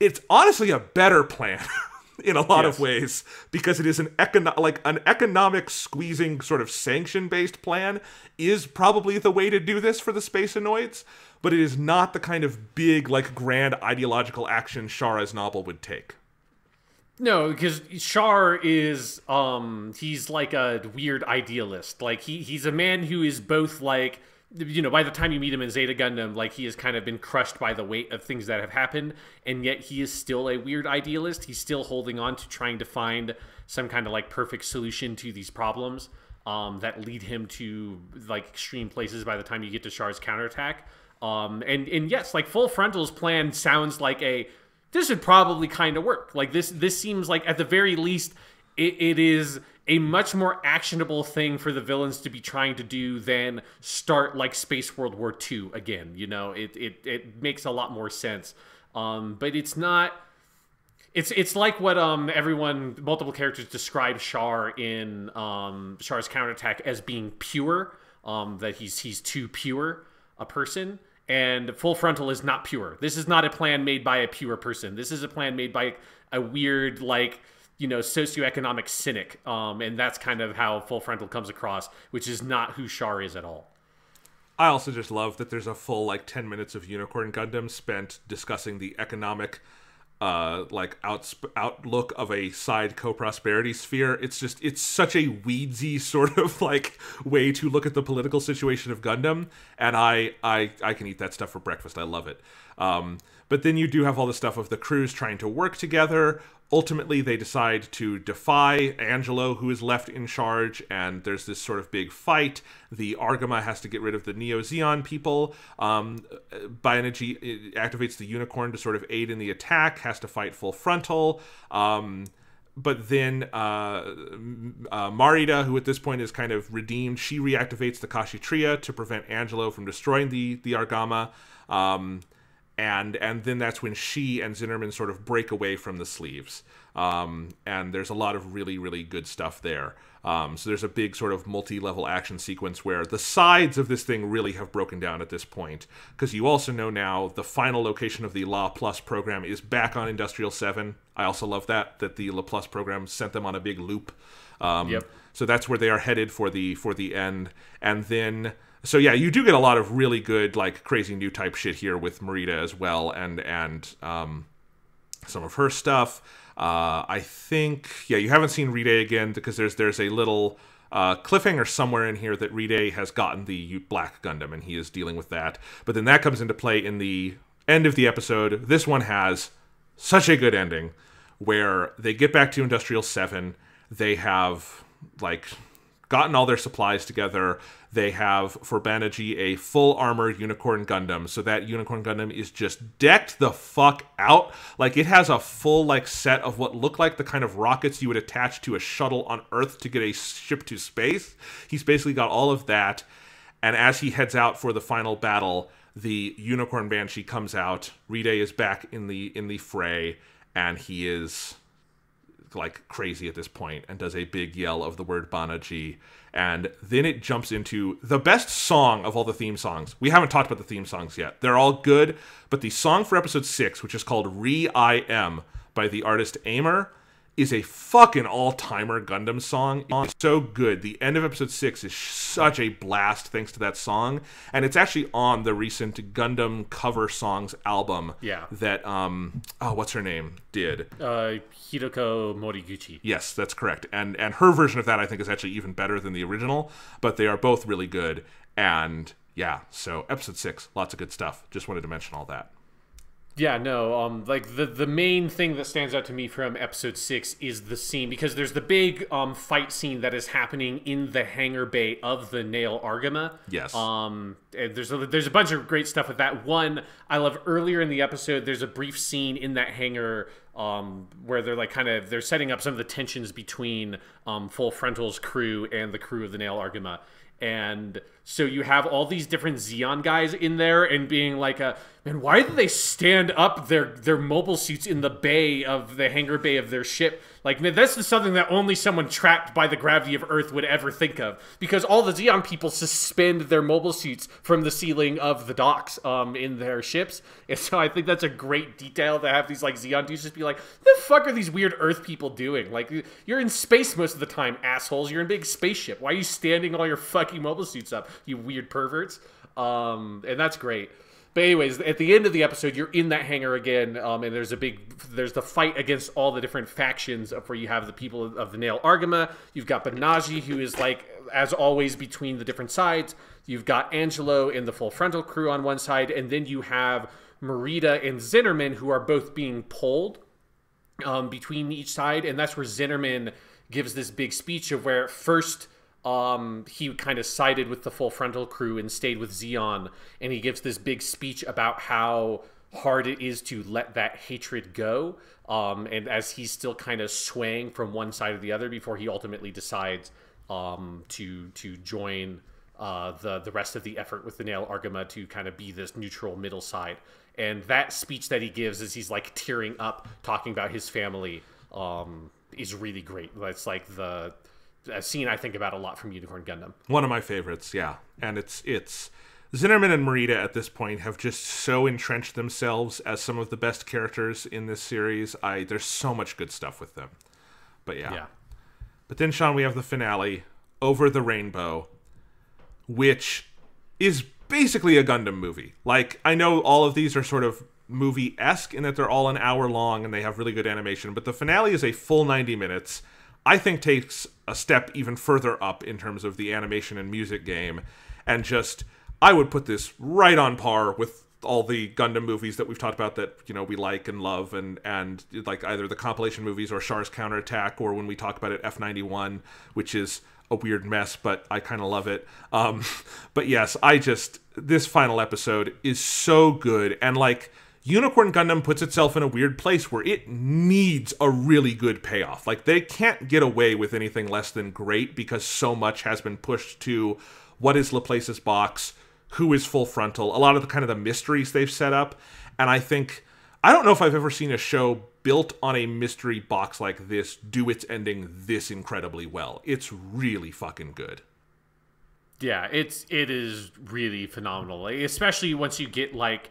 It's honestly a better plan in a lot Yes. of ways because it is an econo- like an economic squeezing sort of sanction based plan is probably the way to do this for the Spacenoids, but it is not the kind of big like grand ideological action Char Aznable would take. No, because Char is um he's like a weird idealist. Like he he's a man who is both like you know, by the time you meet him in Zeta Gundam, like he has kind of been crushed by the weight of things that have happened, and yet he is still a weird idealist. He's still holding on to trying to find some kind of like perfect solution to these problems um, that lead him to like extreme places by the time you get to Char's counterattack. Um, and and yes, like Full Frontal's plan sounds like a this would probably kind of work. Like this this seems like at the very least it, it is a much more actionable thing for the villains to be trying to do than start like Space World War II again. You know, it it, it makes a lot more sense. Um, but it's not it's it's like what um everyone multiple characters describe Char in um Char's counterattack as being pure um that he's he's too pure a person and full frontal is not pure this is not a plan made by a pure person this is a plan made by a weird like you know socioeconomic cynic um and that's kind of how full frontal comes across which is not who Char is at all I also just love that there's a full like 10 minutes of Unicorn Gundam spent discussing the economic uh like outsp- outlook of a side co-prosperity sphere. It's just it's such a weedsy sort of like way to look at the political situation of Gundam and I I I can eat that stuff for breakfast. I love it. Um but then you do have all the stuff of the crews trying to work together. Ultimately, they decide to defy Angelo, who is left in charge, and there's this sort of big fight. The Argama has to get rid of the Neo Zeon people. Um, Bioenergy it activates the Unicorn to sort of aid in the attack, has to fight full frontal. Um, but then uh, uh, Marida, who at this point is kind of redeemed, she reactivates the Kshatriya to prevent Angelo from destroying the the Argama. Um, and and then that's when she and Zinnerman sort of break away from the sleeves. Um, and there's a lot of really really good stuff there. Um, so there's a big sort of multi-level action sequence where the sides of this thing really have broken down at this point because you also know now the final location of the La Plus program is back on Industrial Seven. I also love that that the La Plus program sent them on a big loop. Um, Yep. So that's where they are headed for the for the end, and then so yeah, you do get a lot of really good like crazy new type shit here with Marida as well, and and um, some of her stuff. Uh, I think yeah, you haven't seen Riddhe again because there's there's a little uh, cliffhanger somewhere in here that Riddhe has gotten the Black Gundam and he is dealing with that. But then that comes into play in the end of the episode. This one has such a good ending where they get back to Industrial 7. They have like gotten all their supplies together. They have for Banagher a full armor unicorn Gundam. So that unicorn Gundam is just decked the fuck out. Like it has a full like set of what look like the kind of rockets you would attach to a shuttle on Earth to get a ship to space. He's basically got all of that. And as he heads out for the final battle, the unicorn banshee comes out. Riddhe is back in the in the fray, and he is like crazy at this point and does a big yell of the word Banagher. And then it jumps into the best song of all the theme songs. We haven't talked about the theme songs yet. They're all good, but the song for episode six, which is called Re I Am by the artist Aimer, is a fucking all timer Gundam song. It's so good. The end of episode six is such a blast thanks to that song. And it's actually on the recent Gundam cover songs album Yeah. that, um, oh, what's her name? Did. Uh, Hiroko Moriguchi. Yes, that's correct. And and her version of that I think is actually even better than the original, but they are both really good. And yeah, so episode 6, lots of good stuff. Just wanted to mention all that. Yeah, no, um, like the the main thing that stands out to me from episode six is the scene because there's the big um fight scene that is happening in the hangar bay of the Nahel Argama. Yes. Um, and there's a, there's a bunch of great stuff with that. One, I love earlier in the episode. There's a brief scene in that hangar um, where they're like kind of they're setting up some of the tensions between um, Full Frontal's crew and the crew of the Nahel Argama. And so you have all these different Zeon guys in there and being like, uh, man, why did they stand up their their mobile suits in the bay of the hangar bay of their ship? Like, man, this is something that only someone trapped by the gravity of Earth would ever think of. Because all the Zeon people suspend their mobile suits from the ceiling of the docks um, in their ships. And so I think that's a great detail to have these like Zeon dudes just be like, the fuck are these weird Earth people doing? Like, you're in space most of the time, assholes. You're in a big spaceship. Why are you standing all your fucking mobile suits up, you weird perverts? Um, and that's great. But anyways, at the end of the episode, you're in that hangar again, um, and there's a big, there's the fight against all the different factions of where you have the people of the Nahel Argama. You've got Banagher, who is like, as always, between the different sides. You've got Angelo and the full frontal crew on one side, and then you have Marida and Zinnerman, who are both being pulled um, between each side, and that's where Zinnerman gives this big speech of where first um, he kind of sided with the full frontal crew and stayed with Zeon, and he gives this big speech about how hard it is to let that hatred go, um, and as he's still kind of swaying from one side or the other before he ultimately decides um, to to join uh, the the rest of the effort with the Nahel Argama to kind of be this neutral middle side. And that speech that he gives as he's like tearing up, talking about his family, um, is really great. That's like the a scene I think about a lot from Unicorn Gundam. One of my favorites, yeah. And it's it's Zinnerman and Marida at this point have just so entrenched themselves as some of the best characters in this series. I there's so much good stuff with them. But yeah. Yeah. But then Sean, we have the finale, Over the Rainbow, which is basically a Gundam movie. Like I know all of these are sort of movie esque in that they're all an hour long and they have really good animation, but the finale is a full 90 minutes. I think takes a step even further up in terms of the animation and music game, and just I would put this right on par with all the Gundam movies that we've talked about that you know we like and love, and and like either the compilation movies or Char's Counterattack, or when we talk about it F ninety one, which is a weird mess, but I kind of love it. Um, but yes, I just this final episode is so good, and like Unicorn Gundam puts itself in a weird place where it needs a really good payoff. Like they can't get away with anything less than great because so much has been pushed to what is Laplace's box, who is full frontal, a lot of the kind of the mysteries they've set up. And I think I don't know if I've ever seen a show built on a mystery box like this do its ending this incredibly well. It's really fucking good. Yeah, it's it is really phenomenal, especially once you get like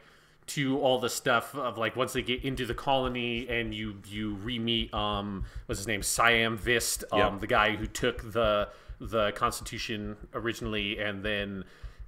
to all the stuff of like once they get into the colony and you you re-meet um what's his name Syam Vist um Yep. the guy who took the the Constitution originally and then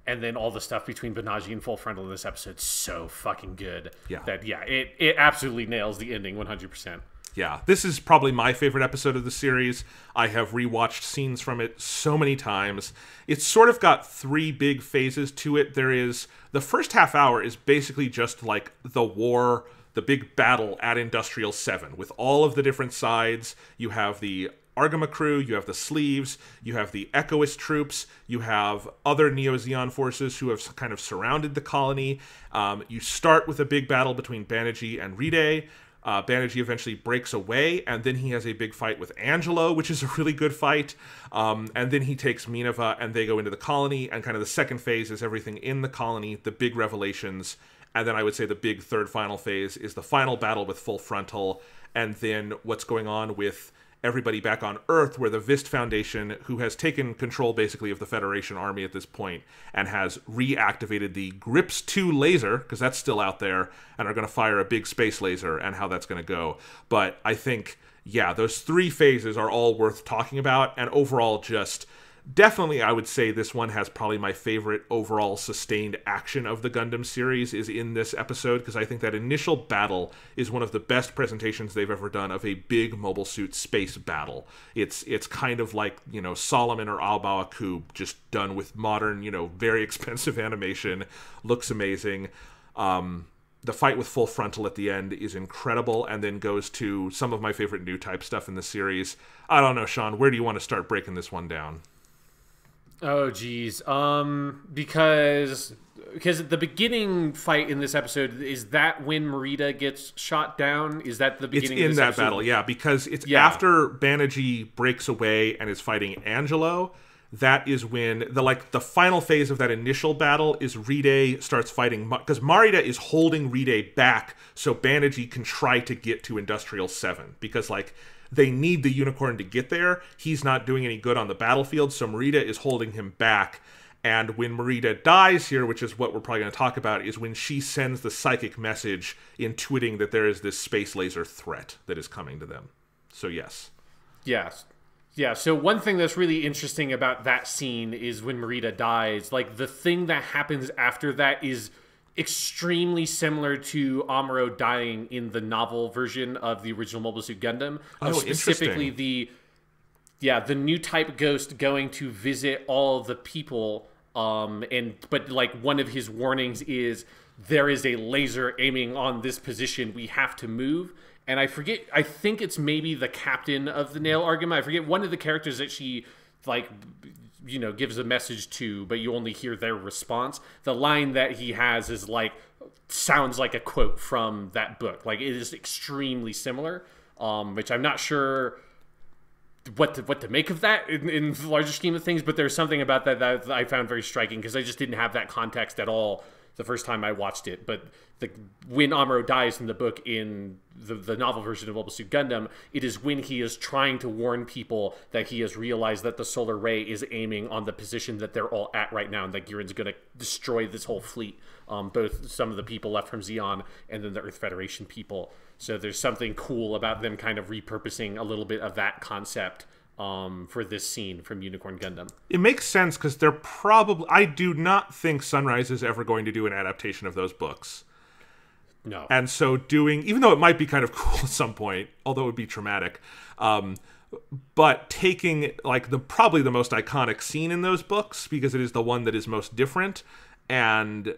and then all the stuff between Banagher and Full Frontal in this episode so fucking good Yeah. that yeah it it absolutely nails the ending 100%. Yeah, this is probably my favorite episode of the series. I have rewatched scenes from it so many times. It's sort of got three big phases to it. There is the first half hour is basically just like the war, the big battle at Industrial 7 with all of the different sides. You have the Argama crew, you have the Sleeves, you have the ECOAS troops, you have other Neo Zeon forces who have kind of surrounded the colony. Um, you start with a big battle between Banagher and Riddhe. Uh, Banagher eventually breaks away, and then he has a big fight with Angelo, which is a really good fight. Um, and then he takes Mineva, and they go into the colony. And kind of the second phase is everything in the colony, the big revelations. And then I would say the big third final phase is the final battle with Full Frontal, and then what's going on with everybody back on Earth, where the Vist Foundation, who has taken control basically of the Federation army at this point and has reactivated the Gryps 2 laser, because that's still out there, and are going to fire a big space laser, and how that's going to go. But I think, yeah, those three phases are all worth talking about, and overall, just definitely i would say this one has probably my favorite overall sustained action of the gundam series is in this episode because i think that initial battle is one of the best presentations they've ever done of a big mobile suit space battle. It's it's kind of like you know solomon or albawa just done with modern you know very expensive animation. Looks amazing. Um the fight with full frontal at the end is incredible and then goes to some of my favorite new type stuff in the series. I don't know sean where do you want to start breaking this one down Oh geez, um, because because the beginning fight in this episode is that when Marida gets shot down. Is that the beginning? It's in of this that episode? battle, yeah, because it's Yeah. after Banagher breaks away and is fighting Angelo. That is when the like the final phase of that initial battle is Riddhe starts fighting because Marida is holding Riddhe back so Banagher can try to get to Industrial Seven because like they need the unicorn to get there. He's not doing any good on the battlefield, so Marida is holding him back. And when Marida dies here, which is what we're probably going to talk about, is when she sends the psychic message intuiting that there is this space laser threat that is coming to them. So, yes. Yes. Yeah, so one thing that's really interesting about that scene is when Marida dies, like the thing that happens after that is extremely similar to Amuro dying in the novel version of the original Mobile Suit Gundam. Oh, specifically the yeah, the new type ghost going to visit all the people um and but like one of his warnings is there is a laser aiming on this position. We have to move. And i forget i think it's maybe the captain of the Nahel Argama i forget one of the characters that she like you know gives a message to but you only hear their response. The line that he has is like sounds like a quote from that book. Like it is extremely similar um which i'm not sure what to, what to make of that in, in the larger scheme of things, but there's something about that that I found very striking because I just didn't have that context at all the first time I watched it. But the, when Amuro dies in the book in the, the novel version of Mobile Suit Gundam, it is when he is trying to warn people that he has realized that the solar ray is aiming on the position that they're all at right now, and that Gihren's going to destroy this whole fleet, um, both some of the people left from Zeon and then the Earth Federation people. So there's something cool about them kind of repurposing a little bit of that concept um, for this scene from Unicorn Gundam. It makes sense because they're probably. I do not think Sunrise is ever going to do an adaptation of those books. No. And so doing, even though it might be kind of cool at some point, although it would be traumatic, um, but taking like the probably the most iconic scene in those books because it is the one that is most different and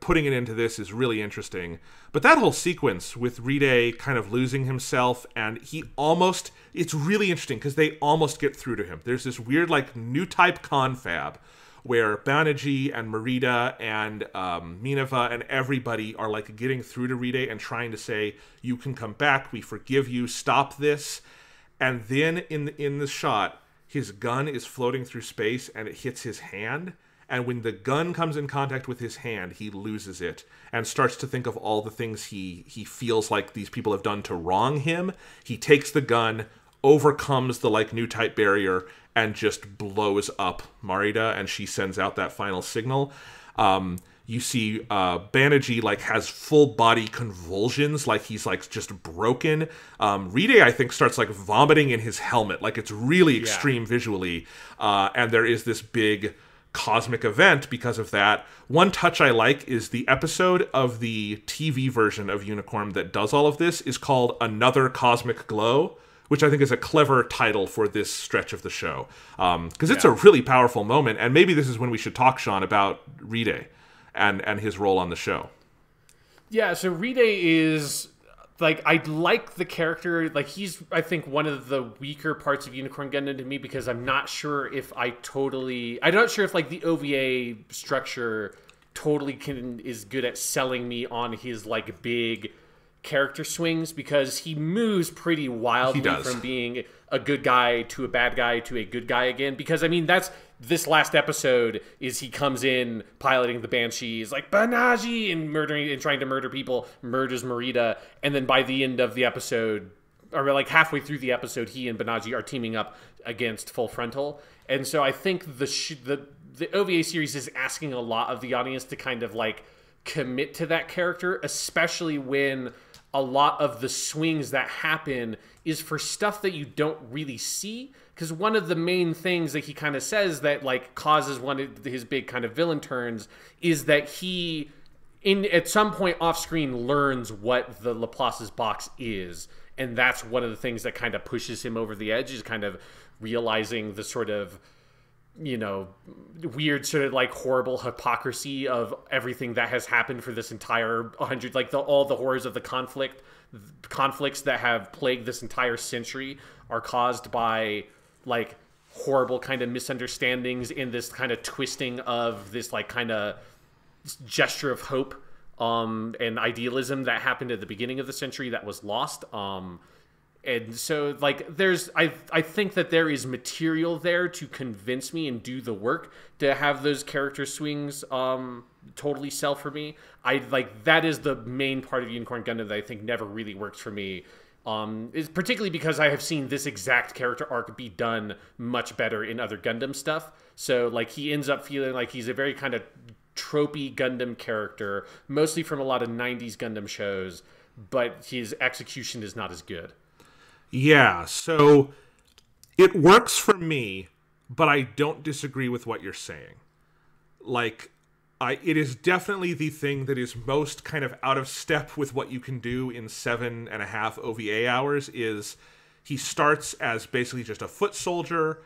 putting it into this is really interesting. But that whole sequence with Riddhe kind of losing himself and he almost it's really interesting because they almost get through to him. There's this weird like new type confab where Banagher and Marida and um, Mineva and everybody are like getting through to Riddhe and trying to say, "You can come back. We forgive you. Stop this." And then in in the shot, his gun is floating through space and it hits his hand. And when the gun comes in contact with his hand, he loses it and starts to think of all the things he he feels like these people have done to wrong him. He takes the gun, overcomes the like new type barrier, and just blows up Marida, and she sends out that final signal. Um, you see uh, Banagher like has full body convulsions, like he's like just broken. Um, Riddhe, I think, starts like vomiting in his helmet, like it's really extreme visually. Uh, and there is this big cosmic event because of that. One touch I like is the episode of the TV version of Unicorn that does all of this is called Another Cosmic Glow. Which I think is a clever title for this stretch of the show, um, because it's a really powerful moment, and maybe this is when we should talk, Sean, about Riddhe and and his role on the show. Yeah, so Riddhe is like I like the character. Like he's I think one of the weaker parts of Unicorn Gundam to me because I'm not sure if I totally I'm not sure if like the OVA structure totally can is good at selling me on his like big character swings because he moves pretty wildly from being a good guy to a bad guy to a good guy again because I mean that's this last episode is he comes in piloting the banshees like Banagher and murdering and trying to murder people murders Marida and then by the end of the episode or like halfway through the episode he and Banagher are teaming up against Full Frontal. And so I think the the the OVA series is asking a lot of the audience to kind of like commit to that character especially when a lot of the swings that happen is for stuff that you don't really see. Because one of the main things that he kind of says that like causes one of his big kind of villain turns is that he in at some point off screen learns what the Laplace's box is. And that's one of the things that kind of pushes him over the edge is kind of realizing the sort of you know weird sort of like horrible hypocrisy of everything that has happened for this entire 100 like the all the horrors of the conflict conflicts that have plagued this entire century are caused by like horrible kind of misunderstandings in this kind of twisting of this like kind of gesture of hope um and idealism that happened at the beginning of the century that was lost um and so like there's i i think that there is material there to convince me and do the work to have those character swings um totally sell for me. I like that is the main part of unicorn gundam that i think never really works for me um is particularly because i have seen this exact character arc be done much better in other gundam stuff. So like he ends up feeling like he's a very kind of tropey gundam character mostly from a lot of 90s gundam shows but his execution is not as good. Yeah, so it works for me, but I don't disagree with what you're saying. Like, I it is definitely the thing that is most kind of out of step with what you can do in seven and a half OVA hours. Is he starts as basically just a foot soldier,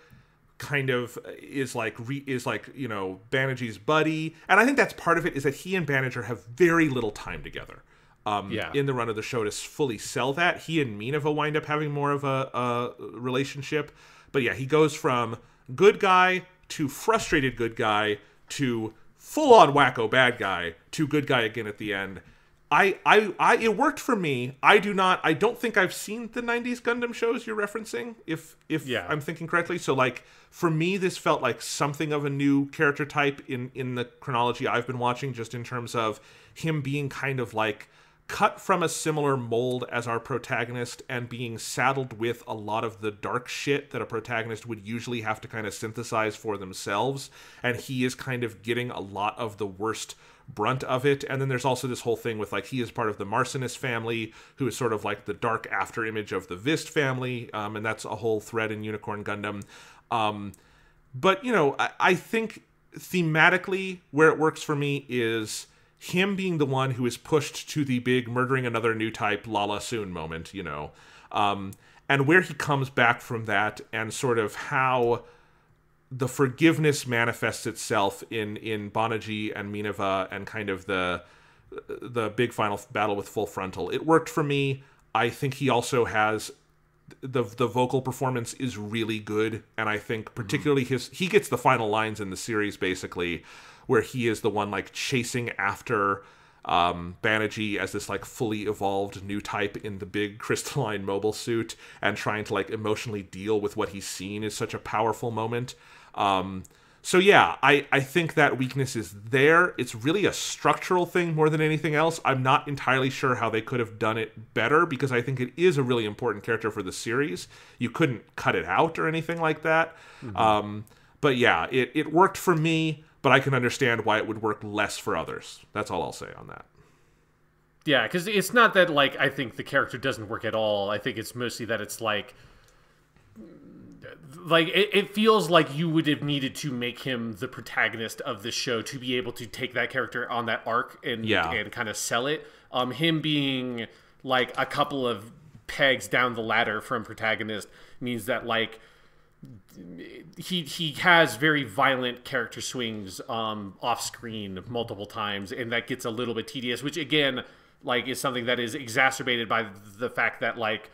kind of is like re, is like you know Banagher's buddy, and I think that's part of it is that he and Banagher have very little time together um, Yeah. in the run of the show to fully sell that. He and Mineva wind up having more of a, a relationship. But yeah, he goes from good guy to frustrated good guy to full on wacko bad guy to good guy again at the end. I, I, I, it worked for me. I do not. I don't think I've seen the '90s Gundam shows you're referencing. If, if Yeah. I'm thinking correctly, so like for me, this felt like something of a new character type in in the chronology I've been watching, just in terms of him being kind of like cut from a similar mold as our protagonist and being saddled with a lot of the dark shit that a protagonist would usually have to kind of synthesize for themselves and he is kind of getting a lot of the worst brunt of it. And then there's also this whole thing with like he is part of the Marcenas family who is sort of like the dark after image of the Vist family um, and that's a whole thread in Unicorn Gundam. Um, but you know I, I think thematically where it works for me is him being the one who is pushed to the big murdering another new type Lalah Sune moment you know. Um, and where he comes back from that and sort of how the forgiveness manifests itself in in Banagher and Mineva and kind of the the big final battle with full frontal it worked for me. I think he also has the the vocal performance is really good, and I think particularly his he gets the final lines in the series basically, where he is the one like chasing after um, Banagher as this like fully evolved new type in the big crystalline mobile suit and trying to like emotionally deal with what he's seen is such a powerful moment. Um, so yeah, I, I think that weakness is there. It's really a structural thing more than anything else. I'm not entirely sure how they could have done it better because I think it is a really important character for the series. You couldn't cut it out or anything like that. Um, but yeah, it, it worked for me, but I can understand why it would work less for others. That's all I'll say on that. Yeah, because it's not that like I think the character doesn't work at all. I think it's mostly that it's like, like it, it feels like you would have needed to make him the protagonist of the show to be able to take that character on that arc and Yeah. and kind of sell it. Um, him being like a couple of pegs down the ladder from protagonist means that like he he has very violent character swings um off screen multiple times and that gets a little bit tedious which again like is something that is exacerbated by the fact that like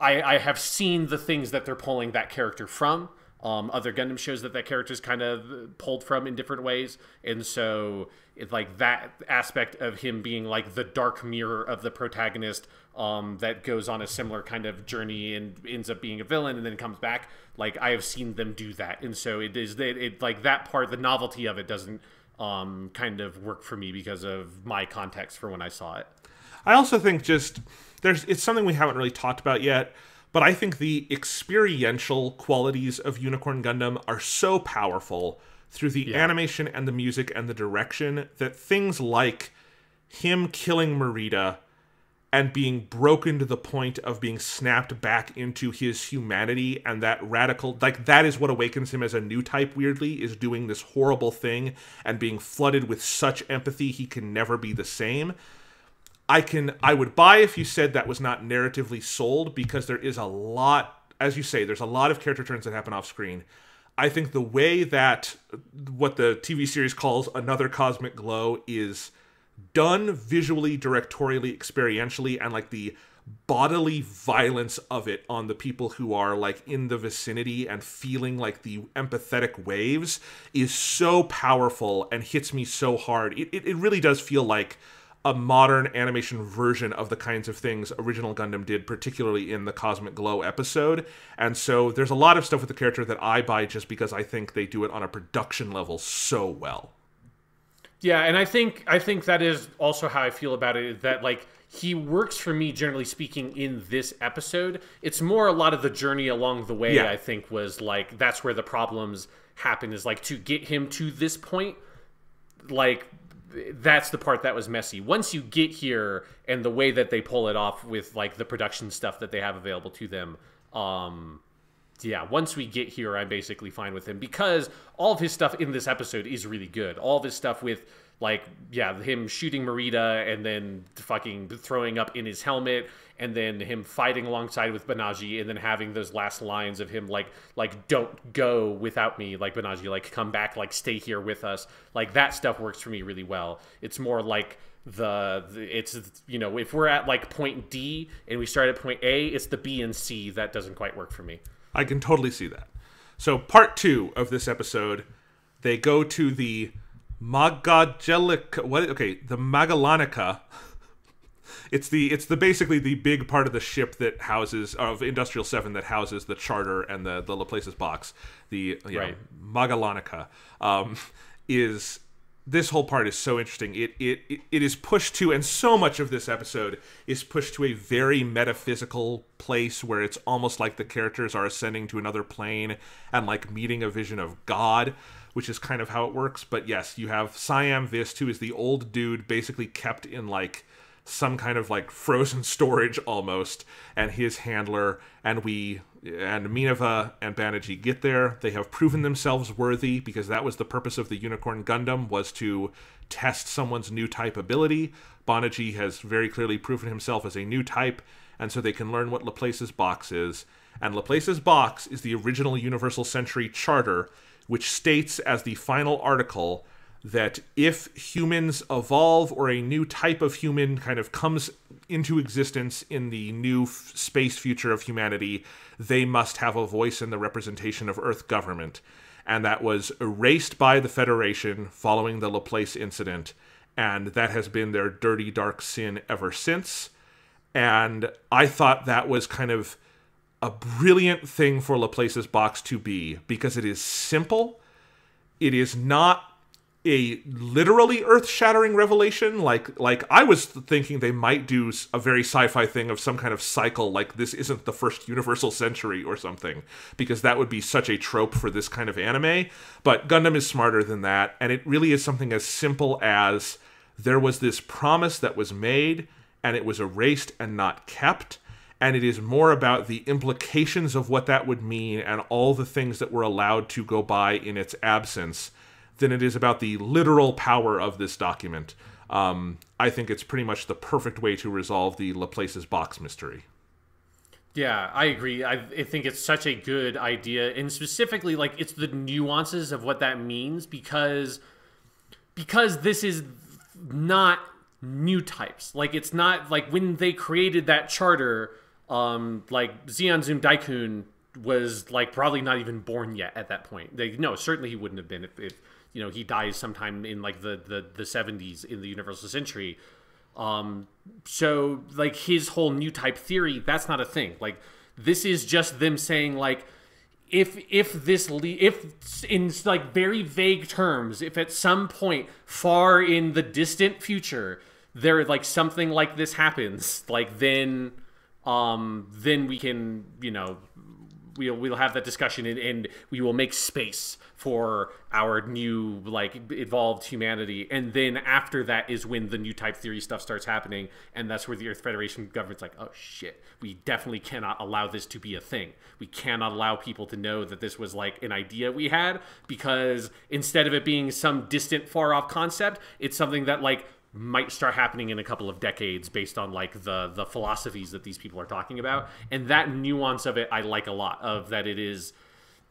I, I have seen the things that they're pulling that character from. Um, other Gundam shows that that character's kind of pulled from in different ways, and so it's like that aspect of him being like the dark mirror of the protagonist um, that goes on a similar kind of journey and ends up being a villain and then comes back. Like I have seen them do that, and so it is that it like that part, the novelty of it doesn't um, kind of work for me because of my context for when I saw it. I also think just there's it's something we haven't really talked about yet, but I think the experiential qualities of Unicorn Gundam are so powerful through the animation and the music and the direction that things like him killing Marida and being broken to the point of being snapped back into his humanity and that radical like that is what awakens him as a new type weirdly is doing this horrible thing and being flooded with such empathy he can never be the same I can I would buy if you said that was not narratively sold because there is a lot as you say there's a lot of character turns that happen off screen. I think the way that what the TV series calls another cosmic glow is done visually, directorially, experientially and like the bodily violence of it on the people who are like in the vicinity and feeling like the empathetic waves is so powerful and hits me so hard. It, it, it really does feel like a modern animation version of the kinds of things original Gundam did, particularly in the Cosmic Glow episode. And so there's a lot of stuff with the character that I buy just because I think they do it on a production level so well. Yeah, and I think I think that is also how I feel about it. is That like he works for me generally speaking in this episode. It's more a lot of the journey along the way. Yeah. I think was like that's where the problems happen. Is like to get him to this point. Like that's the part that was messy. Once you get here and the way that they pull it off with like the production stuff that they have available to them, um, yeah, once we get here, I'm basically fine with him because all of his stuff in this episode is really good. All of his stuff with like, yeah, him shooting Marida and then fucking throwing up in his helmet, and then him fighting alongside with Banagher, and then having those last lines of him like, like, don't go without me, like Banagher, like, come back, like, stay here with us. Like that stuff works for me really well. It's more like the, the it's you know if we're at like point D and we start at point A, it's the B and C that doesn't quite work for me. I can totally see that. So, part two of this episode, they go to the Magellanic. What? Okay, the Magallanica. It's the it's the basically the big part of the ship that houses of Industrial Seven that houses the charter and the the Laplace's box. The yeah, Right. Magallanica um, is this whole part is so interesting. It, it it is pushed to, and so much of this episode is pushed to a very metaphysical place where it's almost like the characters are ascending to another plane and like meeting a vision of God, which is kind of how it works. But yes, you have Syam Vist, who is the old dude, basically kept in like some kind of like frozen storage almost, and his handler, and we and Mineva and Banagher get there. They have proven themselves worthy because that was the purpose of the Unicorn Gundam was to test someone's new type ability. Banagher has very clearly proven himself as a new type, and so they can learn what Laplace's box is. And Laplace's box is the original Universal Century Charter, which states as the final article that if humans evolve or a new type of human kind of comes into existence in the new f- space future of humanity, they must have a voice in the representation of Earth government. And that was erased by the Federation following the Laplace incident. And that has been their dirty, dark sin ever since. And I thought that was kind of a brilliant thing for Laplace's box to be because it is simple. It is not a literally earth-shattering revelation? Like like I was thinking they might do a very sci-fi thing of some kind of cycle like this isn't the first universal century or something because that would be such a trope for this kind of anime. But Gundam is smarter than that and it really is something as simple as there was this promise that was made and it was erased and not kept and it is more about the implications of what that would mean and all the things that were allowed to go by in its absence than it is about the literal power of this document. Um, I think it's pretty much the perfect way to resolve the Laplace's box mystery. Yeah, I agree. I, I think it's such a good idea, and specifically, like it's the nuances of what that means because because this is not new types. Like it's not like when they created that charter, um, like Zeon Zum Deikun was like probably not even born yet at that point. They, no, certainly he wouldn't have been if, if you know he dies sometime in like the the the seventies in the Universal Century. Um, so like his whole new type theory, that's not a thing. Like this is just them saying like if if this le- if in like very vague terms, if at some point far in the distant future there like something like this happens, like then um then we can you know we'll we'll have that discussion and, and we will make space for our new like evolved humanity. And then after that is when the new type theory stuff starts happening. And that's where the earth federation government's like oh shit. We definitely cannot allow this to be a thing. We cannot allow people to know that this was like an idea we had because instead of it being some distant far off concept it's something that like might start happening in a couple of decades based on like the the philosophies that these people are talking about. And that nuance of it i like a lot of that it is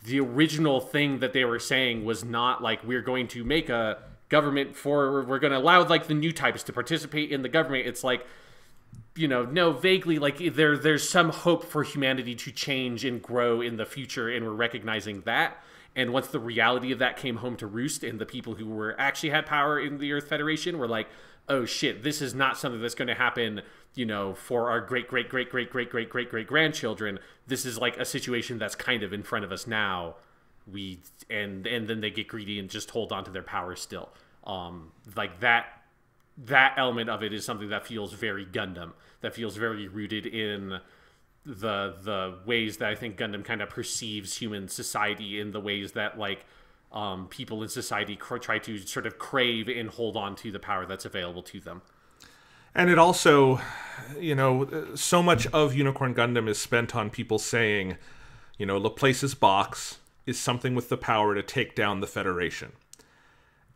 the original thing that they were saying was not like we're going to make a government for we're going to allow like the new types to participate in the government. It's like you know no vaguely like there there's some hope for humanity to change and grow in the future and we're recognizing that. And once the reality of that came home to roost and the people who were actually had power in the earth federation were like oh shit, this is not something that's going to happen, you know, for our great, great, great, great, great, great, great, great grandchildren. This is like a situation that's kind of in front of us now. We and and then they get greedy and just hold on to their power still. Um, like that that element of it is something that feels very Gundam. That feels very rooted in the the ways that I think Gundam kind of perceives human society in the ways that like um, people in society try to sort of crave and hold on to the power that's available to them. And it also, you know, so much of Unicorn Gundam is spent on people saying, you know, Laplace's box is something with the power to take down the Federation.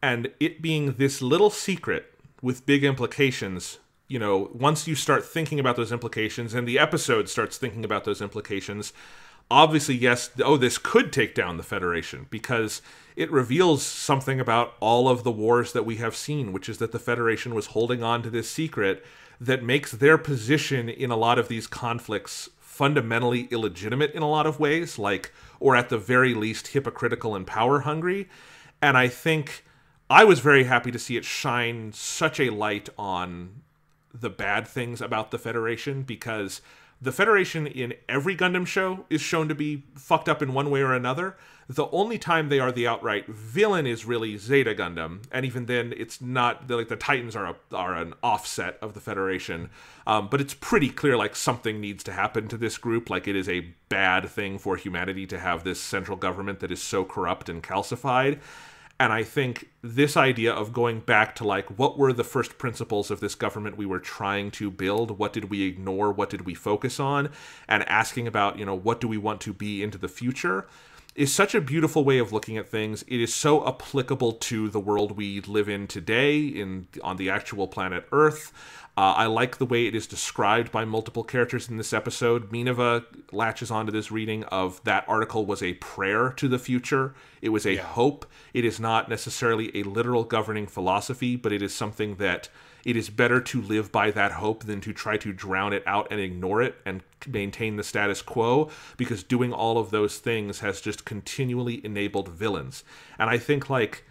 And it being this little secret with big implications, you know, once you start thinking about those implications and the episode starts thinking about those implications, obviously, yes, oh, this could take down the Federation because it reveals something about all of the wars that we have seen, which is that the Federation was holding on to this secret that makes their position in a lot of these conflicts fundamentally illegitimate in a lot of ways, like, or at the very least, hypocritical and power hungry. And I think I was very happy to see it shine such a light on the bad things about the Federation because the Federation in every Gundam show is shown to be fucked up in one way or another. The only time they are the outright villain is really Zeta Gundam, and even then, it's not like the Titans are a, are an offset of the Federation. Um, but it's pretty clear like something needs to happen to this group. Like it is a bad thing for humanity to have this central government that is so corrupt and calcified. And I think this idea of going back to like what were the first principles of this government we were trying to build? What did we ignore? What did we focus on? And asking about, you know, what do we want to be into the future? is such a beautiful way of looking at things. It is so applicable to the world we live in today in on the actual planet Earth. Uh, I like the way it is described by multiple characters in this episode. Minerva latches onto this reading of that article was a prayer to the future. It was a hope. It is not necessarily a literal governing philosophy, but it is something that it is better to live by that hope than to try to drown it out and ignore it and maintain the status quo because doing all of those things has just continually enabled villains. And I think like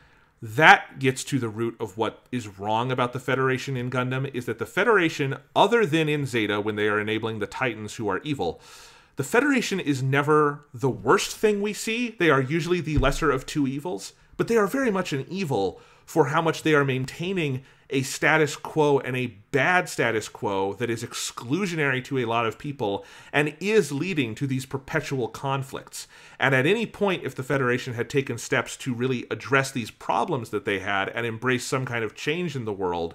that gets to the root of what is wrong about the Federation in Gundam is that the Federation, other than in Zeta when they are enabling the Titans who are evil, the Federation is never the worst thing we see. They are usually the lesser of two evils, but they are very much an evil for how much they are maintaining a status quo and a bad status quo that is exclusionary to a lot of people and is leading to these perpetual conflicts. And at any point, if the Federation had taken steps to really address these problems that they had and embrace some kind of change in the world,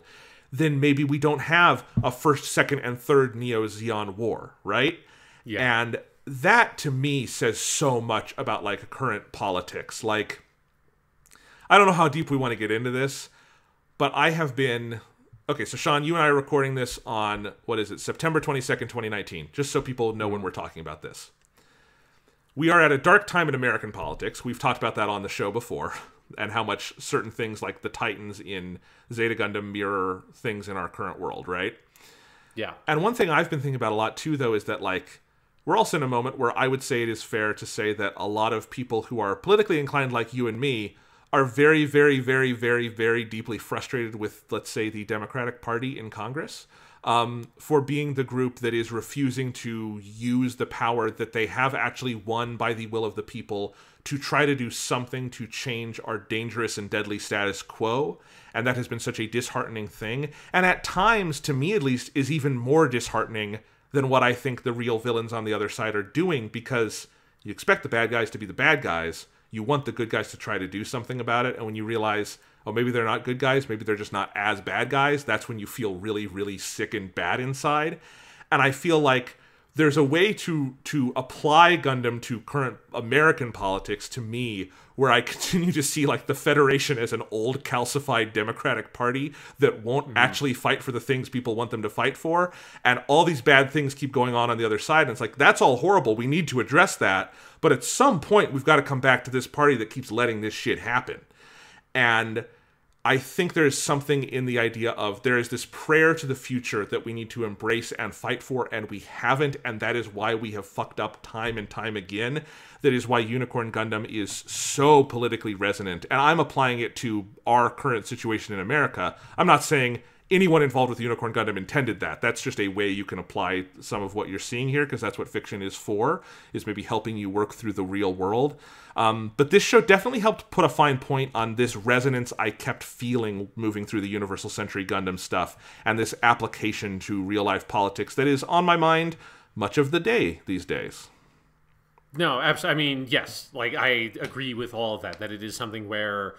then maybe we don't have a first, second, and third Neo Zeon war, right? Yeah. And that to me says so much about like current politics. Like, I don't know how deep we want to get into this, but I have been okay. So Sean, you and I are recording this on what is it, September twenty second, twenty nineteen, just so people know when we're talking about this. We are at a dark time in American politics. We've talked about that on the show before, and how much certain things like the Titans in Zeta Gundam mirror things in our current world, right? Yeah. And one thing I've been thinking about a lot too, though, is that like we're also in a moment where I would say it is fair to say that a lot of people who are politically inclined, like you and me, are very, very, very, very, very deeply frustrated with, let's say, the Democratic Party in Congress um, for being the group that is refusing to use the power that they have actually won by the will of the people to try to do something to change our dangerous and deadly status quo. And that has been such a disheartening thing. And at times, to me at least, is even more disheartening than what I think the real villains on the other side are doing because you expect the bad guys to be the bad guys. You want the good guys to try to do something about it. And when you realize, oh, maybe they're not good guys, maybe they're just not as bad guys, that's when you feel really, really sick and bad inside. And I feel like there's a way to to apply Gundam to current American politics to me where I continue to see like the Federation as an old calcified Democratic Party that won't mm-hmm. actually fight for the things people want them to fight for and all these bad things keep going on on the other side and it's like that's all horrible. We need to address that. But at some point we've got to come back to this party that keeps letting this shit happen. And I think there's something in the idea of there is this prayer to the future that we need to embrace and fight for, and we haven't, and that is why we have fucked up time and time again. That is why Unicorn Gundam is so politically resonant. And I'm applying it to our current situation in America. I'm not saying anyone involved with Unicorn Gundam intended that. That's just a way you can apply some of what you're seeing here, because that's what fiction is for, is maybe helping you work through the real world. Um, but this show definitely helped put a fine point on this resonance I kept feeling moving through the Universal Century Gundam stuff, and this application to real life politics that is on my mind much of the day these days. No, absolutely. I mean, yes, like I agree with all of that. That it is something where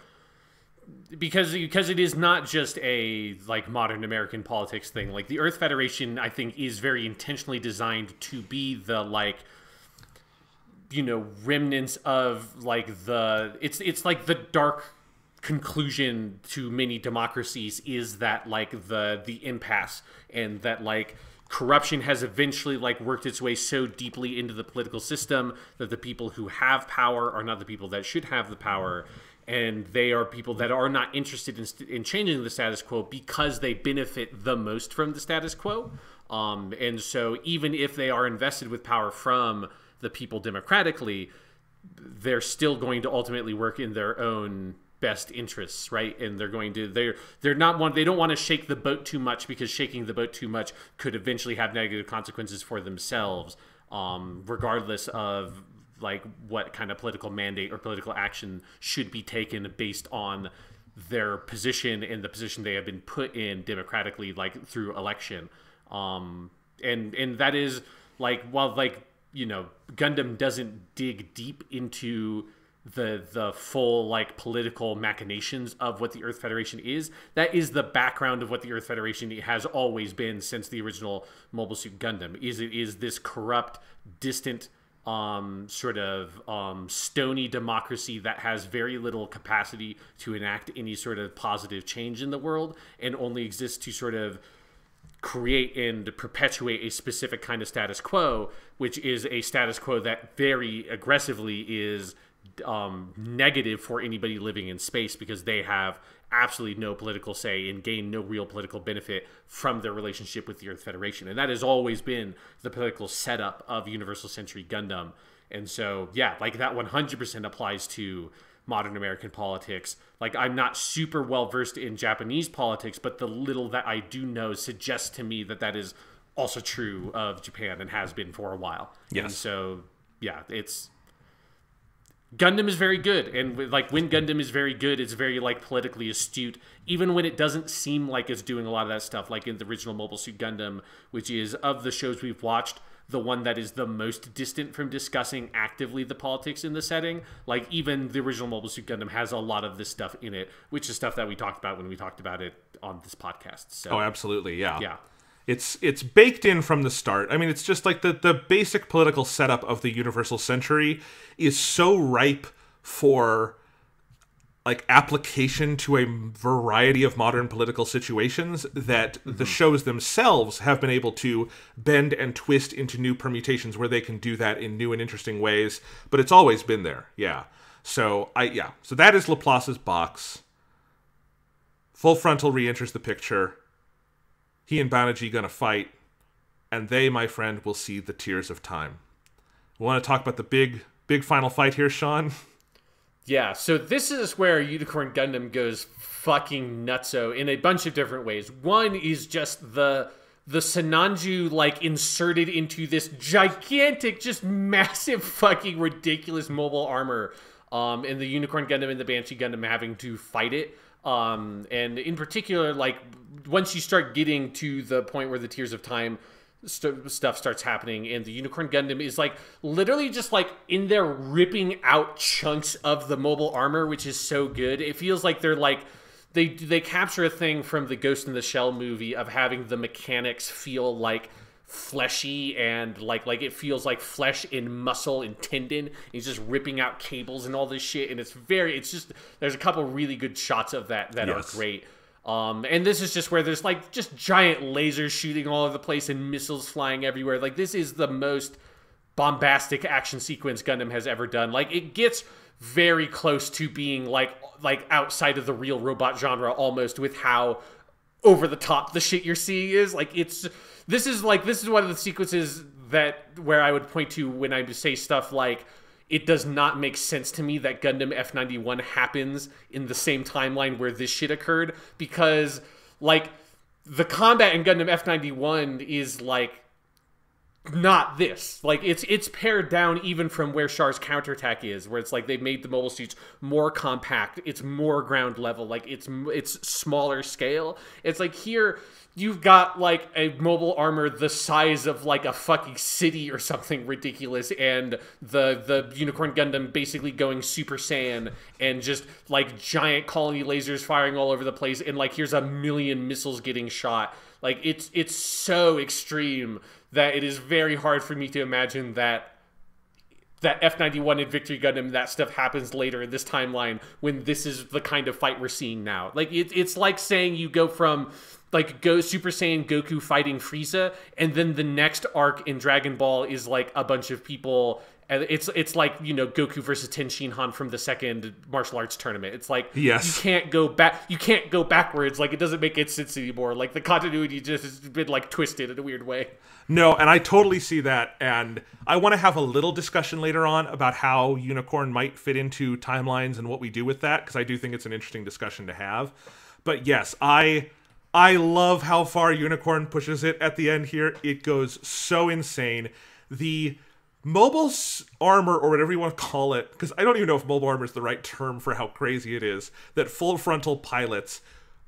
because because it is not just a like modern American politics thing. Like the Earth Federation, I think, is very intentionally designed to be the like you know remnants of like the it's it's like the dark conclusion to many democracies is that like the the impasse and that like corruption has eventually like worked its way so deeply into the political system that the people who have power are not the people that should have the power and they are people that are not interested in, in changing the status quo because they benefit the most from the status quo. Um, and so even if they are invested with power from the people democratically they're still going to ultimately work in their own best interests right? And they're going to they're they're not one they don't want to shake the boat too much because shaking the boat too much could eventually have negative consequences for themselves um, regardless of like what kind of political mandate or political action should be taken based on their position and the position they have been put in democratically like through election. Um and and that is like while like you know gundam doesn't dig deep into the the full like political machinations of what the earth federation is that is the background of what the earth federation has always been since the original mobile suit gundam is it is this corrupt distant um, sort of um, stony democracy that has very little capacity to enact any sort of positive change in the world and only exists to sort of create and perpetuate a specific kind of status quo, which is a status quo that very aggressively is um, negative for anybody living in space because they have absolutely no political say and gain no real political benefit from their relationship with the Earth Federation. And that has always been the political setup of Universal Century Gundam. And so, yeah, like that 100% applies to modern American politics. Like, I'm not super well versed in Japanese politics, but the little that I do know suggests to me that that is also true of Japan and has been for a while. Yes. And so, yeah, it's Gundam is very good, and like when Gundam is very good, it's very like politically astute, even when it doesn't seem like it's doing a lot of that stuff. Like in the original Mobile Suit Gundam, which is of the shows we've watched, the one that is the most distant from discussing actively the politics in the setting. Like even the original Mobile Suit Gundam has a lot of this stuff in it, which is stuff that we talked about when we talked about it on this podcast. So Oh, absolutely, yeah. yeah, It's it's baked in from the start. I mean, it's just like the the basic political setup of the Universal Century is so ripe for like application to a variety of modern political situations that the mm-hmm. shows themselves have been able to bend and twist into new permutations where they can do that in new and interesting ways but it's always been there. Yeah. So i yeah. So that is laplace's box. Full frontal re-enters the picture he and Banagher gonna fight, and they, my friend, will see the tears of time. Want to talk about the big, big final fight here, Sean? Yeah, so this is where Unicorn Gundam goes fucking nutso in a bunch of different ways. One is just the the Sinanju like inserted into this gigantic, just massive fucking ridiculous mobile armor. Um, and the Unicorn Gundam and the Banshee Gundam having to fight it. Um, and in particular, like once you start getting to the point where the Tears of Time st- stuff starts happening and the unicorn gundam is like literally just like in there ripping out chunks of the mobile armor which is so good. It feels like they're like they they capture a thing from the ghost in the shell movie of having the mechanics feel like fleshy and like like it feels like flesh and muscle and tendon he's just ripping out cables and all this shit and it's very it's just there's a couple really good shots of that that Yes. are great um, and this is just where there's like just giant lasers shooting all over the place and missiles flying everywhere. Like this is the most bombastic action sequence Gundam has ever done. Like it gets very close to being like like outside of the real robot genre almost with how over the top the shit you're seeing is. Like it's this is like this is one of the sequences that where I would point to when I say stuff like it does not make sense to me that Gundam F91 happens in the same timeline where this shit occurred because like the combat in Gundam F91 is like not this. Like it's it's pared down even from where Char's counterattack is, where it's like they've made the mobile suits more compact. It's more ground level. Like it's it's smaller scale. It's like here you've got like a mobile armor the size of like a fucking city or something ridiculous, and the the Unicorn Gundam basically going Super Saiyan and just like giant colony lasers firing all over the place, and like here's a million missiles getting shot. Like it's it's so extreme that it is very hard for me to imagine that that F91 and Victory Gundam that stuff happens later in this timeline when this is the kind of fight we're seeing now. Like it, it's like saying you go from like go Super Saiyan Goku fighting Frieza and then the next arc in Dragon Ball is like a bunch of people it's it's like you know Goku versus Ten Shinhan from the second martial arts tournament. It's like Yes. you can't go back. You can't go backwards. Like it doesn't make it sense anymore. Like the continuity just has been like twisted in a weird way. No, and I totally see that. And I want to have a little discussion later on about how Unicorn might fit into timelines and what we do with that, because I do think it's an interesting discussion to have. But yes, I I love how far Unicorn pushes it at the end here. It goes so insane. The mobile armor, or whatever you want to call it, because I don't even know if mobile armor is the right term for how crazy it is, that full frontal pilots.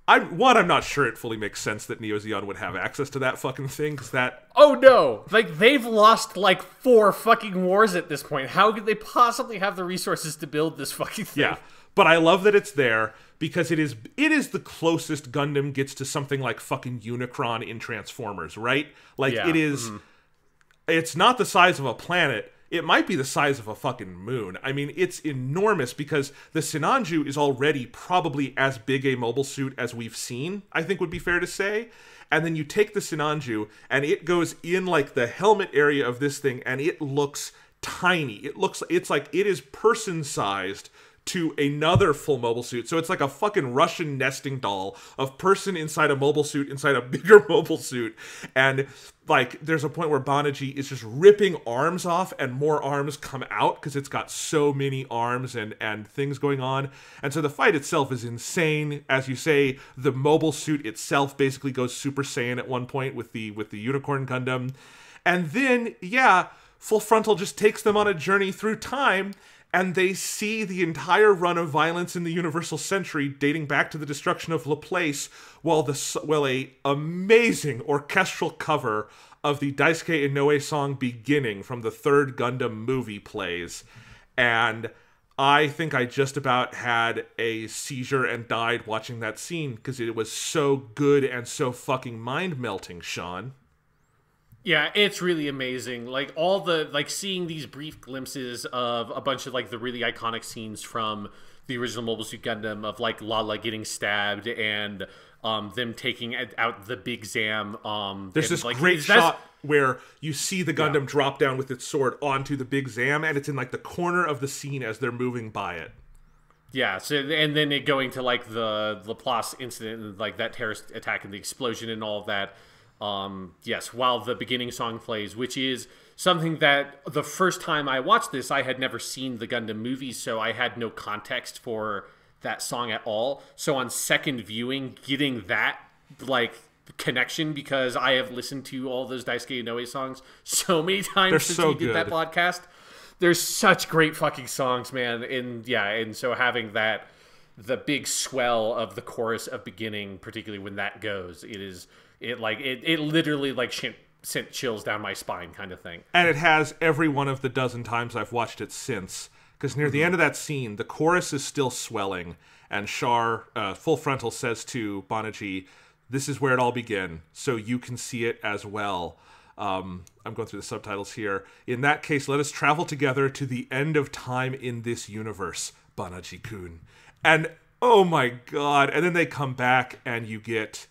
I'm one. I'm not sure it fully makes sense that Neo Zeon would have access to that fucking thing, because that Oh no! Like they've lost like four fucking wars at this point. How could they possibly have the resources to build this fucking thing? Yeah, but I love that it's there because it is it is the closest Gundam gets to something like fucking Unicron in Transformers, right? Like Yeah, it is- mm-hmm. It's not the size of a planet. it might be the size of a fucking moon. I mean, it's enormous because the Sinanju is already probably as big a mobile suit as we've seen, I think would be fair to say. And then you take the Sinanju and it goes in like the helmet area of this thing and it looks tiny. It looks it's like it is person sized to another full mobile suit. So it's like a fucking Russian nesting doll of person inside a mobile suit inside a bigger mobile suit. And like there's a point where Banagher is just ripping arms off and more arms come out because it's got so many arms and and things going on. And so the fight itself is insane. As you say, the mobile suit itself basically goes Super Saiyan at one point with the with the Unicorn Gundam. And then yeah, Full Frontal just takes them on a journey through time and they see the entire run of violence in the Universal Century dating back to the destruction of Laplace, while the while a amazing orchestral cover of the Daisuke Inoue song "Beginning" from the third Gundam movie plays, and I think I just about had a seizure and died watching that scene because it was so good and so fucking mind melting, Sean. Yeah, it's really amazing. Like all the like seeing these brief glimpses of a bunch of like the really iconic scenes from the original Mobile Suit Gundam of like Lalah getting stabbed and um them taking out the big Zam. Um, There's and, this like, great shot where you see the Gundam drop down with its sword onto the big Zam, and it's in like the corner of the scene as they're moving by it. Yeah, so and then it going to like the Laplace incident and like that terrorist attack and the explosion and all that. Um, yes, while the beginning song plays, which is something that the first time I watched this, I had never seen the Gundam movies, so I had no context for that song at all. So on second viewing, getting that like connection because I have listened to all those Daisuke Inoue songs so many times They're since so we did that podcast. There's such great fucking songs, man. And yeah, and so having that the big swell of the chorus of beginning, particularly when that goes, it is it like it, it literally like sh- sent chills down my spine kind of thing. and it has every one of the dozen times I've watched it since. Because near the end of that scene, the chorus is still swelling, and Char, uh, full frontal, says to Banagher, "This is where it all began, so you can see it as well." Um, I'm going through the subtitles here. In that case, let us travel together to the end of time in this universe, Banagher-kun. And oh my god! And then they come back, and you get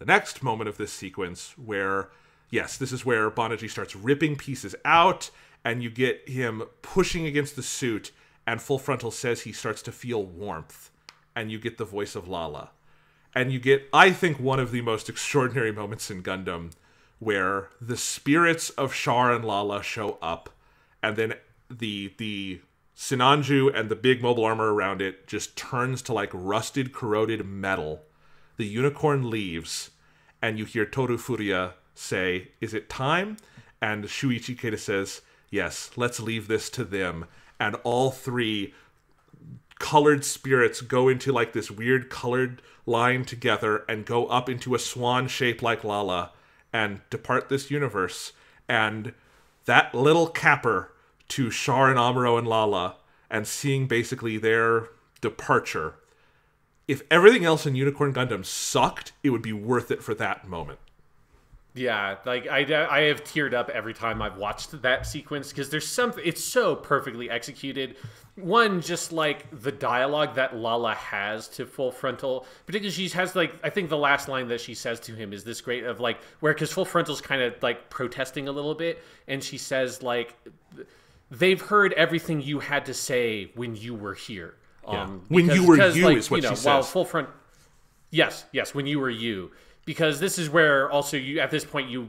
the next moment of this sequence where yes this is where Banagher starts ripping pieces out and you get him pushing against the suit and full frontal says he starts to feel warmth and you get the voice of Lalah. And you get i think one of the most extraordinary moments in gundam where the spirits of Char and Lalah show up and then the the sinanju and the big mobile armor around it just turns to like rusted corroded metal the unicorn leaves, and you hear Toru Furuya say, Is it time? And Shuichi Ikeda says, Yes, let's leave this to them. And all three colored spirits go into like this weird colored line together and go up into a swan shape like Lalah and depart this universe. And that little capper to Char and Amuro and Lalah and seeing basically their departure if everything else in Unicorn Gundam sucked, it would be worth it for that moment. Yeah, like I, I have teared up every time I've watched that sequence because there's something. It's so perfectly executed. One, just like the dialogue that Lalah has to Full Frontal, particularly she has like I think the last line that she says to him is this great of like where because Full Frontal's kind of like protesting a little bit, and she says like they've heard everything you had to say when you were here. Um, When you were because, you like, is what know, she While says. Full Front Yes, yes, when you were you. Because this is where also you at this point you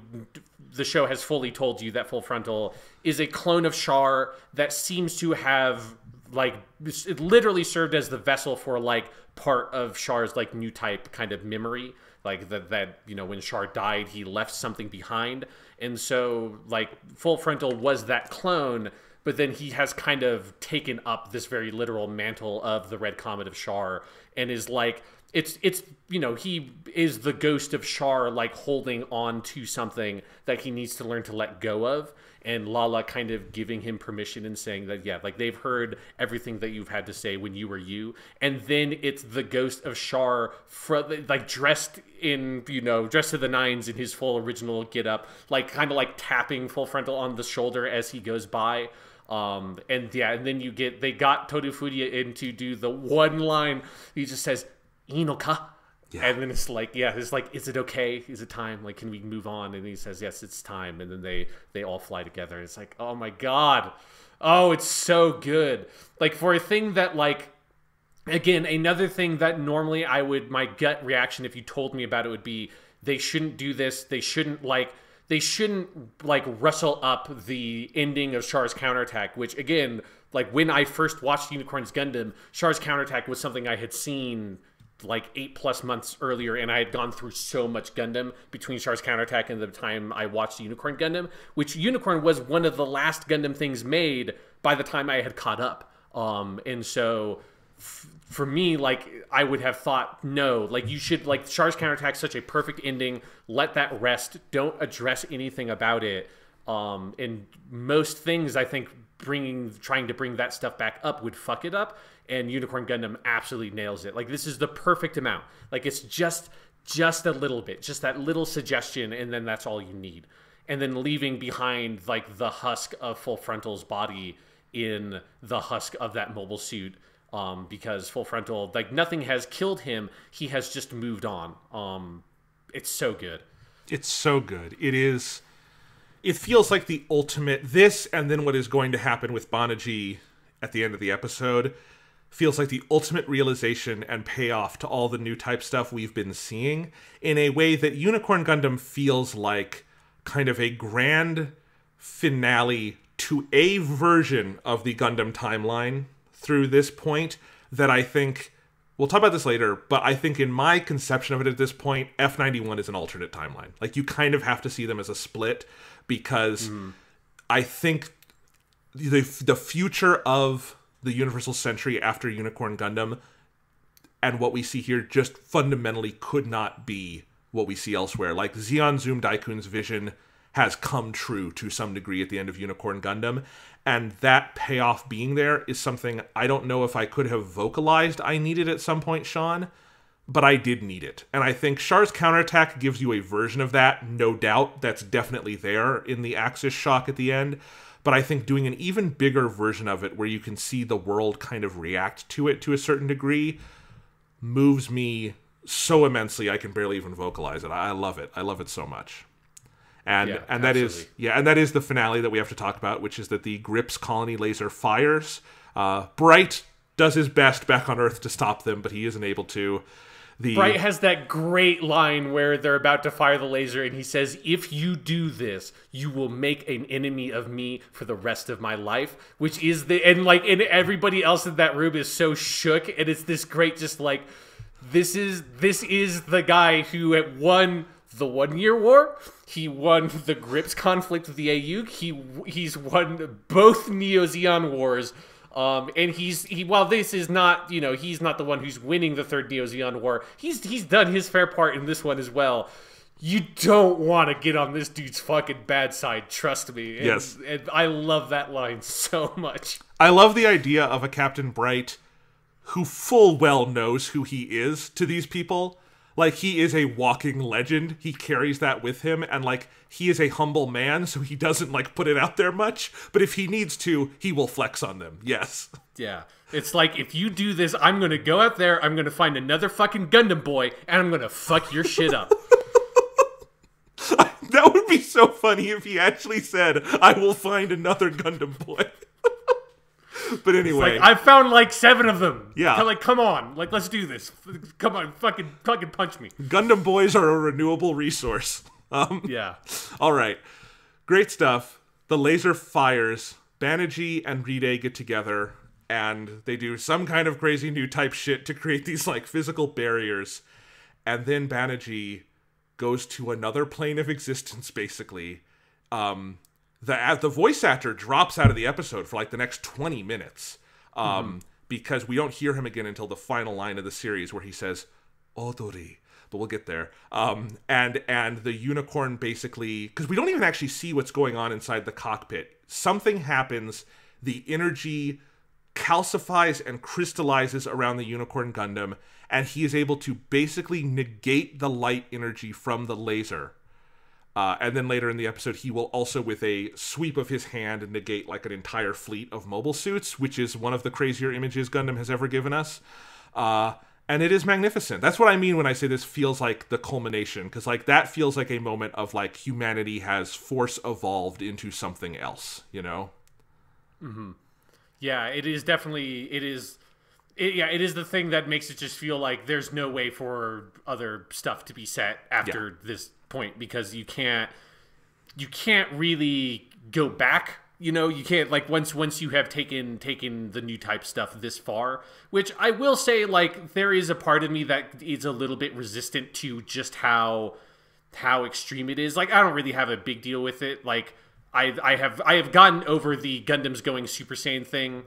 the show has fully told you that Full Frontal is a clone of Char that seems to have like it literally served as the vessel for like part of Char's like new type kind of memory. Like that that, you know, when Char died, he left something behind. And so like Full Frontal was that clone, but then he has kind of taken up this very literal mantle of the Red Comet of Char and is like it's it's you know he is the ghost of Char like holding on to something that he needs to learn to let go of and Lalah kind of giving him permission and saying that yeah like they've heard everything that you've had to say when you were you. And then it's the ghost of Char like dressed in you know dressed to the nines in his full original get up like kind of like tapping full frontal on the shoulder as he goes by um, and yeah, and then you get they got Toru Furuya in to do the one line. He just says "inoka," and then it's like, yeah, it's like, is it okay? Is it time? Like, can we move on? And he says, yes, it's time. And then they they all fly together. And it's like, oh my god, oh, it's so good. Like for a thing that like again another thing that normally i would my gut reaction if you told me about it would be they shouldn't do this they shouldn't like they shouldn't like rustle up the ending of Char's counterattack which again like when i first watched unicorns gundam Char's counterattack was something i had seen like eight plus months earlier and i had gone through so much gundam between Char's counterattack and the time i watched unicorn gundam which unicorn was one of the last gundam things made by the time i had caught up. Um and so for me, like I would have thought, no, like you should like Char's counterattack such a perfect ending. Let that rest. Don't address anything about it. Um, and most things, I think, bringing trying to bring that stuff back up would fuck it up. And Unicorn Gundam absolutely nails it. Like this is the perfect amount. Like it's just just a little bit, just that little suggestion, and then that's all you need. And then leaving behind like the husk of Full Frontal's body in the husk of that mobile suit um, because full frontal like nothing has killed him he has just moved on um, it's so good It's so good. It is. It feels like the ultimate. This and then what is going to happen with Banagher at the end of the episode feels like the ultimate realization and payoff to all the new type stuff we've been seeing in a way that Unicorn Gundam feels like kind of a grand finale to a version of the Gundam timeline through this point that I think we'll talk about this later, but I think in my conception of it at this point, F91 is an alternate timeline. Like you kind of have to see them as a split because mm-hmm. I think the the future of the Universal Century after Unicorn Gundam and what we see here just fundamentally could not be what we see elsewhere. Like Zeon Zum Deikun's vision has come true to some degree at the end of Unicorn Gundam, and that payoff being there is something I don't know if I could have vocalized I needed at some point, Sean, but I did need it. And I think Char's counterattack gives you a version of that, no doubt. That's definitely there in the Axis shock at the end. But I think doing an even bigger version of it where you can see the world kind of react to it to a certain degree moves me so immensely I can barely even vocalize it. I love it. I love it so much. And Yeah, and that is absolutely. yeah, and that is the finale that we have to talk about, which is that the Gryps colony laser fires. Uh, Bright does his best back on Earth to stop them, but he isn't able to. The Bright has that great line where they're about to fire the laser, and he says, If you do this, you will make an enemy of me for the rest of my life. Which is the, and like, and everybody else in that room is so shook, and it's this great, just like, this is, this is the guy who at won the one year war. He won the Gryps conflict with the AU. He, he's won both Neo Zeon wars. Um, and he's he while this is not you know he's not the one who's winning the third Neo Zeon war. He's he's done his fair part in this one as well. You don't want to get on this dude's fucking bad side, trust me. And, Yes. and I love that line so much. I love the idea of a Captain Bright who full well knows who he is to these people. Like he is a walking legend. He carries that with him and like he is a humble man, so he doesn't like put it out there much, but if he needs to, he will flex on them. Yes. Yeah, it's like if you do this, I'm gonna go out there, I'm gonna find another fucking Gundam boy, and I'm gonna fuck your shit up. That would be so funny if he actually said, "I will find another Gundam boy." but anyway, Like I found like seven of them. Yeah. like come on, like let's do this. Come on, fucking fucking punch me. Gundam boys are a renewable resource. Um, Yeah. All right. Great stuff. The laser fires. Banagher and Riddhe get together and they do some kind of crazy new type shit to create these like physical barriers. And then Banagher goes to another plane of existence basically. Um the uh, the voice actor drops out of the episode for like the next 20 minutes. Um because we don't hear him again until the final line of the series where he says Odori. But we'll get there. Um, and and the unicorn basically because we don't even actually see what's going on inside the cockpit. Something happens. The energy calcifies and crystallizes around the unicorn Gundam, and he is able to basically negate the light energy from the laser. Uh, and then later in the episode, he will also, with a sweep of his hand, negate like an entire fleet of mobile suits, which is one of the crazier images Gundam has ever given us. Uh, and it is magnificent. That's what I mean when I say this feels like the culmination, because like that feels like a moment of like humanity has force evolved into something else, you know? Hmm. Yeah, it is definitely it is. It, yeah, it is the thing that makes it just feel like there's no way for other stuff to be set after this point because you can't you can't really go back you know? You can't like once once you have taken taken the new type stuff this far which i will say like there is a part of me that is a little bit resistant to just how how extreme it is. Like i don't really have a big deal with it. Like i i have i have gotten over the gundams going super saiyan thing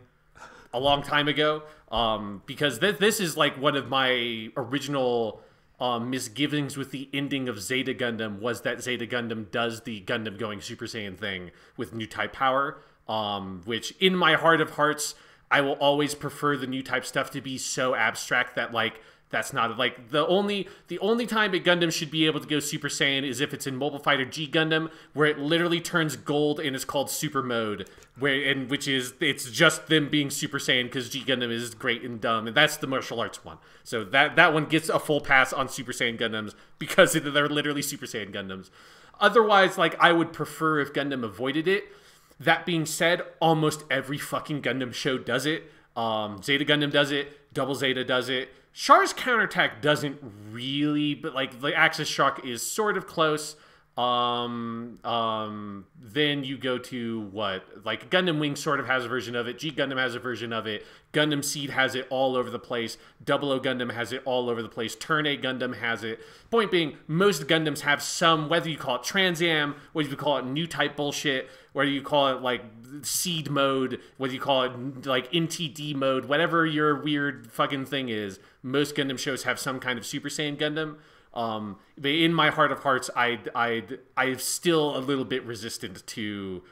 a long time ago um, because th- this is like one of my original um, misgivings with the ending of Zeta Gundam was that Zeta Gundam does the Gundam going Super Saiyan thing with new type power, um, which in my heart of hearts, I will always prefer the new type stuff to be so abstract that like that's not like the only the only time a Gundam should be able to go Super Saiyan is if it's in Mobile Fighter G Gundam, where it literally turns gold and is called Super Mode, where and which is it's just them being Super Saiyan because G Gundam is great and dumb, and that's the martial arts one. So that that one gets a full pass on Super Saiyan Gundams because they're literally Super Saiyan Gundams. Otherwise, like I would prefer if Gundam avoided it. That being said, almost every fucking Gundam show does it. Um, Zeta Gundam does it. Double Zeta does it. Char's counterattack doesn't really, but like the Axis Shock is sort of close. Um, um, then you go to what like Gundam Wing sort of has a version of it. G Gundam has a version of it. Gundam Seed has it all over the place. Double O Gundam has it all over the place. Turn A Gundam has it. Point being, most Gundams have some, whether you call it Trans Am, whether you call it new type bullshit, whether you call it like seed mode, whether you call it like NTD mode, whatever your weird fucking thing is, most Gundam shows have some kind of Super Saiyan Gundam. Um, but in my heart of hearts, I I I'm still a little bit resistant to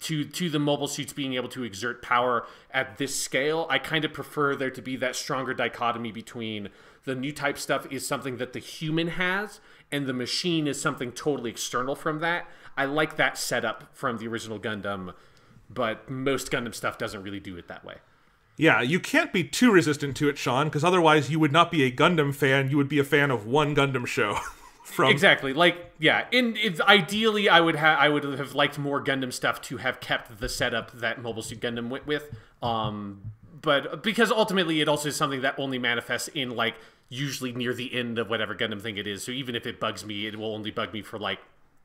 to to the mobile suits being able to exert power at this scale. I kind of prefer there to be that stronger dichotomy between the new type stuff is something that the human has and the machine is something totally external from that. I like that setup from the original Gundam, but most Gundam stuff doesn't really do it that way. Yeah, you can't be too resistant to it, Sean, because otherwise you would not be a Gundam fan. You would be a fan of one Gundam show. From Exactly. Like, yeah. In, in ideally, I would have I would have liked more Gundam stuff to have kept the setup that Mobile Suit Gundam went with. Um, but because ultimately, it also is something that only manifests in like usually near the end of whatever Gundam thing it is. So even if it bugs me, it will only bug me for like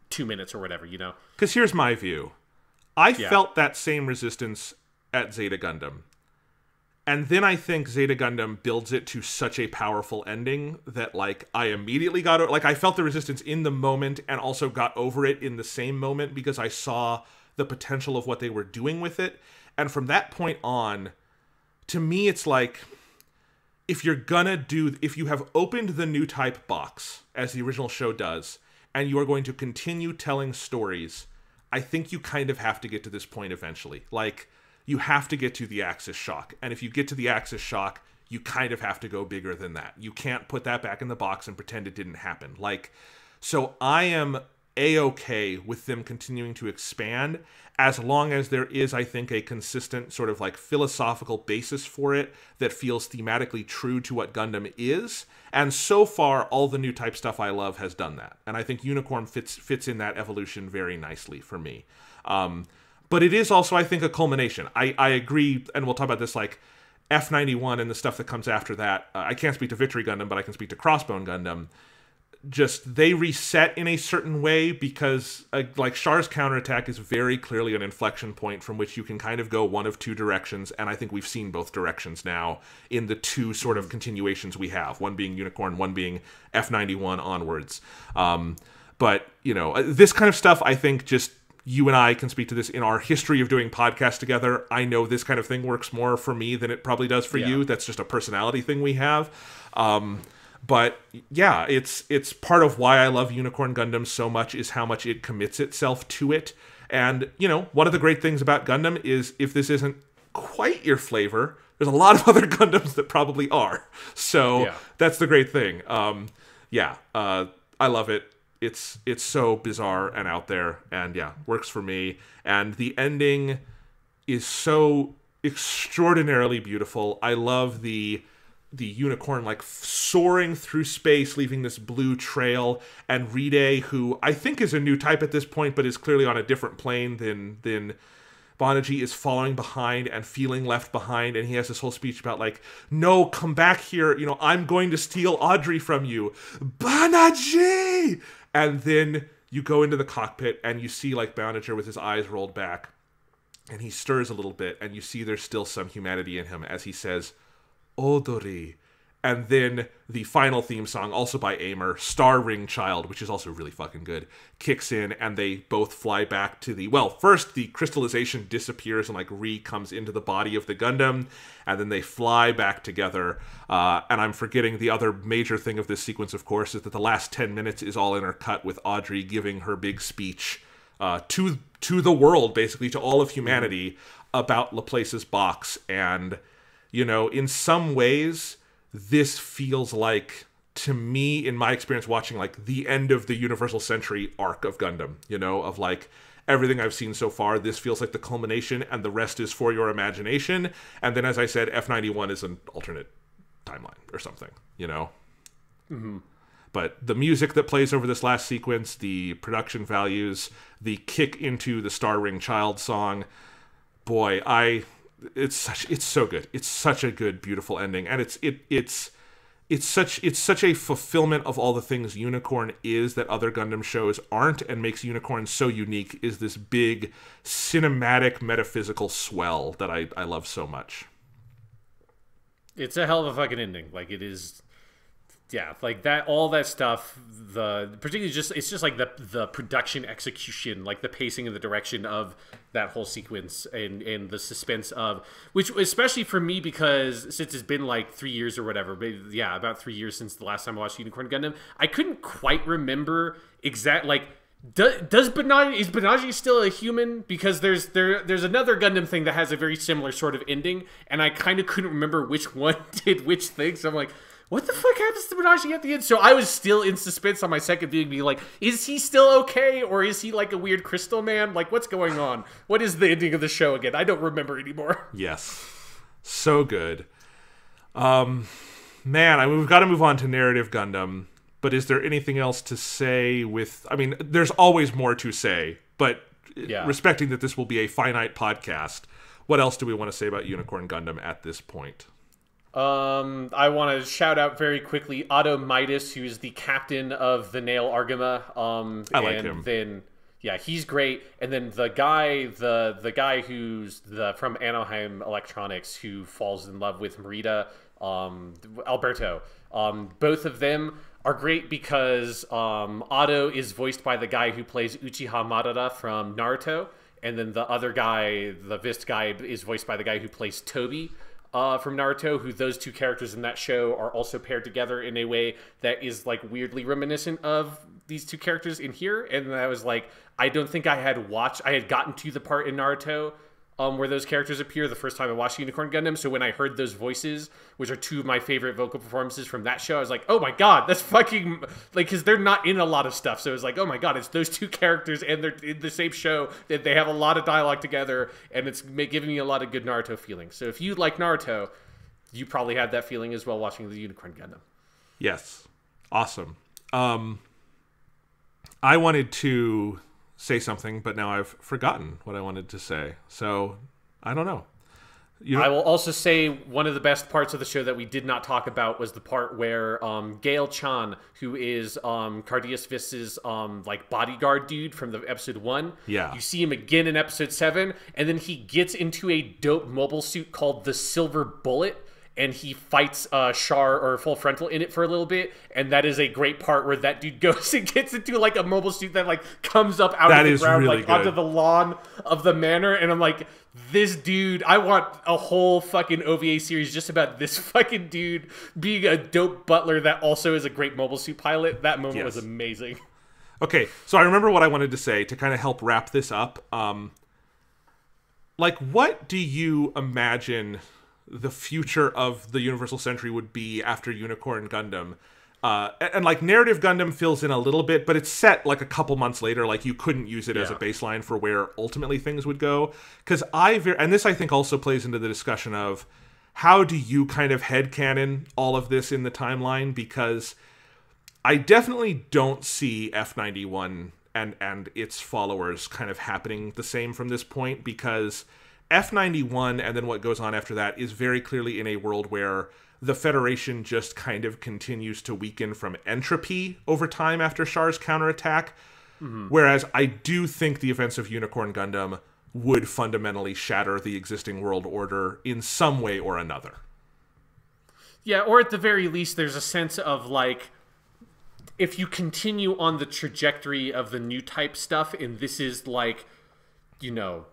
two minutes or whatever. You know. Because here's my view. I felt that same resistance at Zeta Gundam. And then I think Zeta Gundam builds it to such a powerful ending that like I immediately got like I felt the resistance in the moment and also got over it in the same moment because I saw the potential of what they were doing with it. And from that point on, to me it's like if you're gonna do if you have opened the new type box as the original show does and you are going to continue telling stories i think you kind of have to get to this point eventually like you have to get to the axis shock. And if you get to the axis shock you kind of have to go bigger than that. You can't put that back in the box and pretend it didn't happen. Like so i am a-okay with them continuing to expand as long as there is i think a consistent sort of like philosophical basis for it that feels thematically true to what gundam is. And so far all the new type stuff i love has done that. And i think unicorn fits fits in that evolution very nicely for me. Um, but it is also i think a culmination. I i agree and we'll talk about this like f91 and the stuff that comes after that. Uh, i can't speak to victory gundam but i can speak to crossbone gundam. Just they reset in a certain way because uh, like Char's counterattack is very clearly an inflection point from which you can kind of go one of two directions and I think we've seen both directions now in the two sort of continuations we have one being unicorn one being F91 onwards. Um, but you know uh, this kind of stuff I think just you and I can speak to this in our history of doing podcasts together. I know this kind of thing works more for me than it probably does for Yeah. you. That's just a personality thing we have. Um, but yeah, it's it's part of why I love Unicorn Gundam so much is how much it commits itself to it. And you know, one of the great things about Gundam is if this isn't quite your flavor, there's a lot of other Gundams that probably are. So Yeah. that's the great thing. Um, yeah, uh, I love it. It's it's so bizarre and out there, and yeah, works for me. And the ending is so extraordinarily beautiful. I love the the unicorn like soaring through space, leaving this blue trail, and Riddhe, who I think is a new type at this point, but is clearly on a different plane than than Banagher is falling behind and feeling left behind, and he has this whole speech about like, "No, come back here! You know, I'm going to steal Audrey from you, Banagher!" And then you go into the cockpit and you see like Banagher with his eyes rolled back, and he stirs a little bit, and you see there's still some humanity in him as he says, Odori. And then the final theme song, also by Aimer, Star Ring Child, which is also really fucking good, kicks in and they both fly back to the. Well, first the crystallization disappears and like re comes into the body of the Gundam, and then they fly back together. Uh, and I'm forgetting the other major thing of this sequence, of course, is that the last 10 minutes is all intercut with Audrey giving her big speech uh, to to the world, basically to all of humanity, about Laplace's box. And you know, in some ways, this feels like to me, in my experience watching, like the end of the Universal Century arc of Gundam. You know, of like everything I've seen so far. This feels like the culmination, and the rest is for your imagination. And then, as I said, F ninety one is an alternate timeline or something. You know. Mm-hmm. But the music that plays over this last sequence, the production values, the kick into the Star Ring Child song, boy, I it's such it's so good. It's such a good, beautiful ending, and it's it it's it's such it's such a fulfillment of all the things Unicorn is that other Gundam shows aren't, and makes Unicorn so unique. Is this big cinematic metaphysical swell that I I love so much. It's a hell of a fucking ending. Like it is yeah, like that all that stuff, the particularly just it's just like the the production execution, like the pacing and the direction of that whole sequence and and the suspense of which especially for me because since it's been like 3 years or whatever, but yeah, about 3 years since the last time I watched Unicorn Gundam, I couldn't quite remember exact like does, does Banagher is Banagher still a human? Because there's there there's another Gundam thing that has a very similar sort of ending, and I kind of couldn't remember which one did which thing. So I'm like, what the fuck happens to Banagher at the end? So I was still in suspense on my second viewing, being like, is he still okay, or is he like a weird crystal man? Like, what's going on? What is the ending of the show again? I don't remember anymore. Yes. So good. Um man, I mean, we've got to move on to narrative Gundam, but is there anything else to say with I mean, there's always more to say, but Yeah. respecting that this will be a finite podcast, what else do we want to say about Unicorn Gundam at this point? Um, I want to shout out very quickly Otto Mitas, who is the captain of the Nahel Argama. Um, I like and him. Then, yeah, he's great. And then the guy, the the guy who's the from Anaheim Electronics, who falls in love with Marida, um, Alberto. Um, both of them are great because um, Otto is voiced by the guy who plays Uchiha Madara from Naruto, and then the other guy, the Vist guy, is voiced by the guy who plays Tobi uh, from Naruto, who those two characters in that show are also paired together in a way that is like weirdly reminiscent of these two characters in here. And I was like, I don't think I had watched, I had gotten to the part in Naruto um, where those characters appear the first time I watched Unicorn Gundam. So when I heard those voices, which are two of my favorite vocal performances from that show, I was like, oh my god, that's fucking like because they're not in a lot of stuff. So it was like, oh my god, it's those two characters and they're in the same show. That they have a lot of dialogue together, and it's giving me a lot of good Naruto feeling. So if you like Naruto, you probably had that feeling as well watching the Unicorn Gundam. Yes. Awesome. Um I wanted to say something, but now I've forgotten what I wanted to say. So, I don't know. You I will also say one of the best parts of the show that we did not talk about was the part where um, Gael Chan, who is um, Cardeas Vist's um, like bodyguard dude from the episode one, Yeah. you see him again in episode seven, and then he gets into a dope mobile suit called the Silver Bullet. And he fights uh, Char or Full Frontal in it for a little bit, and that is a great part where that dude goes and gets into like a mobile suit that like comes up out That of the is ground really like good. onto the lawn of the manor, and I'm like, this dude, I want a whole fucking OVA series just about this fucking dude being a dope butler that also is a great mobile suit pilot. That moment Yes. was amazing. Okay, so I remember what I wanted to say to kind of help wrap this up. Um, like, what do you imagine the future of the Universal Century would be after Unicorn Gundam? Uh, and, and, like narrative Gundam fills in a little bit, but it's set like a couple months later. Like you couldn't use it as a baseline for where ultimately things would go. Because I ver- and this I think also plays into the discussion of how do you kind of head headcanon all of this in the timeline because I definitely don't see F91 and and its followers kind of happening the same from this point because F91 and then what goes on after that is very clearly in a world where the Federation just kind of continues to weaken from entropy over time after Char's counterattack. Mm-hmm. Whereas I do think the events of Unicorn Gundam would fundamentally shatter the existing world order in some way or another. Yeah, or at the very least, there's a sense of like, if you continue on the trajectory of the new type stuff, and this is like, you know,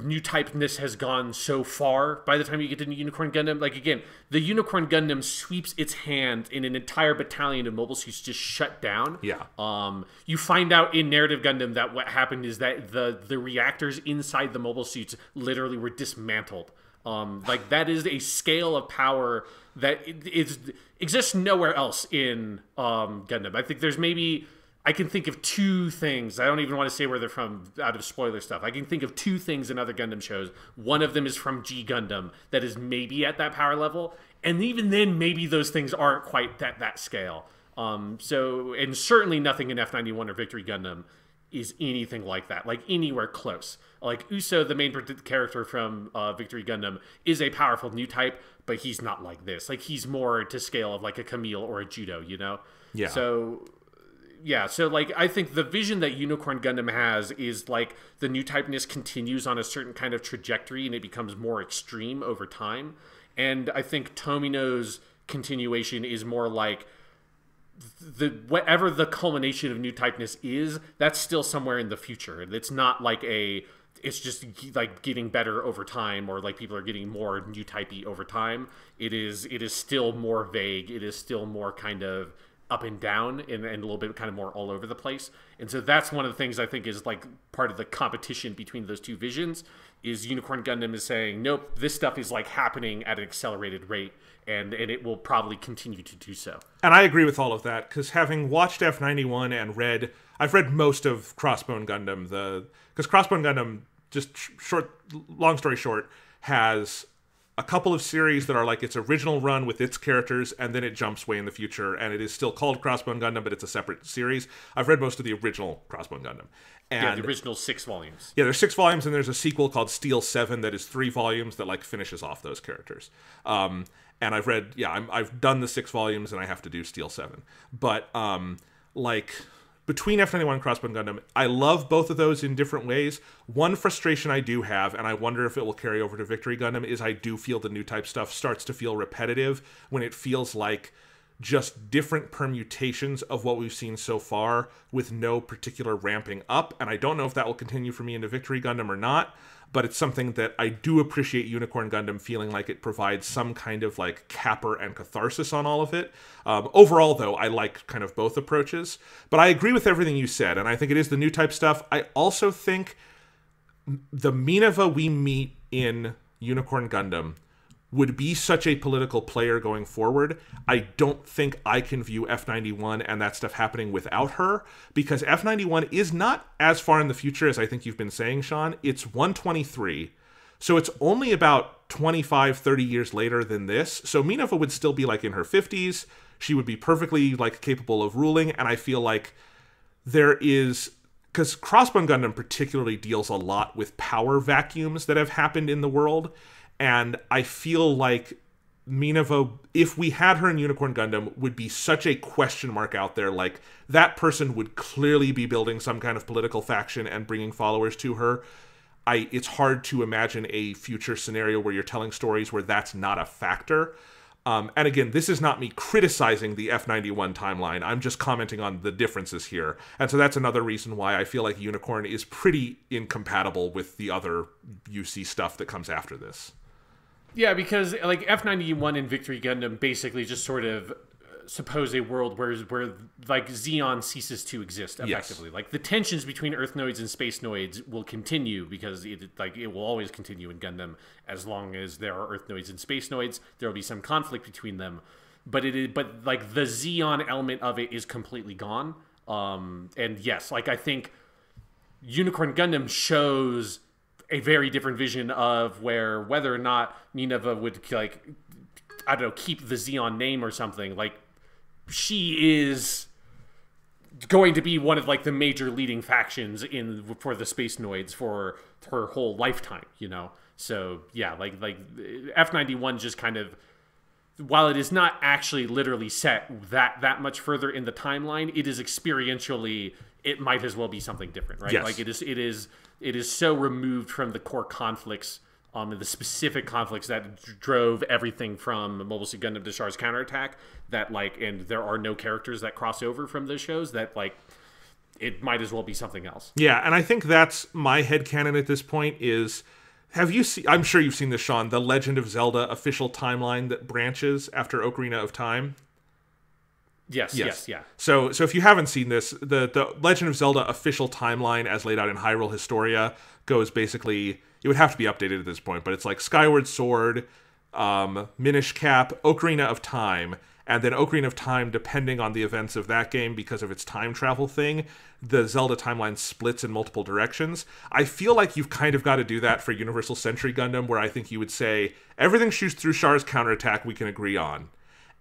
new typeness has gone so far by the time you get to Unicorn Gundam. Like, again, the Unicorn Gundam sweeps its hand, and an entire battalion of mobile suits just shut down. Yeah. Um, you find out in Narrative Gundam that what happened is that the the reactors inside the mobile suits literally were dismantled. Um, like that is a scale of power that is exists nowhere else in um, Gundam. I think there's maybe I can think of two things. I don't even want to say where they're from out of spoiler stuff. I can think of two things in other Gundam shows. One of them is from G Gundam that is maybe at that power level, and even then, maybe those things aren't quite that that scale. Um, so, and certainly nothing in F91 or Victory Gundam is anything like that, like anywhere close. Like Uso, the main character from uh, Victory Gundam, is a powerful new type, but he's not like this. Like he's more to scale of like a Kamille or a Judau, you know? Yeah. So yeah, so like I think the vision that Unicorn Gundam has is like the new typeness continues on a certain kind of trajectory and it becomes more extreme over time. And I think Tomino's continuation is more like the whatever the culmination of new typeness is, that's still somewhere in the future. It's not like a it's just like getting better over time or like people are getting more new typey over time. It is it is still more vague. It is still more kind of up and down and, and a little bit kind of more all over the place. And so that's one of the things I think is like part of the competition between those two visions is Unicorn Gundam is saying, nope, this stuff is like happening at an accelerated rate and, and it will probably continue to do so. And I agree with all of that because having watched F91 and read, I've read most of Crossbone Gundam. The because Crossbone Gundam, just short, long story short, has a couple of series that are like its original run with its characters, and then it jumps way in the future, and it is still called Crossbone Gundam, but it's a separate series. I've read most of the original Crossbone Gundam, and Yeah, the original six volumes. yeah, there's six volumes, and there's a sequel called Steel Seven that is three volumes that like finishes off those characters. Um, and I've read, yeah, I'm, I've done the six volumes, and I have to do Steel Seven. But um, like between F91 and Crossbone Gundam, I love both of those in different ways. One frustration I do have, and I wonder if it will carry over to Victory Gundam, is I do feel the new type stuff starts to feel repetitive when it feels like just different permutations of what we've seen so far with no particular ramping up. And I don't know if that will continue for me into Victory Gundam or not, but it's something that I do appreciate Unicorn Gundam feeling like it provides some kind of like capper and catharsis on all of it. Um, overall, though, I like kind of both approaches. But I agree with everything you said, and I think it is the new type stuff. I also think the Mineva we meet in Unicorn Gundam would be such a political player going forward. I don't think I can view F91 and that stuff happening without her because F91 is not as far in the future as I think you've been saying, Sean. It's 123. So it's only about 25, 30 years later than this. So Mineva would still be like in her 50s. She would be perfectly like capable of ruling and I feel like there is because Crossbone Gundam particularly deals a lot with power vacuums that have happened in the world, and I feel like Mineva, if we had her in Unicorn Gundam, would be such a question mark out there. Like that person would clearly be building some kind of political faction and bringing followers to her. I it's hard to imagine a future scenario where you're telling stories where that's not a factor. Um, and again, this is not me criticizing the F91 timeline. I'm just commenting on the differences here. And so that's another reason why I feel like Unicorn is pretty incompatible with the other UC stuff that comes after this. Yeah, because like F ninety one and Victory Gundam basically just sort of uh, suppose a world where where like Zeon ceases to exist effectively. Like the tensions between Earth noids and space noids will continue because it like it will always continue in Gundam as long as there are Earth noids and space noids. There will be some conflict between them, but it is but like the Zeon element of it is completely gone. Um, and yes, like I think Unicorn Gundam shows a very different vision of where whether or not Mineva would like I don't know keep the Zeon name or something. Like she is going to be one of like the major leading factions in for the space noids for her whole lifetime you know? So yeah like like F91 just kind of while it is not actually literally set that that much further in the timeline it is experientially it might as well be something different right? Yes. like it is it is it is so removed from the core conflicts um the specific conflicts that drove everything from Mobile Suit Gundam to Char's counterattack that like and there are no characters that cross over from those shows that like it might as well be something else Yeah, and I think that's my headcanon at this point is have you seen I'm sure you've seen this, Sean, the Legend of Zelda official timeline that branches after Ocarina of Time? Yes yes, yeah. So so if you haven't seen this, the the Legend of Zelda official timeline as laid out in Hyrule Historia goes basically it would have to be updated at this point, but it's like Skyward Sword, um, Minish Cap, Ocarina of Time, and then Ocarina of Time, depending on the events of that game, because of its time travel thing, the Zelda timeline splits in multiple directions. I feel like you've kind of got to do that for Universal Century Gundam, where I think you would say everything shoots through Char's counterattack we can agree on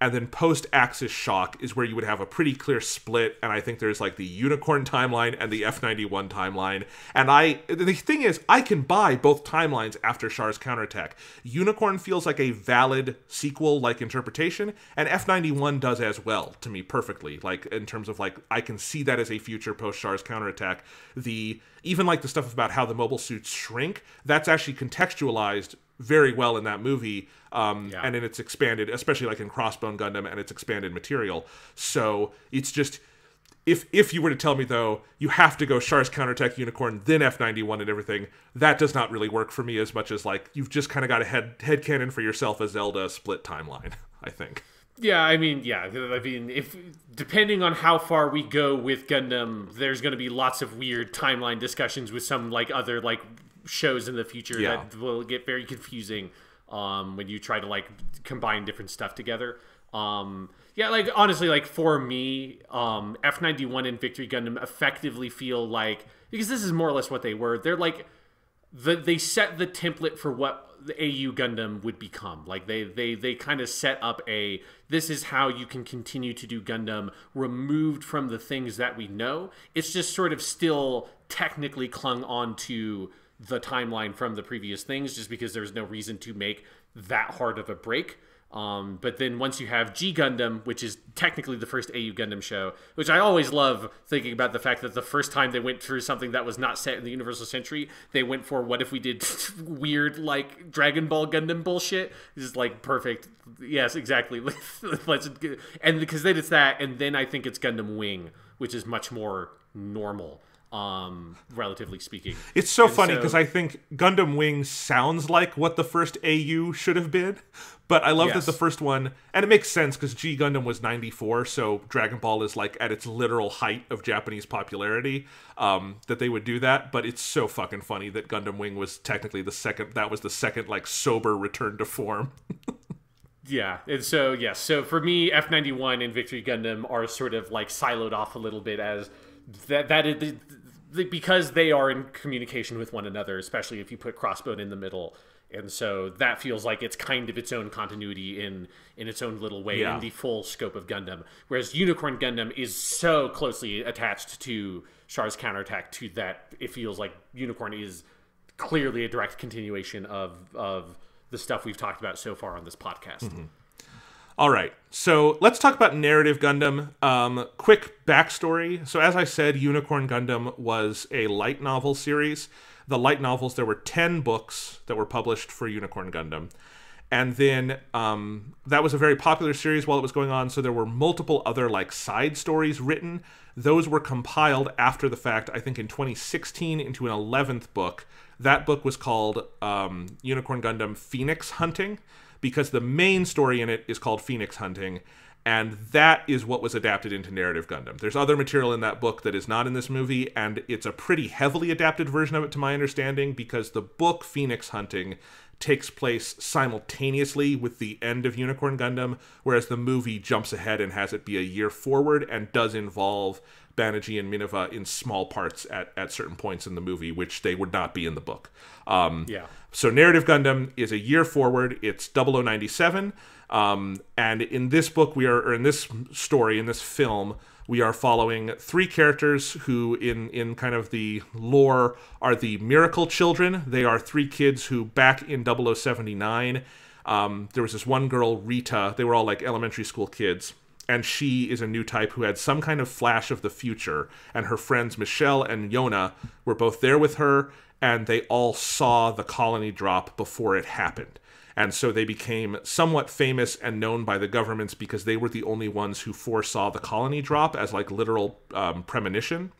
and then post Axis Shock is where you would have a pretty clear split. And I think there's like the Unicorn timeline and the F91 timeline. And I, the thing is, I can buy both timelines after Char's counterattack. Unicorn feels like a valid sequel like interpretation, and F91 does as well to me perfectly. Like in terms of like, I can see that as a future post Char's counterattack. The even like the stuff about how the mobile suits shrink, that's actually contextualized very well in that movie um, Yeah. and in its expanded especially like in crossbone gundam and its expanded material so it's just if if you were to tell me though you have to go Char's counterattack unicorn then F91 and everything that does not really work for me as much as like you've just kind of got a head head canon for yourself a Zelda split timeline I think Yeah, I mean, yeah, I mean, if depending on how far we go with Gundam, there's going to be lots of weird timeline discussions with some like other like shows in the future Yeah. that will get very confusing um, when you try to like combine different stuff together. Um, yeah, like honestly, like for me, um, F91 and Victory Gundam effectively feel like because this is more or less what they were. They're like the, they set the template for what the AU Gundam would become. Like they they they kind of set up a this is how you can continue to do Gundam removed from the things that we know. It's just sort of still technically clung on to the timeline from the previous things just because there's no reason to make that hard of a break. Um, but then once you have G Gundam, which is technically the first AU Gundam show, which I always love thinking about the fact that the first time they went through something that was not set in the Universal Century, they went for what if we did weird like Dragon Ball Gundam bullshit. This is like perfect. Yes, exactly. Let's and because then it's that, and then I think it's Gundam Wing, which is much more normal, um, relatively speaking. It's so And funny so- because I think Gundam Wing sounds like what the first AU should have been, but I love Yes. that the first one, and it makes sense because G Gundam was 94, so Dragon Ball is like at its literal height of Japanese popularity, um, that they would do that, but it's so fucking funny that Gundam Wing was technically the second, that was the second, like, sober return to form. Yeah, and so yes, so for me, F ninety one and Victory Gundam are sort of like siloed off a little bit as that that is because they are in communication with one another, especially if you put Crossbone in the middle, and so that feels like it's kind of its own continuity in in its own little way Yeah. in the full scope of Gundam. Whereas Unicorn Gundam is so closely attached to Char's counterattack to that it feels like Unicorn is clearly a direct continuation of of the stuff we've talked about so far on this podcast. Mm-hmm. All right, so let's talk about narrative Gundam. Um, quick backstory. So, as I said, Unicorn Gundam was a light novel series the light novels. There were ten books that were published for Unicorn Gundam, and then um, that was a very popular series while it was going on. So there were multiple other like side stories written. Those were compiled after the fact. I think in 2016 into an 11th book. That book was called um, Unicorn Gundam Phoenix Hunting because the main story in it is called Phoenix Hunting, and that is what was adapted into Narrative Gundam. There's other material in that book that is not in this movie, and it's a pretty heavily adapted version of it, to my understanding, because the book Phoenix Hunting takes place simultaneously with the end of Unicorn Gundam, whereas the movie jumps ahead and has it be a year forward and does involve Banagher and Mineva in small parts at, at certain points in the movie, which they would not be in the book. Um, Yeah. so Narrative Gundam is a year forward. It's 0097. Um, and in this book, we are, or in this story, in this film, we are following three characters who, in, in kind of the lore, are the Miracle Children. They are three kids who, back in 0079, um, there was this one girl, Rita. They were all like elementary school kids and she is a new type who had some kind of flash of the future and her friends michelle and yona were both there with her and they all saw the colony drop before it happened. And so they became somewhat famous and known by the governments because they were the only ones who foresaw the colony drop as like literal um, premonition.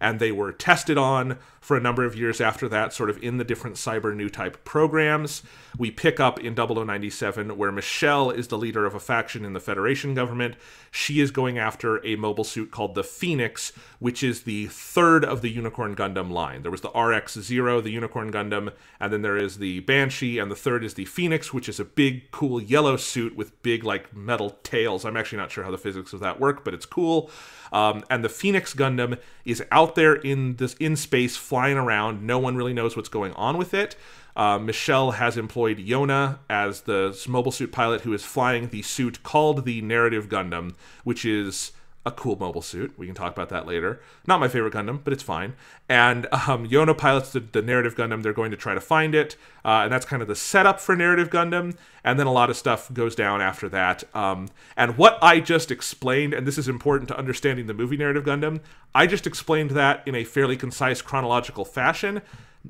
And they were tested on for a number of years after that, sort of in the different cyber new type programs. We pick up in 0097 where Michelle is the leader of a faction in the Federation government. She is going after a mobile suit called the Phoenix, which is the third of the Unicorn Gundam line. There was the RX Zero, the Unicorn Gundam, and then there is the Banshee, and the third is the Phoenix, which is a big, cool yellow suit with big, like, metal tails. I'm actually not sure how the physics of that work, but it's cool. Um, and the Phoenix Gundam is out there in this in space, flying around. No one really knows what's going on with it. Uh, Michelle has employed Yona as the mobile suit pilot who is flying the suit called the Narrative Gundam, which is a cool mobile suit. We can talk about that later. Not my favorite Gundam, but it's fine. And um, Yona pilots the, the Narrative Gundam. They're going to try to find it. Uh, and that's kind of the setup for Narrative Gundam. And then a lot of stuff goes down after that. Um, and what I just explained, and this is important to understanding the movie Narrative Gundam, I just explained that in a fairly concise chronological fashion.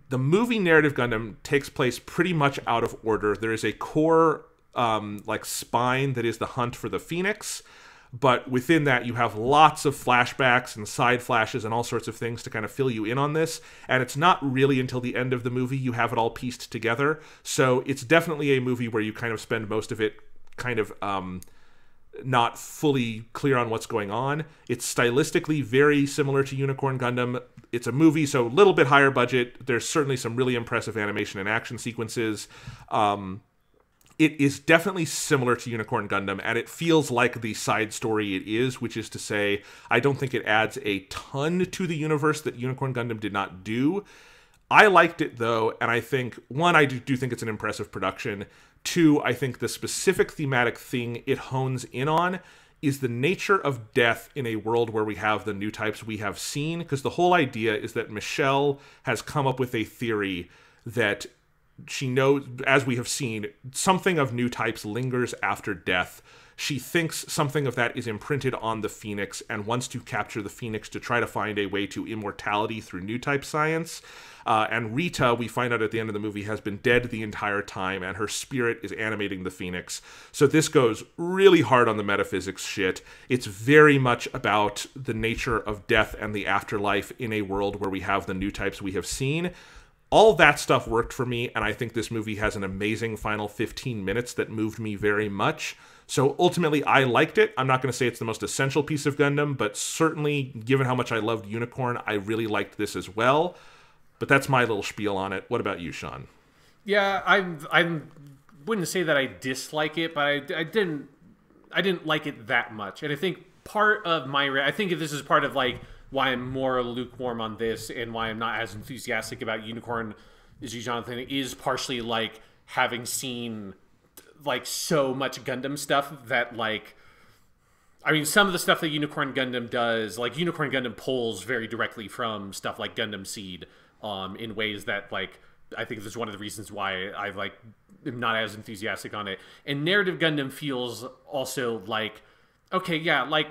The movie Narrative Gundam takes place pretty much out of order. There is a core um, like spine that is the hunt for the Phoenix but within that you have lots of flashbacks and side flashes and all sorts of things to kind of fill you in on this. And it's not really until the end of the movie you have it all pieced together. So it's definitely a movie where you kind of spend most of it kind of um, not fully clear on what's going on. It's stylistically very similar to unicorn gundam. It's a movie so a little bit higher budget. There's certainly some really impressive animation and action sequences. Um, it is definitely similar to Unicorn Gundam, and it feels like the side story it is, which is to say, I don't think it adds a ton to the universe that Unicorn Gundam did not do. I liked it though, and I think one, I do, think it's an impressive production. Two, I think the specific thematic thing it hones in on is the nature of death in a world where we have the new types we have seen. Because the whole idea is that Michelle has come up with a theory that she knows, as we have seen, something of new types lingers after death. She thinks something of that is imprinted on the Phoenix and wants to capture the Phoenix to try to find a way to immortality through new type science. Uh, and Rita, we find out at the end of the movie, has been dead the entire time, and her spirit is animating the Phoenix. So this goes really hard on the metaphysics shit. It's very much about the nature of death and the afterlife in a world where we have the new types we have seen all that stuff worked for me and i think this movie has an amazing final 15 minutes that moved me very much. So ultimately i liked it. I'm not going to say it's the most essential piece of gundam but certainly given how much i loved unicorn i really liked this as well. But that's my little spiel on it. What about you sean? Yeah, I I wouldn't say that I dislike it, but I, I didn't I didn't like it that much. And I think part of my I think this is part of like why I'm more lukewarm on this and why I'm not as enthusiastic about Unicorn as you, Jonathan, is partially like having seen like so much Gundam stuff that like I mean, some of the stuff that Unicorn Gundam does, like Unicorn Gundam pulls very directly from stuff like Gundam Seed, um, in ways that like I think this is one of the reasons why I like am not as enthusiastic on it. And Narrative Gundam feels also like okay, yeah, like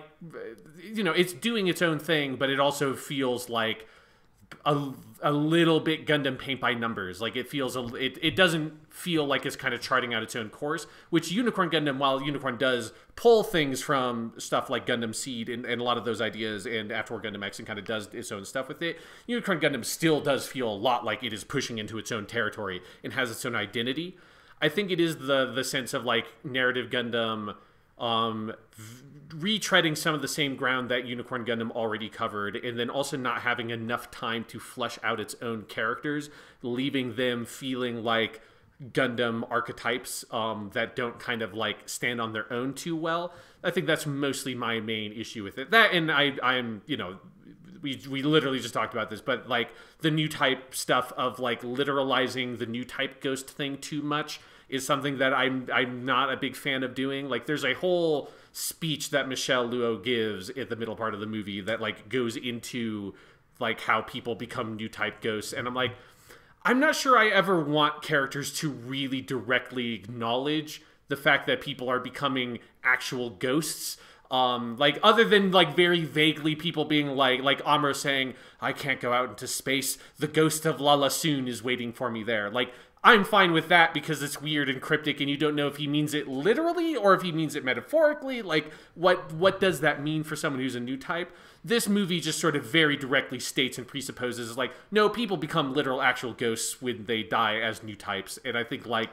you know, it's doing its own thing, but it also feels like a, a little bit Gundam paint by numbers. Like it feels a it, it doesn't feel like it's kind of charting out its own course. Which Unicorn Gundam, while Unicorn does pull things from stuff like Gundam Seed and, and a lot of those ideas, and Afterwar Gundam X and kind of does its own stuff with it. Unicorn Gundam still does feel a lot like it is pushing into its own territory and has its own identity. I think it is the the sense of like narrative Gundam um, retreading some of the same ground that Unicorn Gundam already covered, and then also not having enough time to flesh out its own characters, leaving them feeling like Gundam archetypes um, that don't kind of like stand on their own too well. I think that's mostly my main issue with it. That and I, I'm, you know, we we literally just talked about this, but like the new type stuff of like literalizing the new type ghost thing too much is something that I'm I'm not a big fan of doing. Like there's a whole speech that Michelle Luo gives at the middle part of the movie that like goes into like how people become new type ghosts and I'm like I'm not sure I ever want characters to really directly acknowledge the fact that people are becoming actual ghosts. Um, like other than like very vaguely people being like like Amuro saying, I can't go out into space. The ghost of Lalah Sune is waiting for me there. Like I'm fine with that because it's weird and cryptic and you don't know if he means it literally or if he means it metaphorically. Like what what does that mean for someone who's a new type? This movie just sort of very directly states and presupposes like no people become literal actual ghosts when they die as new types and I think like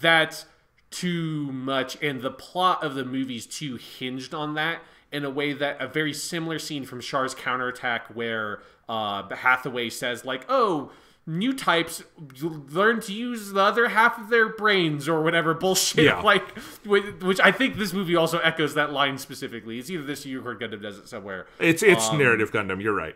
that's too much and the plot of the movie's too hinged on that in a way that a very similar scene from Char's counterattack where uh Hathaway says like oh new types learn to use the other half of their brains or whatever bullshit Yeah. like which i think this movie also echoes that line specifically it's either this or you heard gundam does it somewhere It's it's um, narrative Gundam. You're right.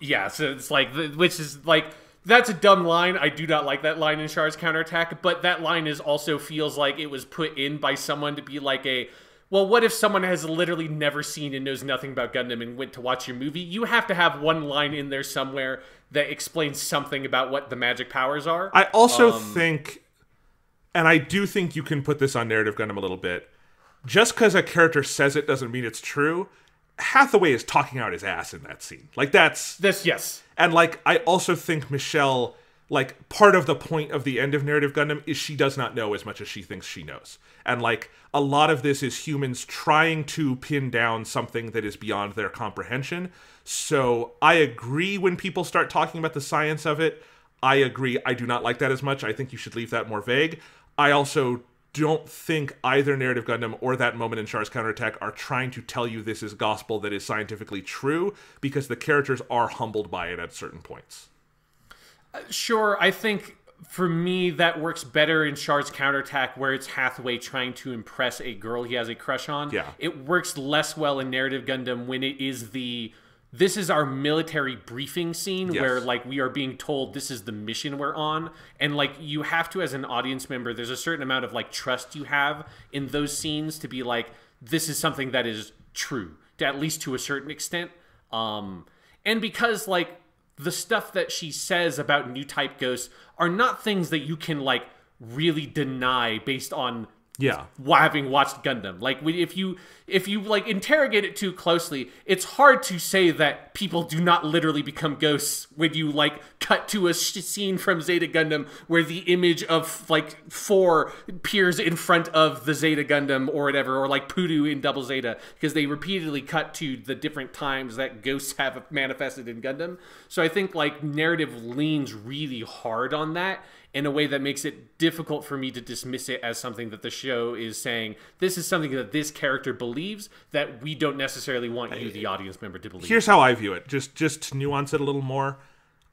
yeah so it's like which is like that's a dumb line i do not like that line in Char's counterattack but that line is also feels like it was put in by someone to be like a well, what if someone has literally never seen and knows nothing about Gundam and went to watch your movie? You have to have one line in there somewhere that explains something about what the magic powers are. I also Um, think, and I do think you can put this on narrative Gundam a little bit. Just because a character says it doesn't mean it's true. Hathaway is talking out his ass in that scene. Like that's this, yes. and like I also think Michelle, like part of the point of the end of narrative Gundam is she does not know as much as she thinks she knows. And like a lot of this is humans trying to pin down something that is beyond their comprehension. So I agree when people start talking about the science of it. I agree. I do not like that as much. I think you should leave that more vague. I also don't think either narrative Gundam or that moment in Char's counterattack are trying to tell you this is gospel that is scientifically true because the characters are humbled by it at certain points. Sure, I think for me that works better in Char's counterattack where it's Hathaway trying to impress a girl he has a crush on. Yeah. It works less well in Narrative Gundam when it is the this is our military briefing scene Yes. where like we are being told this is the mission we're on and like you have to as an audience member there's a certain amount of like trust you have in those scenes to be like this is something that is true to, at least to a certain extent um and because like the stuff that she says about new type ghosts are not things that you can like really deny based on Yeah. having watched Gundam. Like if you if you like interrogate it too closely, it's hard to say that people do not literally become ghosts when you like cut to a scene from Zeta Gundam where the image of like four appears in front of the Zeta Gundam or whatever, or like Pudu in Double Zeta, because they repeatedly cut to the different times that ghosts have manifested in Gundam. So I think like narrative leans really hard on that in a way that makes it difficult for me to dismiss it as something that the show is saying this is something that this character believes that we don't necessarily want you the audience member to believe Here's how I view it. Just just to nuance it a little more.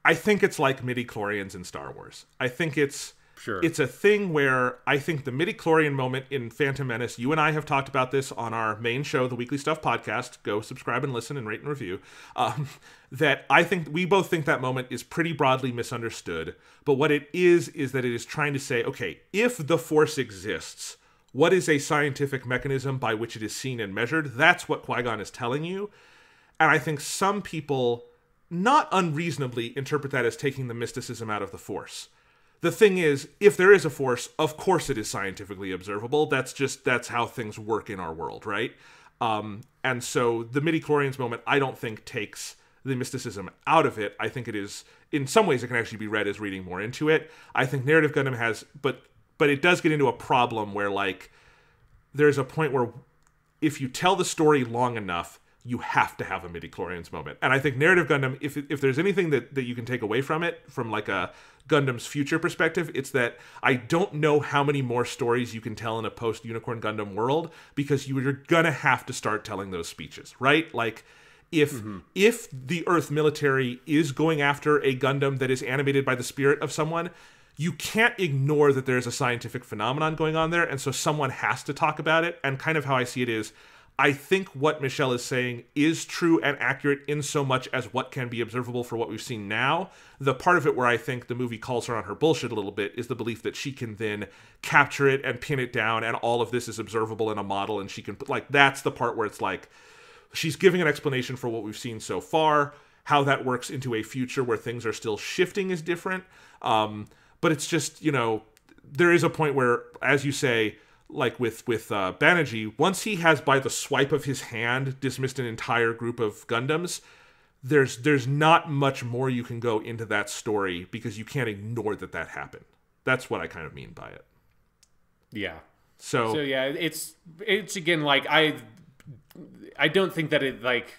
I think it's like midichlorians in Star Wars. I think it's Sure. it's a thing where I think the midichlorian moment in Phantom Menace. You and I have talked about this on our main show, the Weekly Stuff podcast. Go subscribe and listen and rate and review. Um, that I think we both think that moment is pretty broadly misunderstood. But what it is is that it is trying to say, okay, if the Force exists, what is a scientific mechanism by which it is seen and measured? That's what Qui Gon is telling you. And I think some people, not unreasonably, interpret that as taking the mysticism out of the Force the thing is, if there is a force, of course it is scientifically observable. That's just that's how things work in our world, right? Um, and so the midichlorians moment, I don't think takes the mysticism out of it. I think it is in some ways it can actually be read as reading more into it. I think narrative Gundam has, but but it does get into a problem where like there's a point where if you tell the story long enough, you have to have a midichlorians moment. And I think Narrative Gundam, if, if there's anything that, that you can take away from it, from like a Gundam's future perspective, it's that I don't know how many more stories you can tell in a post-Unicorn Gundam world because you are going to have to start telling those speeches, right? Like, if mm-hmm. if the Earth military is going after a Gundam that is animated by the spirit of someone, you can't ignore that there's a scientific phenomenon going on there, and so someone has to talk about it. And kind of how I see it is I think what Michelle is saying is true and accurate in so much as what can be observable for what we've seen now. The part of it where I think the movie calls her on her bullshit a little bit is the belief that she can then capture it and pin it down, and all of this is observable in a model, and she can, like, that's the part where it's like she's giving an explanation for what we've seen so far. How that works into a future where things are still shifting is different. Um, but it's just, you know, there is a point where, as you say, like with with uh, Banagher, once he has by the swipe of his hand dismissed an entire group of Gundams, there's there's not much more you can go into that story because you can't ignore that that happened. That's what I kind of mean by it. Yeah. So, so yeah, it's it's again like I I don't think that it like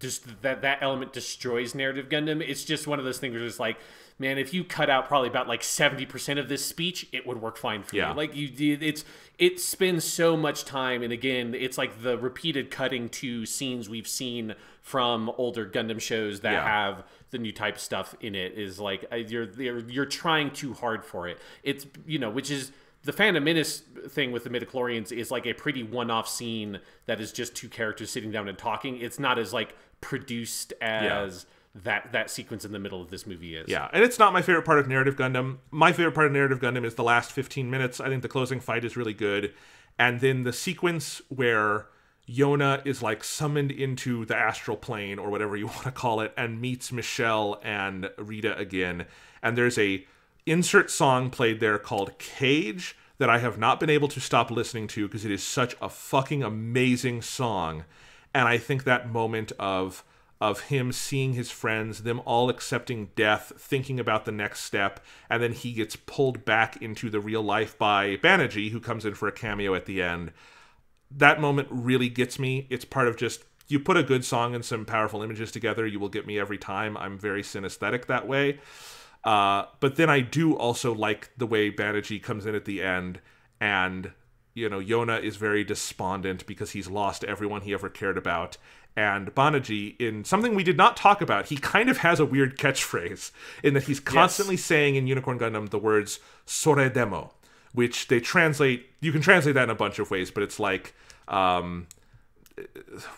just that that element destroys narrative Gundam. It's just one of those things where it's like man, if you cut out probably about like 70% of this speech, it would work fine for yeah. you. Like you it's it spends so much time and again, it's like the repeated cutting to scenes we've seen from older Gundam shows that yeah. have the new type stuff in it is like uh, you're you're trying too hard for it. It's you know, which is the Phantom Menace thing with the midichlorians is like a pretty one-off scene that is just two characters sitting down and talking. It's not as like produced as yeah that that sequence in the middle of this movie is. Yeah, and it's not my favorite part of narrative Gundam. My favorite part of narrative Gundam is the last 15 minutes. I think the closing fight is really good, and then the sequence where Yona is like summoned into the astral plane or whatever you want to call it, and meets Michelle and Rita again. And there's a insert song played there called Cage that I have not been able to stop listening to because it is such a fucking amazing song. And I think that moment of of him seeing his friends, them all accepting death, thinking about the next step, and then he gets pulled back into the real life by Banagher, who comes in for a cameo at the end. That moment really gets me. It's part of just you put a good song and some powerful images together, you will get me every time. I'm very synesthetic that way. Uh, but then I do also like the way Banagher comes in at the end and you know, Yona is very despondent because he's lost everyone he ever cared about and Banagher in something we did not talk about. He kind of has a weird catchphrase in that he's constantly yes. saying in Unicorn Gundam the words "sore demo," which they translate. You can translate that in a bunch of ways, but it's like, um,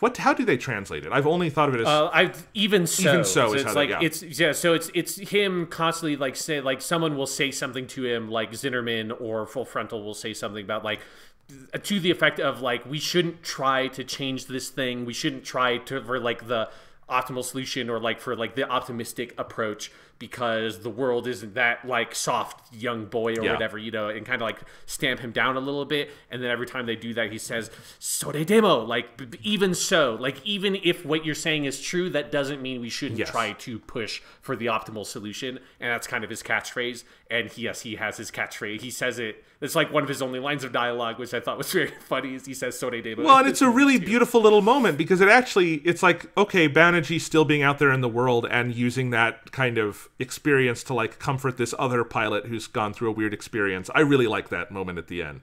what? How do they translate it? I've only thought of it as uh, I even so. Even so, so it's like they, yeah. it's yeah. So it's it's him constantly like say like someone will say something to him like Zinnerman or Full Frontal will say something about like to the effect of like we shouldn't try to change this thing. We shouldn't try to for like the optimal solution or like for like the optimistic approach because the world isn't that like soft young boy or yeah. whatever you know and kind of like stamp him down a little bit. And then every time they do that he says so de demo. Like b- even so like even if what you're saying is true that doesn't mean we shouldn't yes. try to push for the optimal solution. And that's kind of his catchphrase and he, yes, he has his catchphrase. He says it. It's like one of his only lines of dialogue, which I thought was very funny. Is he says "Sode Debo." Well, and it's a really beautiful little moment because it actually it's like okay, Banagher still being out there in the world and using that kind of experience to like comfort this other pilot who's gone through a weird experience. I really like that moment at the end.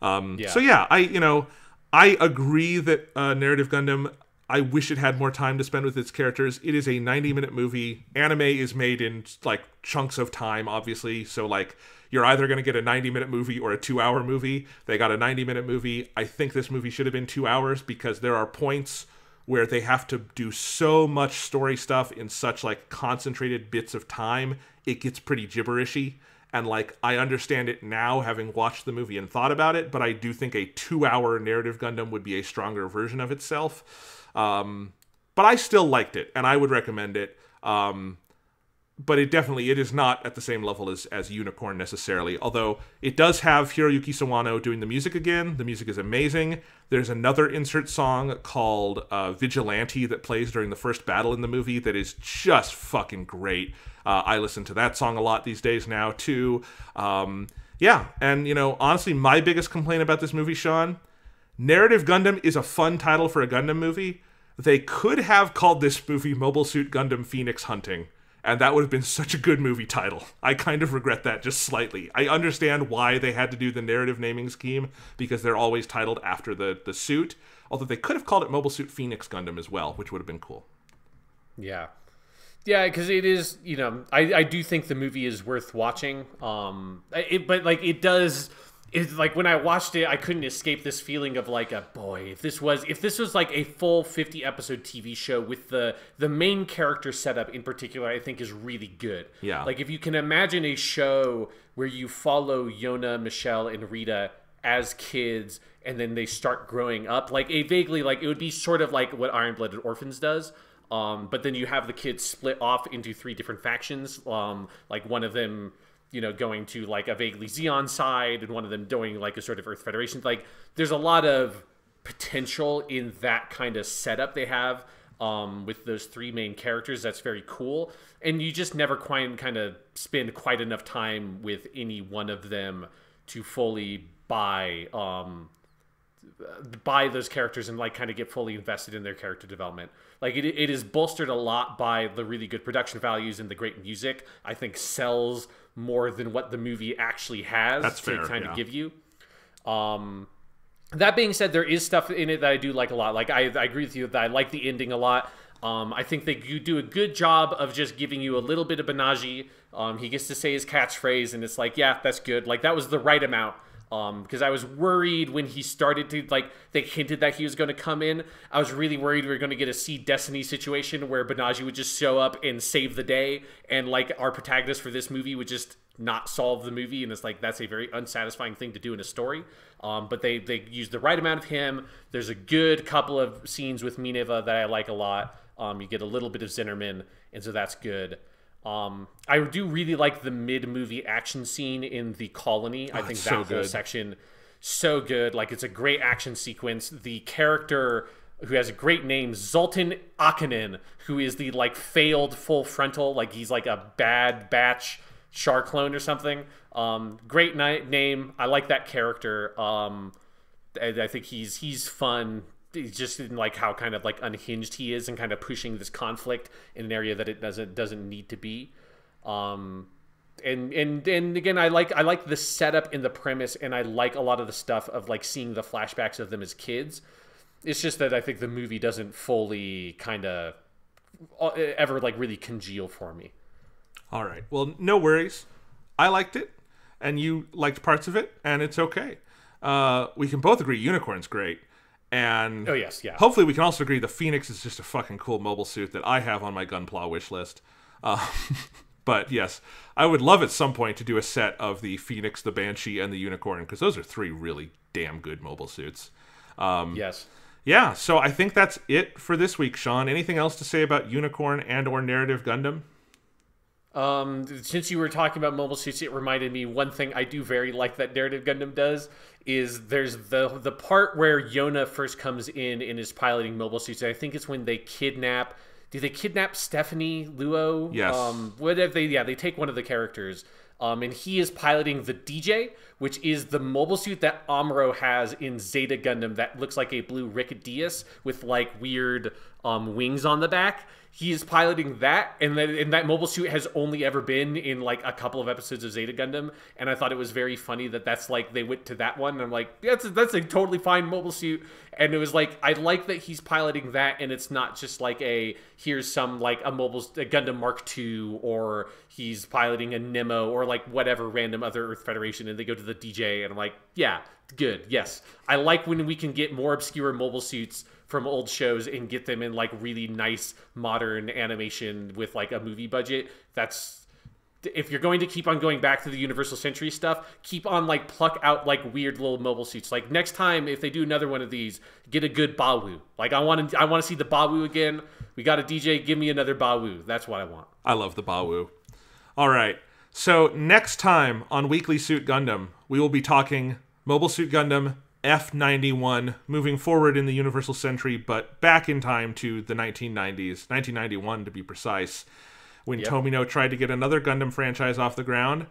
Um, yeah. So yeah, I you know I agree that uh, narrative Gundam I wish it had more time to spend with its characters. It is a 90 minute movie. Anime is made in like chunks of time, obviously. So, like, you're either going to get a 90 minute movie or a two hour movie. They got a 90 minute movie. I think this movie should have been two hours because there are points where they have to do so much story stuff in such like concentrated bits of time. It gets pretty gibberishy. And like, I understand it now having watched the movie and thought about it, but I do think a two hour narrative Gundam would be a stronger version of itself um, but I still liked it, and I would recommend it. Um, but it definitely it is not at the same level as as Unicorn necessarily. Although it does have Hiroyuki Sawano doing the music again. The music is amazing. There's another insert song called uh, Vigilante that plays during the first battle in the movie that is just fucking great. Uh, I listen to that song a lot these days now too. Um, yeah, and you know honestly, my biggest complaint about this movie, Sean, Narrative Gundam is a fun title for a Gundam movie they could have called this movie Mobile Suit Gundam Phoenix Hunting and that would have been such a good movie title. I kind of regret that just slightly. I understand why they had to do the narrative naming scheme because they're always titled after the the suit. Although they could have called it Mobile Suit Phoenix Gundam as well, which would have been cool. Yeah. Yeah, because it is, you know, I, I do think the movie is worth watching. Um, it, but like it does, it's like when I watched it, I couldn't escape this feeling of like a boy. If this was, if this was like a full fifty episode TV show with the the main character setup in particular, I think is really good. Yeah. Like if you can imagine a show where you follow Yona, Michelle, and Rita as kids, and then they start growing up, like a vaguely like it would be sort of like what Iron Blooded Orphans does. Um, but then you have the kids split off into three different factions. Um, like one of them, you know, going to like a vaguely Zeon side, and one of them doing like a sort of Earth Federation. Like, there's a lot of potential in that kind of setup they have um, with those three main characters. That's very cool, and you just never quite kind of spend quite enough time with any one of them to fully buy um, buy those characters and like kind of get fully invested in their character development. Like it, it is bolstered a lot by the really good production values and the great music. I think sells more than what the movie actually has That's to fair, kind yeah. of give you. Um, that being said, there is stuff in it that I do like a lot. Like I, I agree with you that I like the ending a lot. Um, I think that you do a good job of just giving you a little bit of Banagher. Um, he gets to say his catchphrase, and it's like, yeah, that's good. Like that was the right amount. Um, because I was worried when he started to like they hinted that he was going to come in. I was really worried we were going to get a Seed Destiny situation where Banagher would just show up and save the day, and like our protagonist for this movie would just not solve the movie, and it's like that's a very unsatisfying thing to do in a story. Um, but they they use the right amount of him. There's a good couple of scenes with Mineva that I like a lot. Um, you get a little bit of Zinnerman, and so that's good. Um, I do really like the mid-movie action scene in the colony. I think that so whole good. section so good. Like it's a great action sequence. The character who has a great name, Zoltan Akkanen, who is the like failed full frontal, like he's like a bad batch Char clone or something. Um, great ni- name. I like that character. Um, I, I think he's he's fun. Just in like how kind of like unhinged he is and kind of pushing this conflict in an area that it doesn't doesn't need to be. Um, and and and again, I like I like the setup and the premise, and I like a lot of the stuff of like seeing the flashbacks of them as kids. It's just that I think the movie doesn't fully kind of ever like really congeal for me. All right. Well, no worries. I liked it, and you liked parts of it, and it's okay. Uh, we can both agree Unicorn's great, and Oh yes, yeah. hopefully we can also agree the Phoenix is just a fucking cool mobile suit that I have on my Gunpla wish list. Uh, but yes, I would love at some point to do a set of the Phoenix, the Banshee, and the Unicorn because those are three really damn good mobile suits. yes. Yeah, so I think that's it for this week, Sean. Anything else to say about Unicorn and or Narrative Gundam? Um, since you were talking about mobile suits, it reminded me one thing I do very like that Narrative Gundam does is there's the the part where Yona first comes in and is piloting mobile suits. I think it's when they kidnap. Do they kidnap Stephanie Luo? Yes. Um, what they? Yeah, they take one of the characters. Um, and he is piloting the Dijeh, which is the mobile suit that Amuro has in Zeta Gundam that looks like a blue Rick with like weird um, wings on the back. He is piloting that, and and that mobile suit has only ever been in like a couple of episodes of Zeta Gundam. And I thought it was very funny that that's like they went to that one. And I'm like, that's a, that's a totally fine mobile suit. And it was like I like that he's piloting that, and it's not just like a here's some like a mobile a Gundam Mark II or he's piloting a Nemo or like whatever random other Earth Federation, and they go to the Dijeh, and I'm like, yeah, good, yes. I like when we can get more obscure mobile suits from old shows and get them in like really nice modern animation with like a movie budget. That's if you're going to keep on going back to the Universal Century stuff, keep on like pluck out like weird little mobile suits. Like next time, if they do another one of these, get a good Bawu. Like I want to, I want to see the Bawu again. We got a Dijeh. Give me another Bawu. That's what I want. I love the Bawu. All right. So next time on Weekly Suit Gundam, we will be talking Mobile Suit Gundam F91, moving forward in the Universal Century, but back in time to the 1990s, 1991 to be precise, when Tomino tried to get another Gundam franchise off the ground,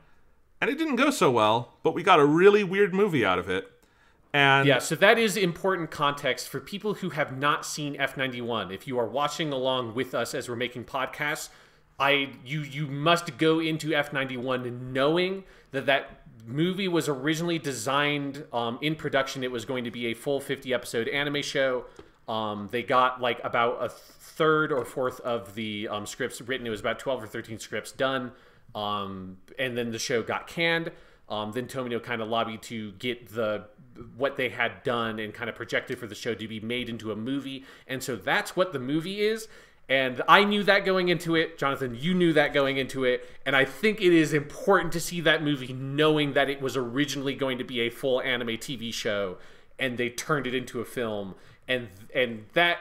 and it didn't go so well. But we got a really weird movie out of it. And Yeah, so that is important context for people who have not seen F91. If you are watching along with us as we're making podcasts, I you you must go into F91 knowing that that movie was originally designed um, in production. It was going to be a full 50 episode anime show. Um, they got like about a third or fourth of the um, scripts written. It was about 12 or 13 scripts done. Um, and then the show got canned. Um, then Tomino kind of lobbied to get the what they had done and kind of projected for the show to be made into a movie. And so that's what the movie is. And I knew that going into it. Jonathan, you knew that going into it. And I think it is important to see that movie knowing that it was originally going to be a full anime TV show and they turned it into a film. And and that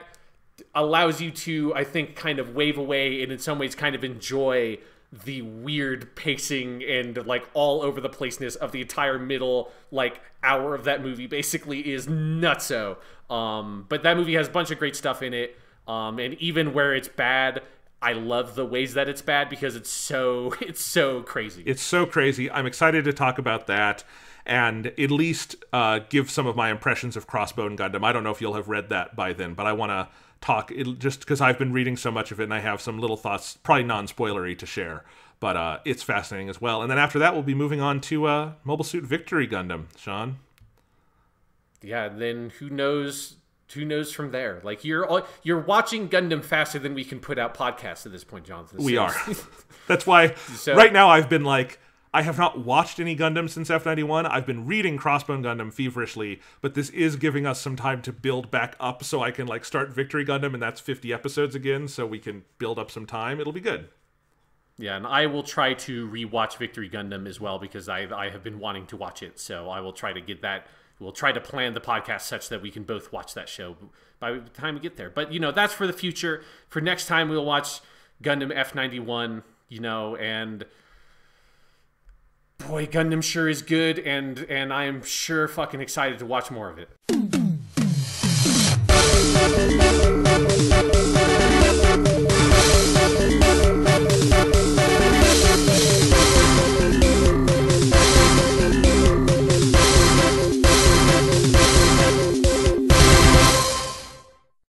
allows you to, I think, kind of wave away and in some ways kind of enjoy the weird pacing and like all over the placeness of the entire middle like hour of that movie basically is nutso. Um, but that movie has a bunch of great stuff in it. Um, and even where it's bad, I love the ways that it's bad because it's so it's so crazy. It's so crazy. I'm excited to talk about that and at least uh, give some of my impressions of Crossbone Gundam. I don't know if you'll have read that by then, but I want to talk it, just because I've been reading so much of it and I have some little thoughts, probably non spoilery, to share. But uh, it's fascinating as well. And then after that, we'll be moving on to uh, Mobile Suit Victory Gundam. Sean? yeah, then who knows who knows from there? Like you're all, you're watching Gundam faster than we can put out podcasts at this point, Jonathan. We So- are. That's why So- right now I've been like, I have not watched any Gundam since F91. I've been reading Crossbone Gundam feverishly, but this is giving us some time to build back up so I can like start Victory Gundam and that's 50 episodes again so we can build up some time. It'll be good. Yeah, and I will try to rewatch Victory Gundam as well because I I have been wanting to watch it. So I will try to get that we'll try to plan the podcast such that we can both watch that show by the time we get there. But you know, that's for the future. For next time, we'll watch Gundam F91. You know, and boy, Gundam sure is good, and and I am sure fucking excited to watch more of it.